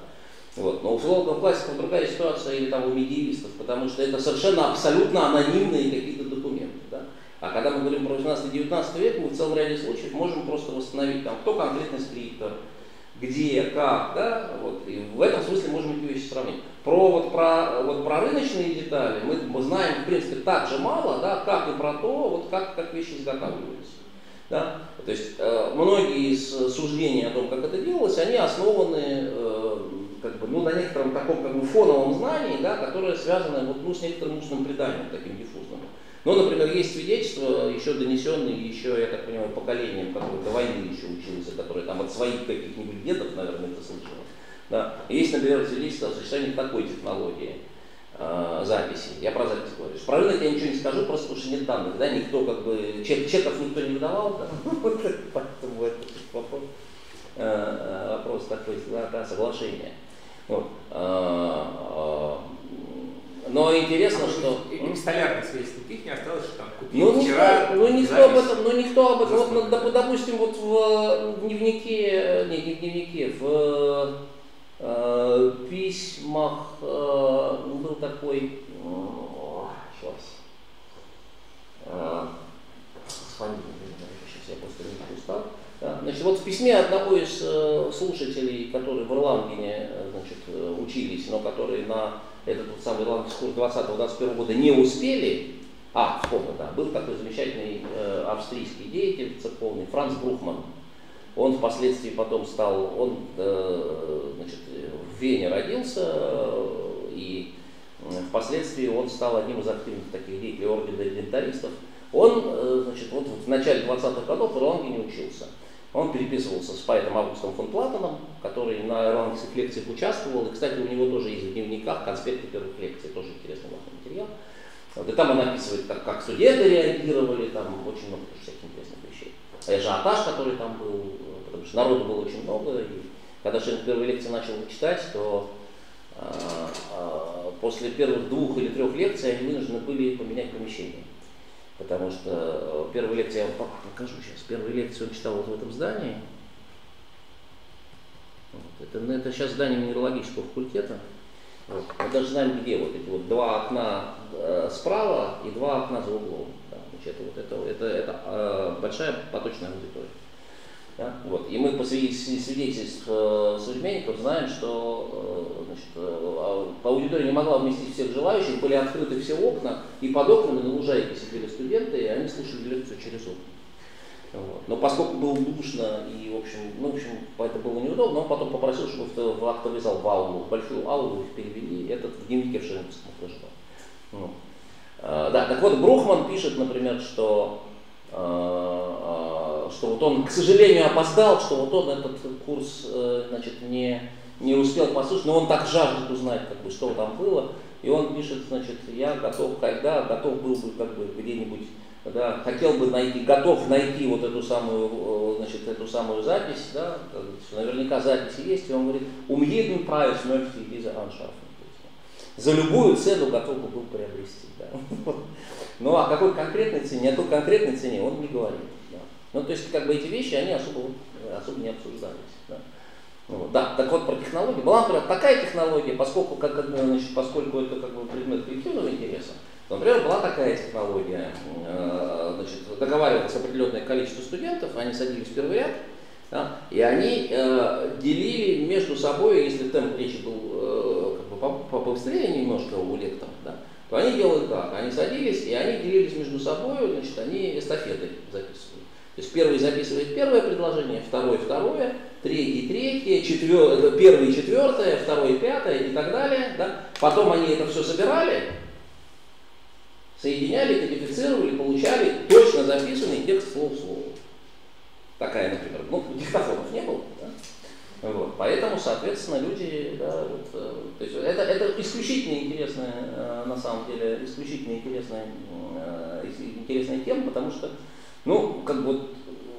Вот. Но у филологов классиков другая ситуация, или там у медиевистов, потому что это совершенно абсолютно анонимные какие-то документы. Да? А когда мы говорим про 18-19 век, мы в целом ряде случаев можем просто восстановить, там, кто конкретный скриптор, где, как, да, вот, и в этом смысле можем эти вещи сравнить. Про, вот, про, вот, про рыночные детали мы, мы знаем, в принципе, так же мало, да, как и про то, вот, как, как вещи изготавливались. Да? То есть э, многие из суждений о том, как это делалось, они основаны э, как бы, ну, на некотором таком как бы, фоновом знании, да, которое связано вот, ну, с некоторым устным преданием, таким диффузным. Ну, например, есть свидетельства, еще донесенные еще, я так понимаю, поколением, до войны еще учился, которые там от своих каких-нибудь дедов, наверное, это слышало. Да. Есть, например, свидетельство о существовании такой технологии э, записи. Я про запись говорю. Про рынок я ничего не скажу, просто потому что нет данных, да, никто как бы, чек, чеков никто не выдавал, да, поэтому это вопрос, э, вопрос такой, да, соглашение. Вот. Но интересно, что... И столярных свидетельств никаких не осталось, что там купили ну, вчера ну, никто об этом, ну, никто об этом, вот, допустим, вот в дневнике, не, не в дневнике, в э, письмах э, был такой, э, сейчас, э, с фамилией, сейчас я просто не устал, да. Значит, вот в письме одного из э, слушателей, которые в Ирландине э, значит, э, учились, но которые на этот вот самый ирландский курс 20-21 года не успели, а, вспомнил, да, был такой замечательный э, австрийский деятель церковный Франц Брухман. Он впоследствии потом стал, он э, значит, в Вене родился, э, и впоследствии он стал одним из активных таких деятелей ордена дентаристов. Он, э, значит, вот в начале 20-х годов в Ирландии не учился. Он переписывался с поэтом Августом фон Платоном, который на ирландских лекциях участвовал. И, кстати, у него тоже есть в дневниках конспекты первых лекций, тоже интересный материал. Вот, и там он описывает, как, как студенты реагировали, там очень много всяких интересных вещей. Ажиотаж, который там был, потому что народу было очень много. И когда Шенк первые лекции начал читать, то а, а, после первых двух или трех лекций они вынуждены были поменять помещение. Потому что э, первую лекцию, я вам покажу сейчас, первую лекцию он читал вот в этом здании. Вот. Это, ну, это сейчас здание минералогического факультета. Вот. Мы даже знаем, где вот эти вот два окна э, справа и два окна за углом. Да. Значит, вот это, это, это э, большая поточная аудитория. Да? Вот. И мы по свидетельств э, современников знаем, что э, значит, э, аудитория не могла вместить всех желающих, были открыты все окна, и под окнами на лужайке сидели студенты, и они слушали лекцию через окна. Вот. Но поскольку было душно и, в общем, ну, в общем, это было неудобно, он потом попросил, чтобы в, в актовый зал, в аулу, в большую аулу их перевели, этот в дневнике в Шереметьевском флешбал. Ну. А, да, так вот, Брухман пишет, например, что а, а, что вот он, к сожалению, опоздал, что вот он этот курс э, значит, не, не успел послушать, но он так жаждет узнать, как бы, что там было, и он пишет, значит, я готов, когда готов был бы как бы где-нибудь да, хотел бы найти, готов найти вот эту самую, э, значит, эту самую запись, да, наверняка записи есть, и он говорит, um jeden Preis möchte ich diese за любую цену готов бы был приобрести. Да. Ну а какой конкретной цене, о той конкретной цене он не говорит. Ну то есть как бы эти вещи, они особо, особо не обсуждались. Да. Вот, да, так вот про технологии. Была, например, такая технология, поскольку, как, значит, поскольку это как бы предмет коллективного интереса, то, например, была такая технология, э, значит, договаривалось определенное количество студентов, они садились в первый ряд, да, и они э, делили между собой, если темп речи был э, как бы побыстрее немножко у лекторов, да, то они делают так, они садились, и они делились между собой, значит, они эстафеты записывали. То есть первый записывает первое предложение, второй второе, третий третье, четвер... первый четвертое, второй пятое и так далее. Да? Потом они это все собирали, соединяли, кодифицировали, получали точно записанный текст слово в слово. Такая, например, ну, диктофонов не было, да? Вот. Поэтому, соответственно, люди, да, вот, э, то есть это, это исключительно интересная, э, на самом деле, исключительно интересная, э, интересная тема, потому что, ну, как бы вот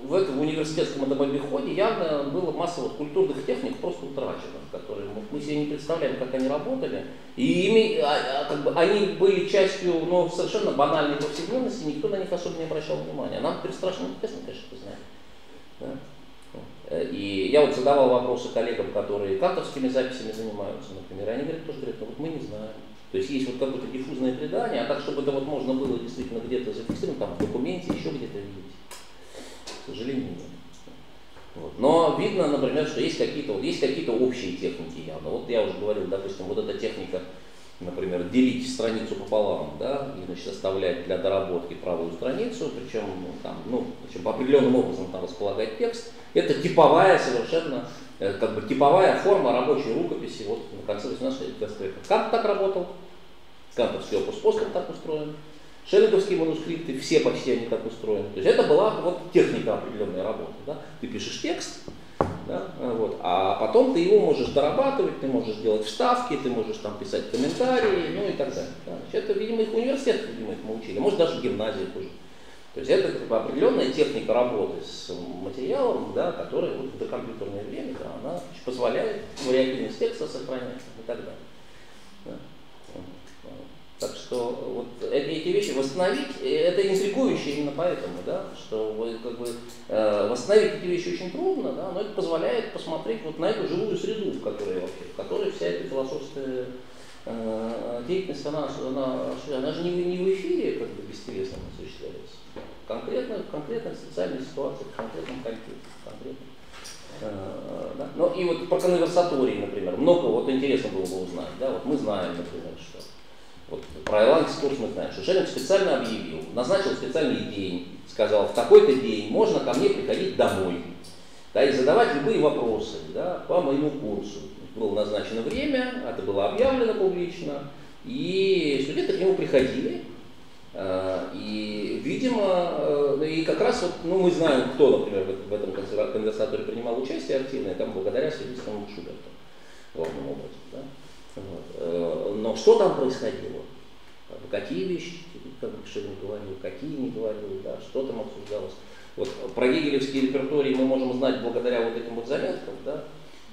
в этом университетском этом обиходе явно было масса вот культурных техник просто утрачено, которые мы, мы себе не представляем, как они работали. И ими, а, а, как бы, они были частью ну, совершенно банальной повседневности, никто на них особо не обращал внимания. Нам теперь страшно интересно, конечно, это знать. Да? И я вот задавал вопросы коллегам, которые кантовскими записями занимаются, например, и они говорят, тоже говорят, ну вот мы не знаем. То есть есть вот какое-то диффузное предание, а так, чтобы это вот можно было действительно где-то зафиксировать, там в документе, еще где-то видеть к сожалению, нет. Вот. Но видно, например, что есть какие-то вот, есть какие-то общие техники явно. Вот я уже говорил, допустим, вот эта техника, например, делить страницу пополам, да, и значит, оставлять для доработки правую страницу, причем ну, там, ну, причем определенным образом там располагать текст. Это типовая совершенно, как бы типовая форма рабочей рукописи вот на конце 18 века. Кант так работал, кантовский опус постер так устроен. Шеллинговские манускрипты, все почти они так устроены. То есть это была вот техника определенной работы. Да? Ты пишешь текст, да, вот, а потом ты его можешь дорабатывать, ты можешь делать вставки, ты можешь там писать комментарии, ну и так далее. Да. Значит, это, видимо, их университет, видимо, этому учили, может даже в гимназии тоже. То есть это как бы, определенная техника работы с материалом, да, которая вот, в докомпьютерное время да, она позволяет вариабельность текста сохранять и так далее. Да. Так что вот эти, вещи восстановить, это интригующе именно поэтому, да, что вы, как бы, э, восстановить эти вещи очень трудно, да, но это позволяет посмотреть вот на эту живую среду, в которой в которой вся эта философская деятельность, она, она, она же не, не в эфире как бы бестелесно осуществляется. Конкретно, конкретно в социальной ситуации, в конкретном контексте, конкретно. Э, да. Ну и вот по конверсатории, например, много вот интересно было бы узнать, да, вот мы знаем, например, что вот про ирландский курс мы знаем, что Шеллинг специально объявил, назначил специальный день, сказал, в такой-то день можно ко мне приходить домой да, и задавать любые вопросы да, по моему курсу. Было назначено время, это было объявлено публично, и студенты к нему приходили, а, и, видимо, э, и как раз вот, ну, мы знаем, кто, например, в этом конверсаторе принимал участие активно, там благодаря свидетельствам Шуберта, главным образом. Да? Вот. Э, но что там происходило? Какие вещи, как Шевин говорил, какие не говорил, да, что там обсуждалось. Вот про гегелевские репертуарии мы можем знать благодаря вот этим вот заметкам, да,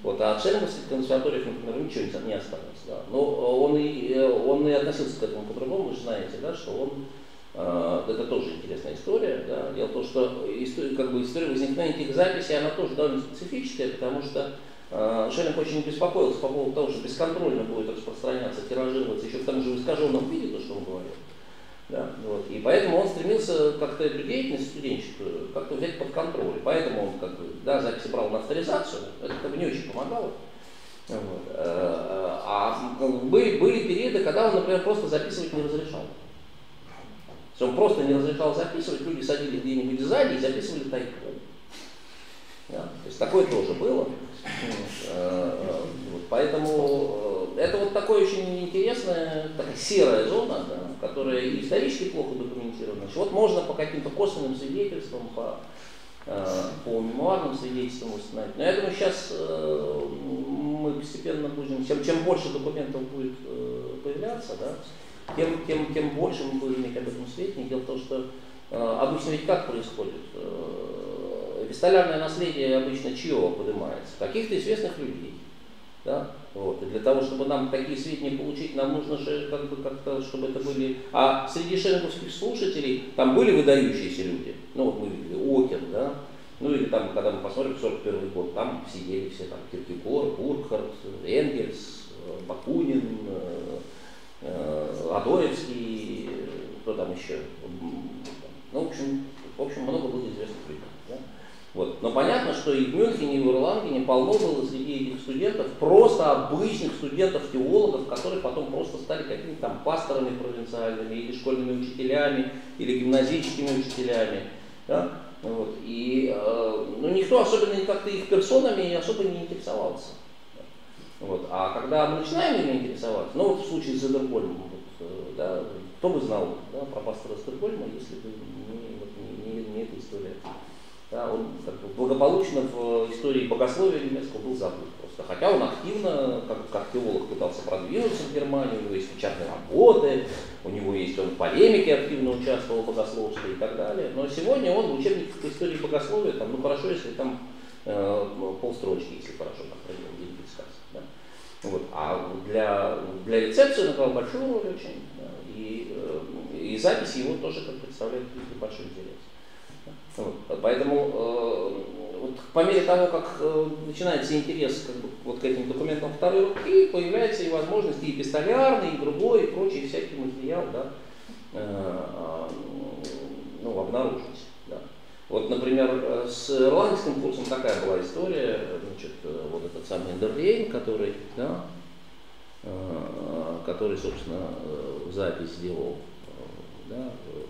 вот, а от Шеллинговских консерваториев, например, ничего не осталось. Да. Но он и, он и относился к этому по-другому, вы же знаете, да, что он, э, это тоже интересная история. Да. Дело в том, что история, как бы, история возникновения этих записей, она тоже довольно специфическая, потому что а, Шеллинг очень беспокоился по поводу того, что бесконтрольно будет распространяться, тиражироваться, еще к тому же в искаженном виде, то, что он говорил. Да, вот. И поэтому он стремился как-то эту деятельность студенческую как-то взять под контроль. Поэтому он как бы, да, записи брал на авторизацию, это как бы не очень помогало. Вот. А, а были, были периоды, когда он, например, просто записывать не разрешал. То он просто не разрешал записывать, люди садились где-нибудь сзади и записывали тайком. Да? То есть такое тоже было. Э, вот, поэтому э, это вот такое очень интересная, такая серая зона, да, которая исторически плохо документирована. Вот можно по каким-то косвенным свидетельствам, по, э, по мемуарным свидетельствам установить. Но я думаю, сейчас мы постепенно будем, чем, чем больше документов будет появляться, да, тем, тем, тем больше мы будем иметь об этом сведений. Дело в том, что обычно ведь как происходит? эпистолярное наследие обычно чье поднимается? Каких-то известных людей. Да? Вот. И для того, чтобы нам такие сведения получить, нам нужно же как как-то, чтобы это были... А среди шеринговских слушателей там были выдающиеся люди. Ну, вот мы видели Окин, да, ну или там, когда мы посмотрим 41 год, там сидели все там Киркегор, Буркхард, Энгельс, Бакунин, э, э, Адоевский, кто там еще. Ну, в общем, в общем, много было известных людей. Вот. Но понятно, что и в Мюнхене, и в Ирландии полно было среди этих студентов просто обычных студентов-теологов, которые потом просто стали какими-то там пасторами провинциальными, или школьными учителями, или гимназическими учителями. Да? Вот. И э, ну, никто особенно как-то их персонами особо не интересовался. Вот. А когда мы начинаем ими интересоваться, ну вот в случае с Эдергольмом, вот, э, да, кто бы знал да, про пастора Эдергольма, если бы не, вот, не, не, не эта история. Да, он как бы, благополучно в истории богословия немецкого был забыт просто. Хотя он активно, как, как теолог, пытался продвинуться в Германии, у него есть печатные работы, у него есть, он в полемике активно участвовал в богословстве и так далее. Но сегодня он в учебниках по истории богословия, там, ну хорошо, если там э, полстрочки, если хорошо там где-нибудь сказано. Да? Вот. А для, для рецепции он играл большую роль очень. Да? И, э, и запись его тоже как представляет большой интерес. Вот. Поэтому э, вот, по мере того, как э, начинается интерес как бы, вот к этим документам второй руки, появляется и возможность и эпистолярный, и другой, и прочий всякий материал да, э, ну, обнаружить. Да. Вот, например, с ирландским курсом такая была история, значит, вот этот самый Эндерлейн, который, да, который, собственно, запись сделал да, Э,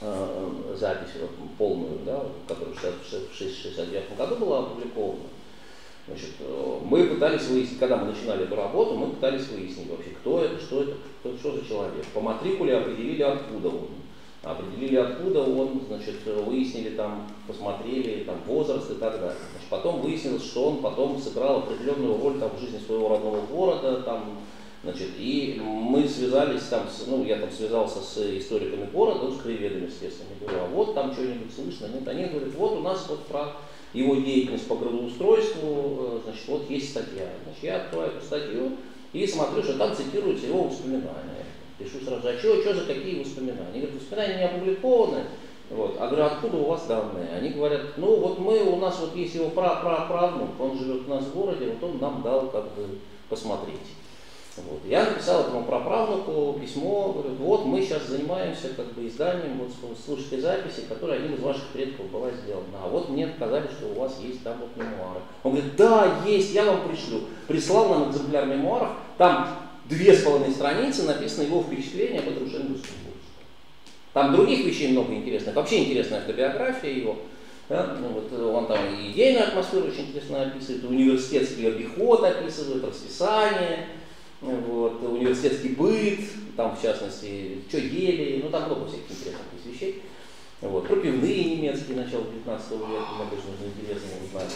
запись полную, да, которая в 1969 году была опубликована. Значит, э, мы пытались выяснить, когда мы начинали эту работу, мы пытались выяснить вообще, кто это, что это, кто, что за человек. По матрикуле определили, откуда он. Определили, откуда он, значит, выяснили там, посмотрели там возраст и так далее. Значит, потом выяснилось, что он потом сыграл определенную роль там, в жизни своего родного города, там, Значит, и мы связались там, с, ну, я там связался с историками города, ну, с краеведами, естественно, говорю, а вот там что-нибудь слышно, нет, они говорят, вот у нас вот про его деятельность по градоустройству, э, значит, вот есть статья. Значит, я открываю эту статью и смотрю, что там цитируются его воспоминания. Пишу сразу, а что, что за какие воспоминания? Они говорят, воспоминания не опубликованы. Вот. А говорю, откуда у вас данные? Они говорят, ну вот мы, у нас вот есть его пра пра правнук, он живет у нас в городе, вот он нам дал как бы посмотреть. Вот. Я написал этому праправнуку письмо, говорю, вот мы сейчас занимаемся как бы изданием, вот слушайте записи, которая одним из ваших предков была сделана. А вот мне сказали, что у вас есть там вот мемуары. Он говорит, да, есть, я вам пришлю. Прислал нам экземпляр мемуаров, там две с половиной страницы написано его впечатление об этом Шенгурском Там других вещей много интересных, вообще интересная автобиография его. Да? Ну, вот он там и идейную атмосферу очень интересно описывает, университетский обиход описывает, расписание, вот, университетский быт, там в частности, что ели, ну там много всяких интересных вещей. Вот, про пивные немецкие начала 19 века, много что интересного узнали.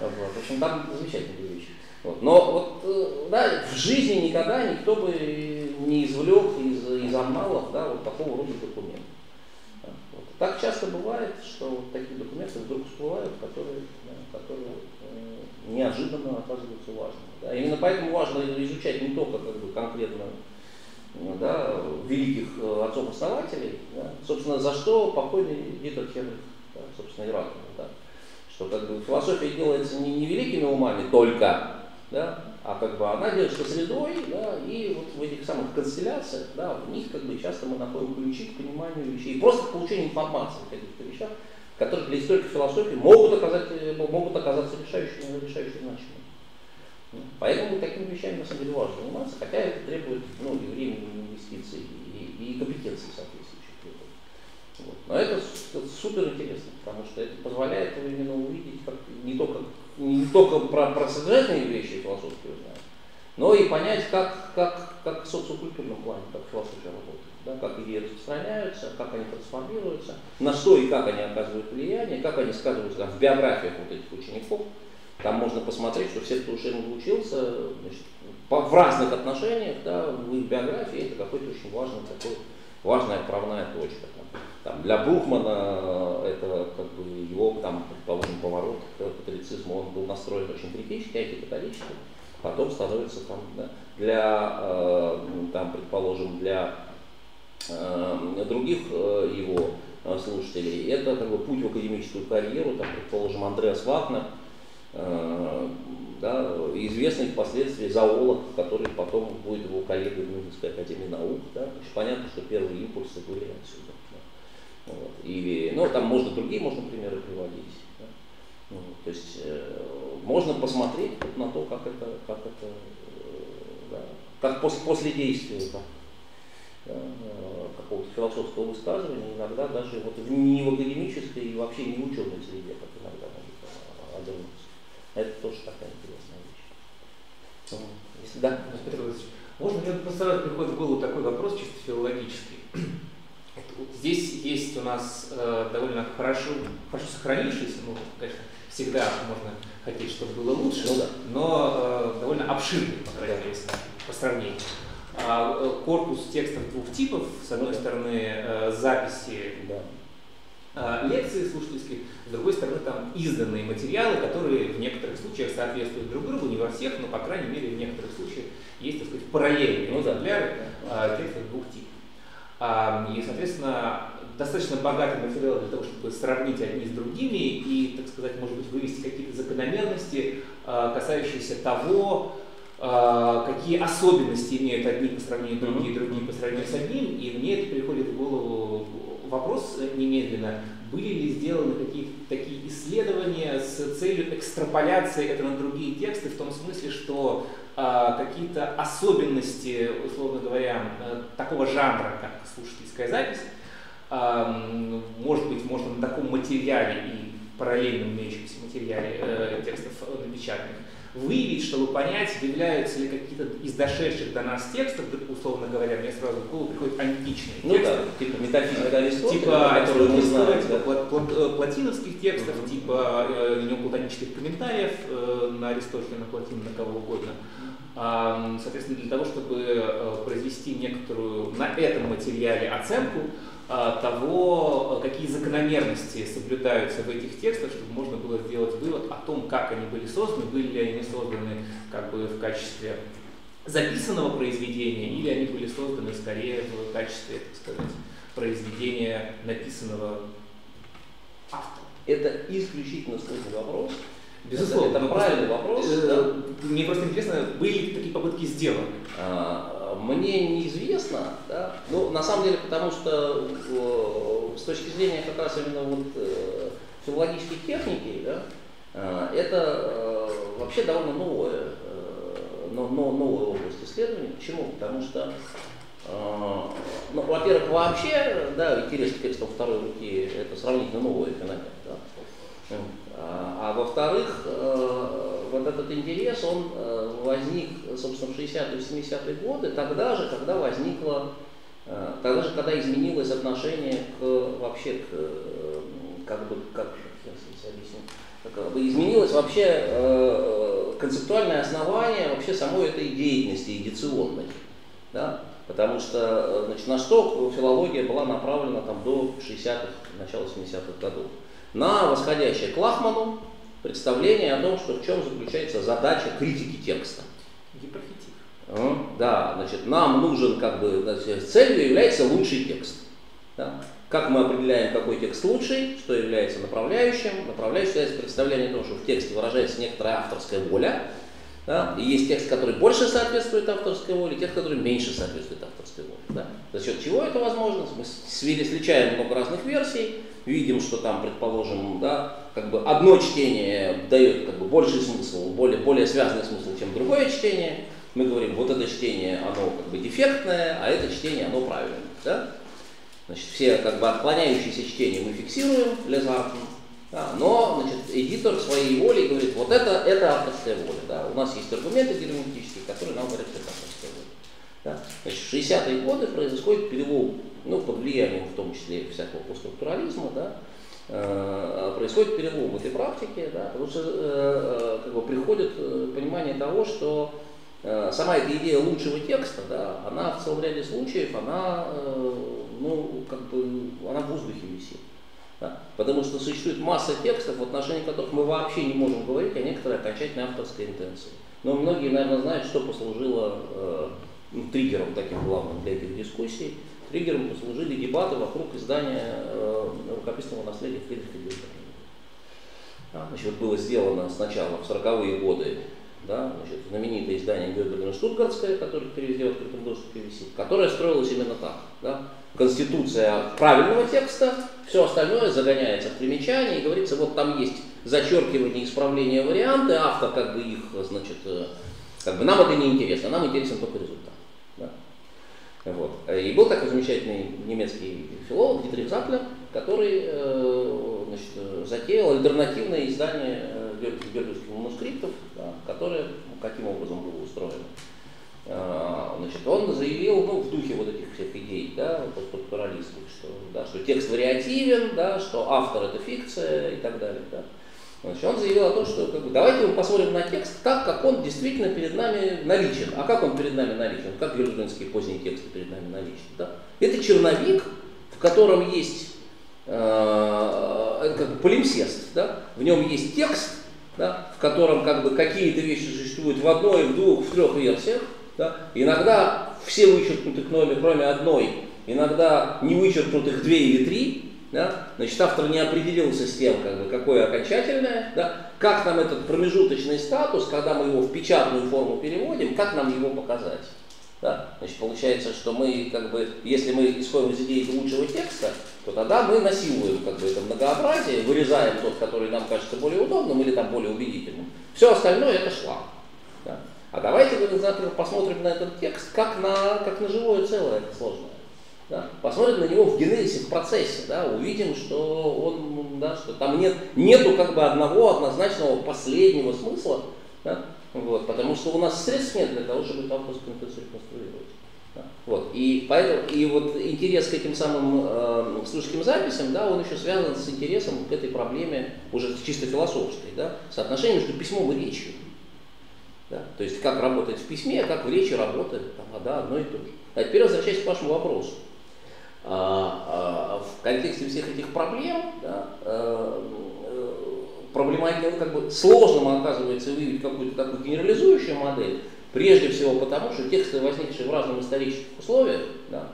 Вот, в общем, там замечательные вещи. Вот. Но вот, э, да, в жизни никогда никто бы не извлек из, из анналов да, вот такого рода документов. Вот. Так часто бывает, что вот такие документы вдруг всплывают, которые, да, которые э, неожиданно оказываются важными. Да. Именно поэтому важно изучать не только как бы, конкретно да, великих э, отцов-основателей, да, собственно, за что покойный Дитер Хенрих, да, собственно, и ратовал, да, что как бы философия делается не, не великими умами только, да, а как бы она делается средой, да, и вот в этих самых констелляциях, да, в них как бы часто мы находим ключи к пониманию вещей, просто к получению информации о каких-то вещах, которые для историков философии могут, оказать, могут оказаться решающими, решающими значимыми. Поэтому такими вещами на самом деле важно заниматься, хотя это требует ну, и времени, и инвестиций, и, и компетенции соответствующих. Вот. Но это, это супер интересно, потому что это позволяет именно увидеть как, не только, не только про, про содержательные вещи философские узнать, но и понять, как, как, как в социокультурном плане, как философия работает. Да, как идеи распространяются, как они трансформируются, на что и как они оказывают влияние, как они сказываются там, в биографиях вот этих учеников, там можно посмотреть, что все, кто у Шеринга учился, значит, по, в разных отношениях, да, в их биографии это какой-то очень важный такой, важная отправная точка. Там, там, для Бухмана это как бы его, там, предположим, поворот к католицизму, он был настроен очень критически, антикатолически. потом становится там, да, для, э, там, предположим, для э, других э, его э, слушателей, это как бы путь в академическую карьеру, там, предположим, Андреас Вагнер, э, да, известный впоследствии зоолог, который потом будет его коллегой в Мюнхенской академии наук. Да, понятно, что первые импульсы были отсюда. Да. Вот. И, ну, там можно другие можно примеры приводить. Да. Ну, то есть э, можно посмотреть вот на то, как это, как это, э, да, как после, после действия да, э, какого-то философского высказывания, иногда даже вот в, не в академической и вообще не в ученой среде, как иногда может э, обернуться. Это тоже такая интересная вещь. Если да. Петр Иванович, можно мне просто приходит в голову такой вопрос чисто филологический. Здесь есть у нас э, довольно хорошо, хорошо сохранившийся, ну, конечно, всегда можно хотеть, чтобы было лучше, Ну да. но э, довольно обширный, по крайней мере, по сравнению. А, э, корпус текстов двух типов, с одной Ну да. стороны, э, записи Да. А, лекции слушательские, с другой стороны, там изданные материалы, которые в некоторых случаях соответствуют друг другу, не во всех, но, по крайней мере, в некоторых случаях есть, так сказать, параллельные Ну да. экземпляры а, текстов двух типов. А, И, соответственно, достаточно богатый материал для того, чтобы сравнить одни с другими и, так сказать, может быть, вывести какие-то закономерности, а, касающиеся того, какие особенности имеют одни по сравнению с другими, другие по сравнению с одним. И мне это приходит в голову вопрос немедленно, были ли сделаны какие-то такие исследования с целью экстраполяции это на другие тексты, в том смысле, что а, какие-то особенности, условно говоря, э, такого жанра, как слушательская запись, м, может быть, можно на таком материале и параллельно имеющемся материале э, текстов э, напечатанных, выявить, чтобы понять, являются ли какие-то из дошедших до нас текстов, условно говоря, мне сразу в голову приходят античные Ну тексты, да, типа метафизика Аристотеля, типа которую мы знаем. да. типа плат- плат- э, платиновских текстов, Мгм. типа э, неоплатонических комментариев э, на Аристотеля, на Платина, на кого угодно. Соответственно, для того, чтобы э, произвести некоторую на этом материале оценку того, э, какие закономерности соблюдаются в этих текстах, чтобы можно было сделать вывод о том, как они были созданы, были ли они созданы как бы в качестве записанного произведения, или они были созданы скорее в качестве, так сказать, произведения написанного автором. Это исключительно сложный вопрос. Безусловно. Это, но правильный вопрос. э, да. Мне просто интересно, были ли такие попытки сделаны? А, Мне неизвестно, да, ну, на самом деле, потому что э, с точки зрения как раз именно вот э, филологической техники, да, это вообще довольно новая, э, но, но- новая область исследований. Почему? Потому что, ну, во-первых, вообще, да, интерес к текстам второй руки – это сравнительно новый феномен. Да. А, а во-вторых, э, вот этот интерес, он э, возник, собственно, в 60-е и 70-е годы, тогда же, когда возникло, э, тогда же, когда изменилось отношение к, вообще к, как бы, как, я объясню, как бы изменилось вообще концептуальное основание вообще самой этой деятельности эдиционной. Да? Потому что, значит, на что филология была направлена там до 60-х, начала 70-х годов? На восходящее к Лахману представление о том, что в чем заключается задача критики текста. Гиперхитив. Ага, Да, значит, нам нужен, как бы, значит, целью является лучший текст. Да? Как мы определяем, какой текст лучший, что является направляющим? Направляющим является представление о том, что в тексте выражается некоторая авторская воля, да? и есть текст, который больше соответствует авторской воле, текст, который меньше соответствует авторской воле. Да? За счет чего это возможно? Мы сличаем много разных версий, видим, что там, предположим, да, как бы одно чтение дает как бы больший смысл, более, более связанный смысл, чем другое чтение. Мы говорим, вот это чтение, оно как бы дефектное, а это чтение, оно правильное. Да? Значит, все как бы отклоняющиеся чтения мы фиксируем Лезартом, да, но значит, эдитор своей волей говорит, вот это, это авторская воля. Да. У нас есть аргументы герменевтические, которые нам говорят, что это авторская воля. Да. Значит, в 60-е годы происходит перелом, ну, под влиянием в том числе всякого постструктурализма, да, э, происходит перелом этой практике, да, потому что э, э, как бы приходит понимание того, что сама эта идея лучшего текста, да, она в целом ряде случаев, она, ну, как бы, она в воздухе висит. Да? Потому что существует масса текстов, в отношении которых мы вообще не можем говорить о некоторой окончательной авторской интенции. Но многие, наверное, знают, что послужило э, триггером таким главным для этих дискуссий. Триггером послужили дебаты вокруг издания э, рукописного наследия Фридриха Гюльдера. Да, значит, было сделано сначала в 40-е годы да, значит, знаменитое издание Гёбелина Штутгартское, которое перевезде в открытом доступе висит, которое строилось именно так. Да? Конституция правильного текста, все остальное загоняется в примечание и говорится, вот там есть зачеркивание, исправление варианты, автор как бы их, значит, э, как бы нам это не интересно, нам интересен только результат. Вот. И был такой замечательный немецкий филолог Дитрих Затлер, который э, значит, затеял альтернативное издание георгиевских манускриптов, которое ну, каким образом было устроено. А, значит, он заявил, ну, в духе вот этих всех идей, да, постструктуралистов, что, да, что текст вариативен, да, что автор это фикция и так далее. Да. Значит, он заявил о том, что как бы, давайте мы посмотрим на текст так, как он действительно перед нами наличен. А как он перед нами наличен? Как георгиевские поздние тексты перед нами наличны? Да? Это черновик, в котором есть э, это как бы полимсест, да? в нем есть текст, да, в котором как бы какие-то вещи существуют в одной, в двух, в трех версиях. Да. Иногда все вычеркнуты, кроме, кроме одной, иногда не вычеркнутых две или три. Да. Значит, автор не определился с тем, как бы, какое окончательное, да. как нам этот промежуточный статус, когда мы его в печатную форму переводим, как нам его показать. Да? Значит, получается, что мы, как бы, если мы исходим из идеи лучшего текста, то тогда мы насилуем как бы, это многообразие, вырезаем тот, который нам кажется более удобным или там более убедительным. Все остальное это шлак. Да? А давайте, например, посмотрим на этот текст как на, как на живое целое, это сложное. Да? Посмотрим на него в генезисе, в процессе, да? увидим, что, он, да, что там нет, нету как бы одного однозначного последнего смысла, да? Вот, потому что у нас средств нет для того, чтобы эту авторскую реконструировать. Да, вот, и, поэтому, и вот интерес к этим самым э, слушательским записям, да, он еще связан с интересом к этой проблеме уже чисто философской, да, соотношение между письмом и речью. Да, то есть как работать в письме, а как в речи работает, там, да, одно и то же. А теперь возвращаясь к вашему вопросу. А, а, в контексте всех этих проблем, да, а, проблематично, ну, как бы сложным оказывается выявить какую-то такую генерализующую модель, прежде всего потому, что тексты, возникшие в разных исторических условиях, да,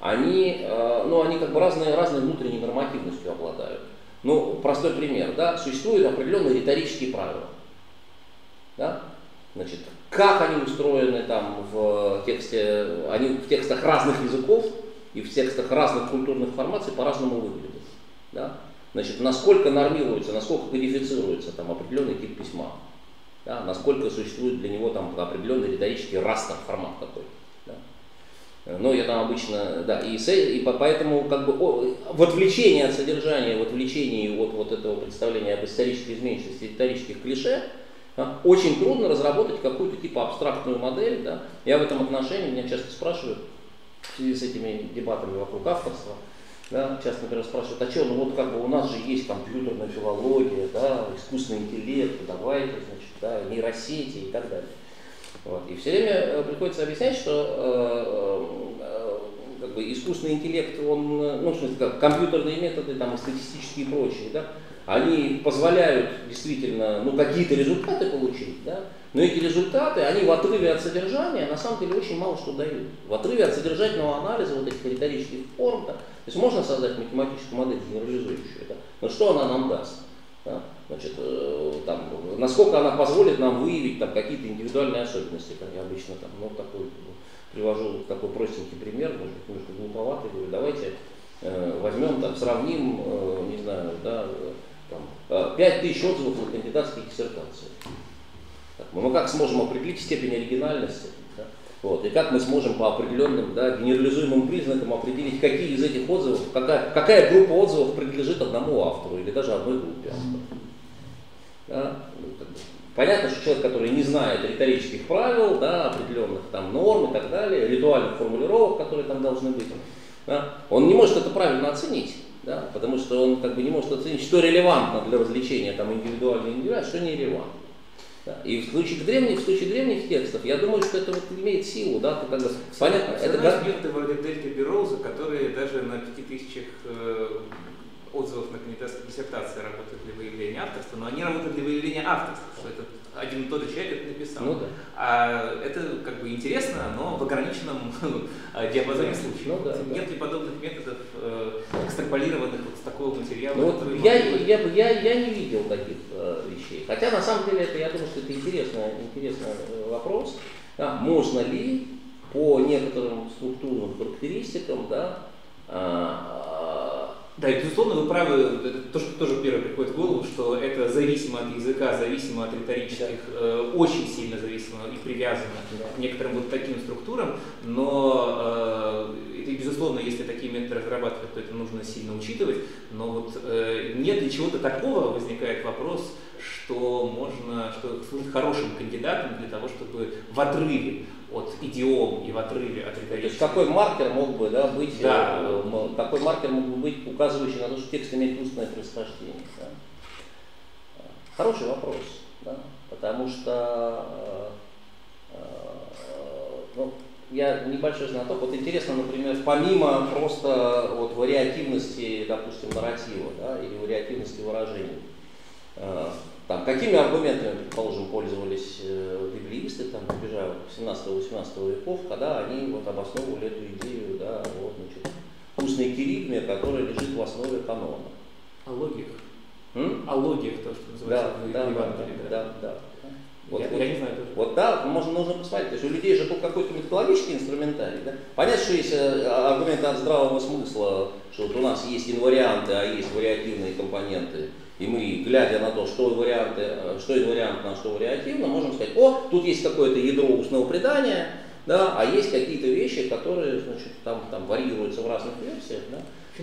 они, э, ну, они как бы разные, разной внутренней нормативностью обладают. Ну, простой пример, да, существуют определенные риторические правила. Да? Значит, как они устроены там в тексте, они в текстах разных языков и в текстах разных культурных формаций по-разному выглядят. Да? Значит, насколько нормируется, насколько кодифицируется там определенный тип письма, да, насколько существует для него там определенный риторический растер, формат какой-то. Да. Но я там обычно, да, и, и поэтому как бы в отвлечении от содержания, в отвлечении от вот этого представления об исторической изменчивости, исторических клише, очень трудно разработать какую-то типа абстрактную модель. Да. Я в этом отношении, меня часто спрашивают связи с этими дебатами вокруг авторства, да, часто, например, спрашивают, а что, ну вот как бы у нас же есть компьютерная филология, да, искусственный интеллект, давайте, значит, да, нейросети и так далее. Вот. И все время э, приходится объяснять, что э, как бы искусственный интеллект, он, ну, в смысле, как компьютерные методы, там, статистические и прочие, да, они позволяют действительно, ну, какие-то результаты получить, да, но эти результаты, они в отрыве от содержания на самом деле очень мало что дают. В отрыве от содержательного анализа вот этих риторических форм, да, то есть можно создать математическую модель генерализующую, да, но что она нам даст? Да? Значит, э, там, насколько она позволит нам выявить там, какие-то индивидуальные особенности, как я обычно там, ну, такой, привожу такой простенький пример, может быть, немножко глуповатый, говорю, давайте э, возьмем, там, сравним, э, не знаю, да, там, э, 5000 отзывов на кандидатские диссертации. Мы как сможем определить степень оригинальности? Да? Вот, и как мы сможем по определенным да, генерализуемым признакам определить, какие из этих отзывов, какая, какая группа отзывов принадлежит одному автору или даже одной группе авторов. Да? Ну, понятно, что человек, который не знает риторических правил, да, определенных там норм и так далее, ритуальных формулировок, которые там должны быть, да, он не может это правильно оценить. Да, потому что он как бы не может оценить, что релевантно для развлечения там индивидуально индивидуально, что не релевантно. Да. И в случае древних, в случае древних текстов, я думаю, что это вот имеет силу, да, ты бы, понятно, это... Объекты вроде Дельты Бероуза, которые даже на пяти тысячах э, отзывов на кандидатской диссертации работают для выявления авторства, но они работают для выявления авторства, что это один и тот же человек это написал. Ну да. А это как бы интересно, но в ограниченном диапазоне случаев. Ну, да, Нет ли подобных методов, э, экстраполированных вот с такого материала? Ну, вот я, я, я, я не видел таких э, вещей. Хотя на самом деле это, я думаю, что это интересный, интересный э, вопрос. Да, можно ли по некоторым структурным характеристикам да, а, Да, и, безусловно, вы правы, то, что тоже первое приходит в голову, что это зависимо от языка, зависимо от риторических, э, очень сильно зависимо и привязано Да. к некоторым вот таким структурам, но, э, и, безусловно, если такие методы разрабатывать, то это нужно сильно учитывать, но вот э, нет ли чего-то такого, возникает вопрос, что можно, что служит хорошим кандидатом для того, чтобы в отрыве от идиом и в отрыве от То есть какой маркер мог бы да, быть, Да. э, какой маркер мог бы быть, указывающий на то, что текст имеет устное происхождение? да? Хороший вопрос, да? потому что э, э, ну, я небольшой знаток. Вот интересно, например, помимо просто вот вариативности, допустим, нарратива да, или вариативности выражений, э, там, какими аргументами, предположим, пользовались э, библеисты, там, рубежа 17-18 веков, когда они вот обосновывали эту идею, да, вот, значит, устной киригме, которая лежит в основе канона. о логиях. М? О логиях, то, что Да, называется в да, да, Евангелии, да, да, да. Вот, я, вот. я не знаю тоже. Вот да, можно, нужно посмотреть. То есть у людей же был какой-то методологический инструментарий. Да? Понятно, что есть э, аргументы от здравого смысла, что вот у нас есть инварианты, а есть вариативные компоненты. И мы, глядя на то, что варианты, э, что инвариантно, а что вариативно, можем сказать, о, тут есть какое-то ядро устного предания, да, а есть какие-то вещи, которые значит, там, там варьируются в разных версиях. Да?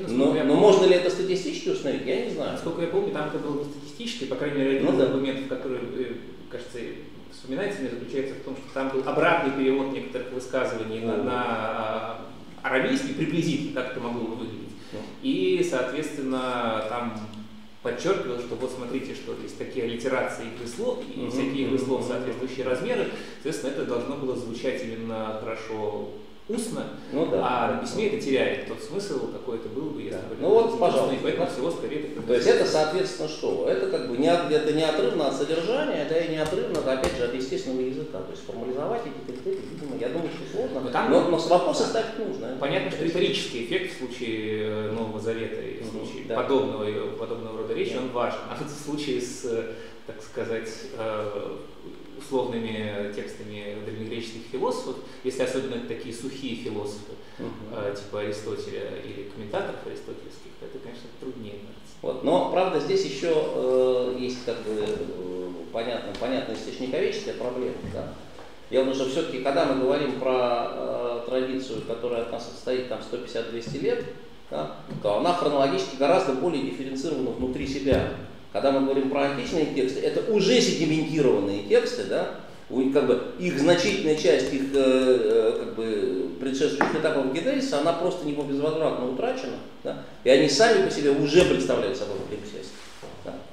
Но, но можно ли это статистически установить, я не знаю. Насколько я помню, там это было не статистически, по крайней мере, один Ну из да. аргументов, который, э, кажется, вспоминается мне, заключается в том, что там был обратный перевод некоторых высказываний на, Мгм. на а, арамейский, приблизительно, как это могло бы выглядеть. Ну. И, соответственно, там подчеркивал, что вот смотрите, что есть такие аллитерации игры слов, и всякие игры слов, соответствующие размеры, соответственно, это должно было звучать именно хорошо устно, Ну да. а на письме это теряет тот смысл, какой это был бы, если Да. бы Ну вот, пожалуйста. и поэтому всего скорее это То есть это, соответственно, что? Это как бы не, это не отрывно от содержания, это и не отрывно, опять же, от естественного языка. То есть формализовать эти критерии, видимо, я думаю, что сложно. Но там- но, но с вопросы ставить нужно. Понятно, что риторический эффект в случае э, Нового Завета и в случае да. подобного, подобного рода речи, Да. он важен. А в случае с, э, так сказать, э, условными текстами древнегреческих философов, если особенно это такие сухие философы, э, типа Аристотеля или комментаторов аристотельских, это, конечно, труднее. кажется. Вот. Но, правда, здесь еще э, есть как бы э, понятно, понятная источниковеческая проблема. Да? В том, что все-таки, когда мы говорим про э, традицию, которая от нас отстоит там 150-200 лет, да, то она хронологически гораздо более дифференцирована внутри себя. Когда мы говорим про античные тексты, это уже сегментированные тексты, да, как бы их значительная часть их э, э, как бы предшествующих этапов генезиса, она просто не безвозвратно утрачена, да, и они сами по себе уже представляют собой взаимосвязь.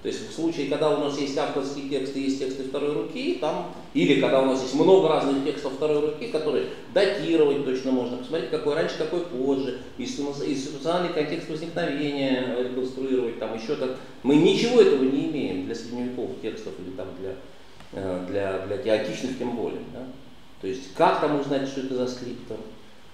То есть в случае, когда у нас есть авторские тексты, есть тексты второй руки, там, или когда у нас есть много разных текстов второй руки, которые датировать точно можно, посмотреть, какой раньше, какой позже, институ- институциональный контекст возникновения реконструировать, там еще так. Мы ничего этого не имеем для средневековых текстов или там для, э, для, для теотичных тем более. Да? То есть как там узнать, что это за скриптор,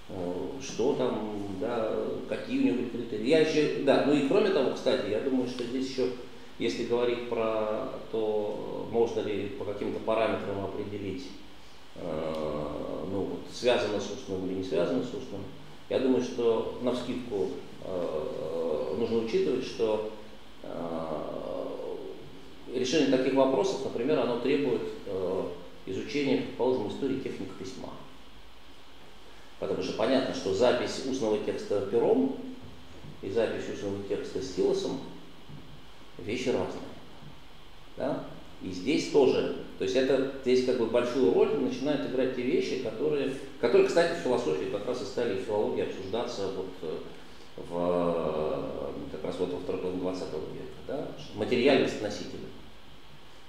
э, что там, да, какие у него критерии. Я еще, да, ну и кроме того, кстати, я думаю, что здесь еще, если говорить про то, можно ли по каким-то параметрам определить, э, ну, вот, связано с устным или не связано с устным, я думаю, что на вскидку э, нужно учитывать, что э, решение таких вопросов, например, оно требует изучения, предположим, истории техник письма. Потому что понятно, что запись устного текста пером и запись устного текста стилусом вещи разные. Да? И здесь тоже, то есть это здесь как бы большую роль начинают играть те вещи, которые, которые, кстати, в философии как раз и стали в филологии обсуждаться вот э, в, э, как раз вот во второй половине 20 века. Да? Материальность носителя.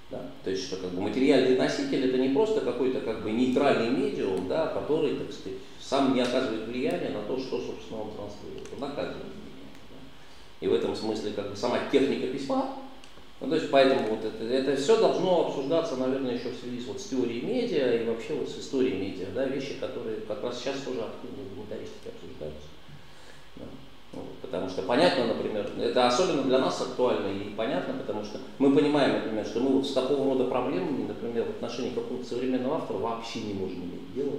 Да? То есть, что как бы материальный носитель это не просто какой-то как бы нейтральный медиум, да, который, так сказать, сам не оказывает влияния на то, что, собственно, он транслирует. Он оказывает? И в этом смысле как бы сама техника письма, ну, то есть поэтому вот это, это все должно обсуждаться, наверное, еще в связи с, вот, с теорией медиа и вообще вот с историей медиа, да, вещи, которые как раз сейчас тоже активно в гуманитаристике обсуждаются. Да. Ну, потому что понятно, например, это особенно для нас актуально и понятно, потому что мы понимаем, например, что мы вот с такого рода проблемами, например, в отношении какого-то современного автора вообще не можем иметь дело,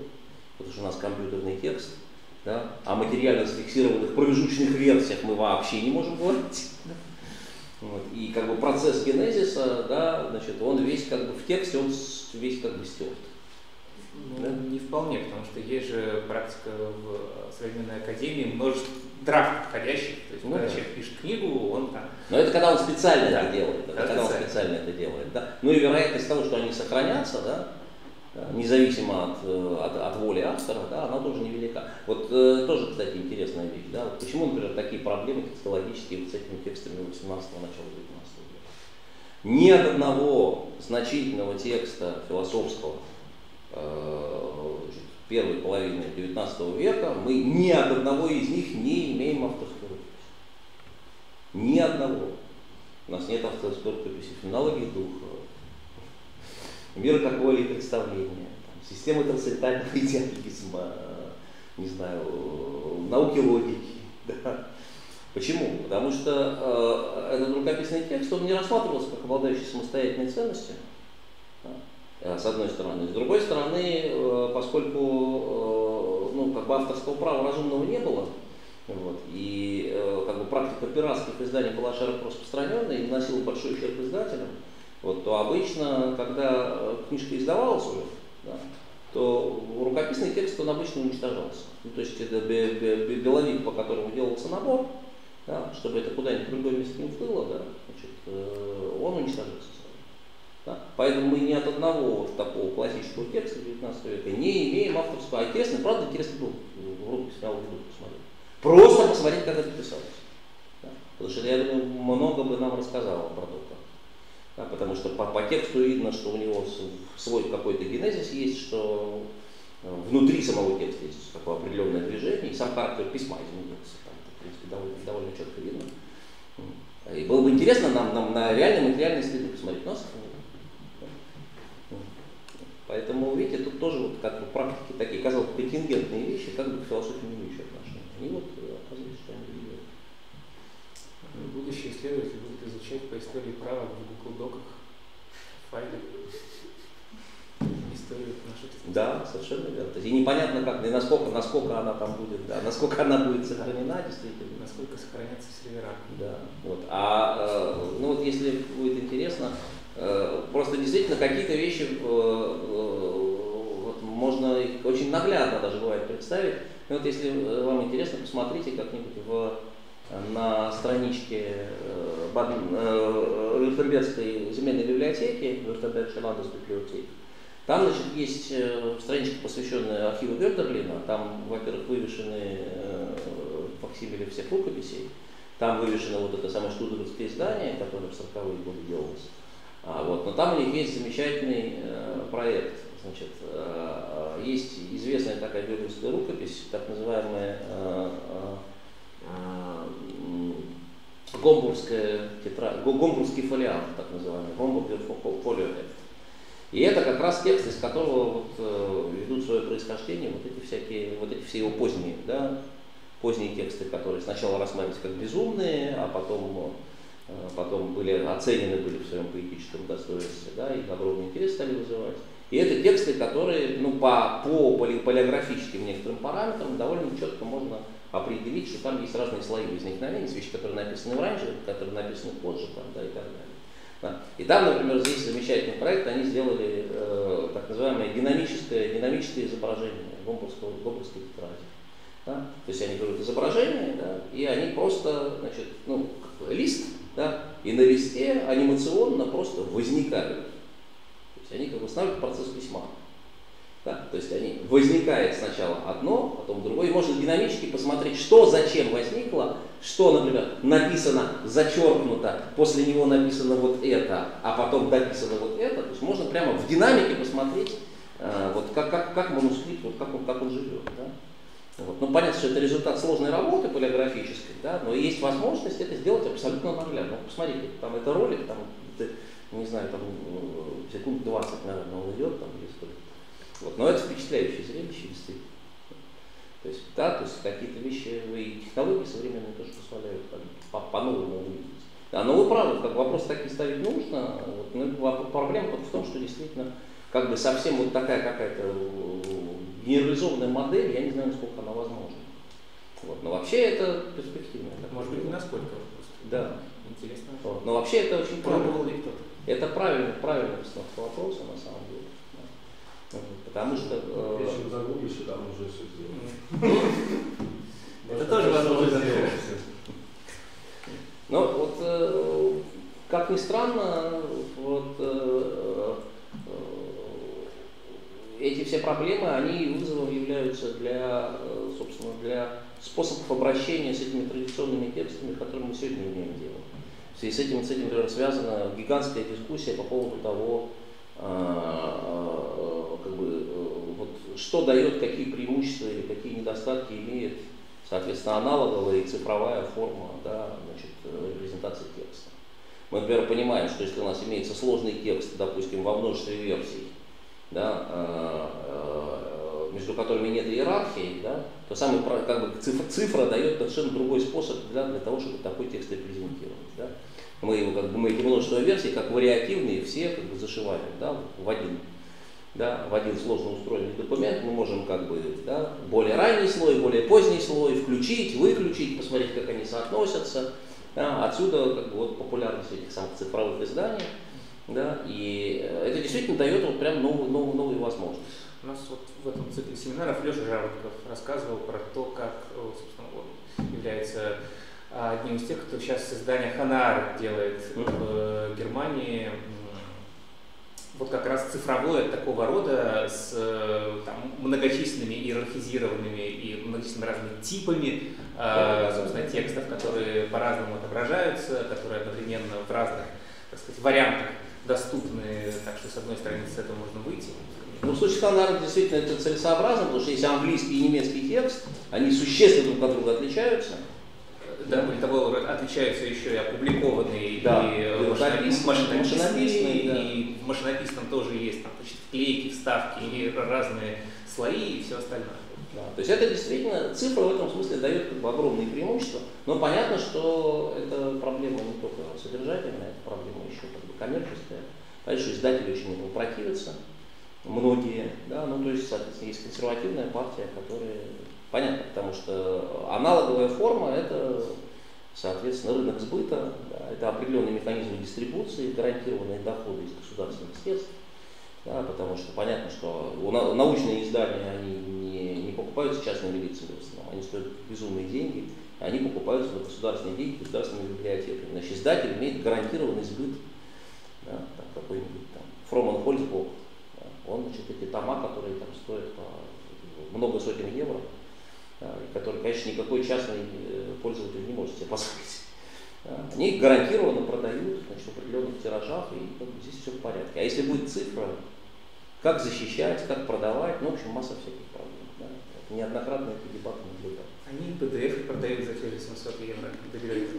потому что у нас компьютерный текст, да, о материально зафиксированных промежуточных версиях мы вообще не можем говорить. Вот. И как бы процесс генезиса, да, значит, он весь как бы в тексте, он весь как бы стерт. Ну, да? Не вполне, потому что есть же практика в современной академии, множество драфт подходящих. То есть, ну, когда да. человек пишет книгу, он там. Но это когда он специально да. это делает. Это когда он специально это делает. Да? Ну и вероятность того, что они сохранятся, да, независимо от, э, от, от воли автора, да, она тоже невелика. Вот э, тоже, кстати, интересная вещь. Да? Вот почему, например, такие проблемы текстологические вот с этими текстами 18-го, начала 19 века? Ни от одного значительного текста философского э, первой половины 19 века мы ни от одного из них не имеем авторской рукописи. Ни одного. У нас нет авторской рукописи феноменологии духа, мир как воли там, система трансцендентального идеализма, не знаю, науки логики. Да. Почему? Потому что э, этот рукописный текст, он не рассматривался как обладающий самостоятельной ценностью, да, э, с одной стороны. С другой стороны, э, поскольку э, ну, как бы авторского права разумного не было, вот, и э, как бы практика пиратских изданий была широко распространенной и наносила большой ущерб издателям, вот, то обычно, когда э, книжка издавалась уже, да, то рукописный текст он обычно уничтожался. Ну, то есть это беловик, по которому делался набор, да, чтобы это куда-нибудь в другое место не всплыло, да, значит, э, он уничтожался. Да. Поэтому мы ни от одного вот такого классического текста 19 века не имеем авторского. А интересно, правда, интересно был в рукопись посмотреть. Просто посмотреть, как это писалось. Да. Потому что, я думаю, много бы нам рассказало про то, да, потому что по, по тексту видно, что у него свой какой-то генезис есть, что э, внутри самого текста есть такое определенное движение, и сам характер письма изменился. Там, в принципе, довольно, довольно четко видно. И было бы интересно нам, нам на реальные материальные следы посмотреть. У нас Поэтому, видите, тут тоже вот как бы практики такие, казалось контингентные вещи, как бы к философии не имеющие отношения. Они вот э, оказывается, что они влияют. Будущие исследователи изучать по истории права в Google Доках файле историю наших Да, совершенно верно. То есть и непонятно как, и насколько, насколько она там будет, да, насколько она будет сохранена, действительно. Насколько сохранятся сервера. Да, вот. А, э, ну вот если будет интересно, э, просто действительно какие-то вещи э, вот, можно очень наглядно даже бывает представить. Ну вот если вам интересно, посмотрите как-нибудь в на страничке Вюртембергской земельной библиотеки, Вюртембергской ландесбиблиотеки. Там, значит, есть страничка, посвященная архиву Гердерлина. Там, во-первых, вывешены факсимили всех рукописей. Там вывешено вот это самое штутгарское издание, которое в 40-е годы делалось. А, вот, но там у них есть замечательный э, проект. Значит, э, есть известная такая бюргерская рукопись, так называемая э, гомбургская тетрадь, гомбургский фолиант, так называемый, гомбургер фолиоэфт. И это как раз текст, из которого вот, э, ведут свое происхождение вот эти всякие, вот эти все его поздние, да, поздние тексты, которые сначала рассматривались как безумные, а потом, э, потом были оценены были в своем поэтическом достоинстве, да, и огромный интерес стали вызывать. И это тексты, которые ну, по, по полиографическим некоторым параметрам довольно четко можно определить, что там есть разные слои возникновения, вещи, которые написаны раньше, которые написаны позже, там, да, и так далее. Да. И там, например, здесь замечательный проект, они сделали э, так называемое динамическое, динамическое изображение гомбургского, гомбургской тетради. Да? То есть они берут изображение, да, и они просто, значит, ну, лист, да, и на листе анимационно просто возникают. То есть они как бы устанавливают процесс письма. Да? То есть они возникает сначала одно, потом другое. И можно динамически посмотреть, что зачем возникло, что, например, написано, зачеркнуто, после него написано вот это, а потом дописано вот это. То есть можно прямо в динамике посмотреть, э, вот как, как, как манускрипт, вот как он, как он живет. Да? Вот. ну, понятно, что это результат сложной работы полиграфической, да, но есть возможность это сделать абсолютно наглядно. Ну, посмотрите, там это ролик, там, не знаю, там э, секунд 20, наверное, он идет, там. Вот. Но это впечатляющее зрелище, действительно. То есть, да, то есть какие-то вещи, и технологии современные тоже позволяют по-новому увидеть. Да, но вы правы, как вопрос такие ставить нужно. Вот, но проблема в том, что действительно как бы совсем вот такая какая-то э, генерализованная модель, я не знаю, насколько она возможна. Вот. Но вообще это перспективно. Может быть, не насколько. Да. Интересно. Вот. Но вообще это очень Пробовал ли кто-то? Это правильно, правильно постановка вопроса на самом деле. Потому что... Э... Если загуглишь, там уже все сделано. Это тоже возможно. Но вот, э, как ни странно, вот, э, эти все проблемы, они вызовом являются для, собственно, для способов обращения с этими традиционными текстами, с которыми мы сегодня имеем дело. В связи с этим, с этим например, связана гигантская дискуссия по поводу того, как бы, вот, что дает, какие преимущества или какие недостатки имеет соответственно, аналоговая и цифровая форма да, значит, репрезентации текста. Мы, например, понимаем, что если у нас имеется сложный текст, допустим, во множестве версий, да, э, э, между которыми нет иерархии, да, то самый, как бы, цифра, цифра дает совершенно другой способ да, для того, чтобы такой текст репрезентировать. Мы, его, как бы, мы эти множество версий, как вариативные, все как бы, зашиваем да, в один да, в один сложно устроенный документ, мы можем как бы да, более ранний слой, более поздний слой включить, выключить, посмотреть, как они соотносятся. Да, отсюда как бы, вот, популярность этих самых цифровых изданий. Да, и это действительно дает вот прям новую, новую, новую возможность. У нас вот в этом цикле семинаров Леша Жаровков рассказывал про то, как собственно, он является одним из тех, кто сейчас издание Ханар делает в Германии вот как раз цифровое такого рода с э, там, многочисленными иерархизированными и многочисленными разными типами э, собственно, текстов, которые по-разному отображаются, которые одновременно в разных так сказать, вариантах доступны, так что с одной стороны с этого можно выйти. Ну, в случае стандарта действительно это целесообразно, потому что если английский и немецкий текст, они существенно друг от друга отличаются, да, более того, отличаются еще и опубликованные, да, и, и машинописные, да. и в машинописном тоже есть там, значит, вклейки, вставки, и разные слои и все остальное. Да, то есть это действительно, цифра в этом смысле дает как бы, огромные преимущества, но понятно, что это проблема не только содержательная, это проблема еще как бы коммерческая. Конечно, издатели очень этому противятся, многие, да, ну то есть, соответственно, есть консервативная партия, которая Понятно, потому что аналоговая форма – это, соответственно, рынок сбыта, да, это определенный механизм дистрибуции, гарантированные доходы из государственных средств, да, потому что понятно, что научные издания, они не, не покупаются частными лицами в они стоят безумные деньги, они покупаются на государственные деньги государственными библиотеками. Значит, издатель имеет гарантированный сбыт, да, какой-нибудь там Фроман Хольцбург, да, он, значит, эти тома, которые там стоят по много сотен евро, который, конечно, никакой частный э, пользователь не может себе позволить. Они их гарантированно продают значит, в определенных тиражах, и как бы, здесь все в порядке. А если будет цифра, как защищать, как продавать, ну, в общем, масса всяких проблем. Да? Неоднократно эти дебаты наблюдал. Они PDF продают за те же 700 евро, доверяют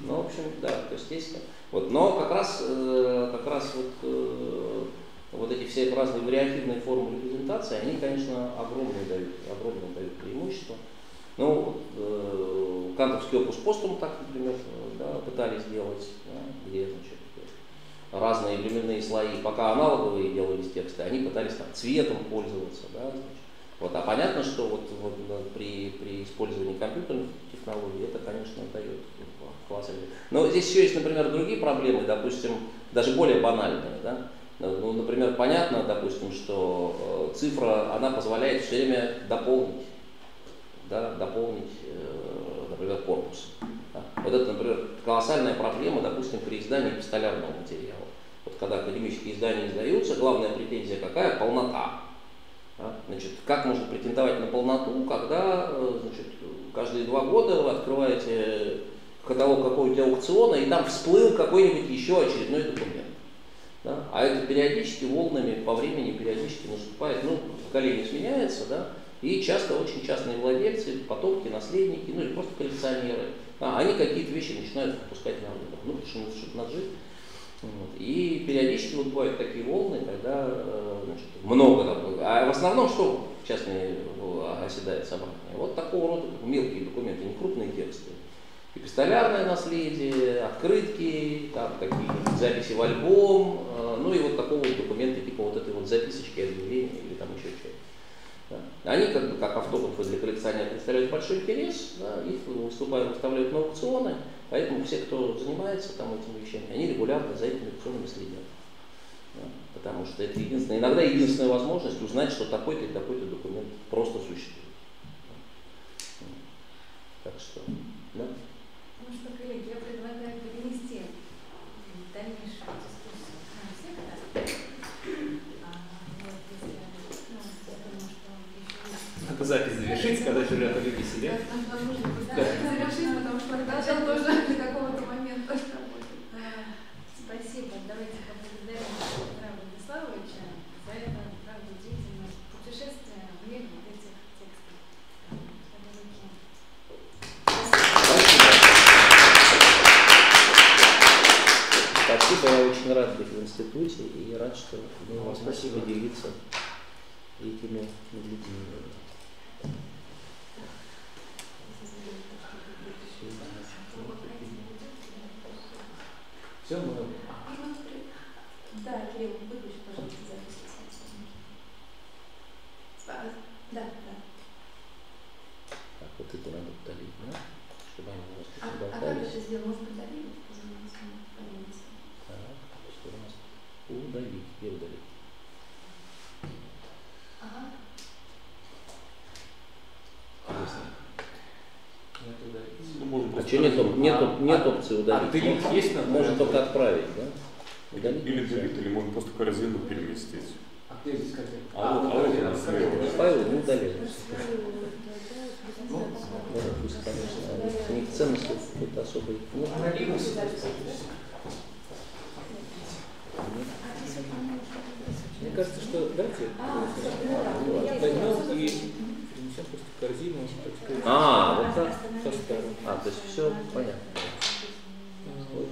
Ну, в общем, да, то есть есть. Вот, но как раз, э, как раз вот э, вот эти все разные вариативные формы репрезентации, они, конечно, огромные дают, огромные дают преимущества. Ну, вот, э, кантовский опус постум так, например, да, пытались сделать, да, где, значит, разные временные слои, пока аналоговые делались тексты, они пытались там цветом пользоваться, да, значит. Вот, а понятно, что вот, вот при, при использовании компьютерных технологий это, конечно, дает колоссальный. Но здесь еще есть, например, другие проблемы, допустим, даже более банальные, да, ну, например, понятно, допустим, что э, цифра, она позволяет все время дополнить, да, дополнить, э, например, корпус. Да. Вот это, например, колоссальная проблема, допустим, при издании пистолярного материала. Вот когда академические издания издаются, главная претензия какая? Полнота. Да. Значит, как можно претендовать на полноту, когда э, значит, каждые два года вы открываете каталог какого-нибудь аукциона, и там всплыл какой-нибудь еще очередной документ. Да? А это периодически волнами по времени периодически наступает, ну, поколение сменяется, да, И часто очень частные владельцы, потомки, наследники, ну или просто коллекционеры, а, они какие-то вещи начинают выпускать на рынок, ну, потому что чтобы наджить. Вот. И периодически вот бывают такие волны, когда э, значит, много такого. А в основном что частные э, оседает собрание? Вот такого рода мелкие документы, не крупные тексты. Эпистолярное наследие, открытки, там какие-нибудь записи в альбом, э, ну и вот такого вот документа, типа вот этой вот записочки, объявления или там еще что-то. Да. Они как бы как автографы для коллекционеров представляют большой интерес, да, их выступают, выставляют на аукционы, поэтому все, кто занимается там этими вещами, они регулярно за этими аукционами следят. Да, потому что это единственная, иногда единственная возможность узнать, что такой-то и такой-то документ просто существует. Так что, да. Коллеги, я предлагаю перенести дальнейшую дискуссию на сектор. Вот, если, я думаю, что еще есть Надо запись завершить, сидят. Нам нам нужно Да, завершить, потому что продажа тоже до какого-то момента работает. А, Спасибо. Давайте поблагодарим Петра Владиславовича за это, правда, удивительное путешествие в мир вот этих текстов. Подавайте. Спасибо, я очень рад быть в институте и рад, что имел возможность поделиться этими наблюдениями. Все, мы Да, Кирилл, выключи, пожалуйста, запись. Спа- Да, да. Так, вот это надо удалить, да? Чтобы они у нас А, тут не а как болтались. это сделать? Может, подавить? Позвоните, пожалуйста. Так, что у нас? Удалить, где удалить? Ага. Нет, удалить. Ну, можно А просто что нет, нет, нет А- опции удалить? А делить есть на Можно только отправить, да? Удалить Или делить, или можно просто корзину переместить. А где здесь конкретно? А вот- а вот она надо слева. Файл не удаляется. Ну, пусть, конечно, у них ценности какой-то особой Linux. Мне кажется, что давайте возьмем и корзину. А, вот так. Со старым. А, то есть все понятно. Вот.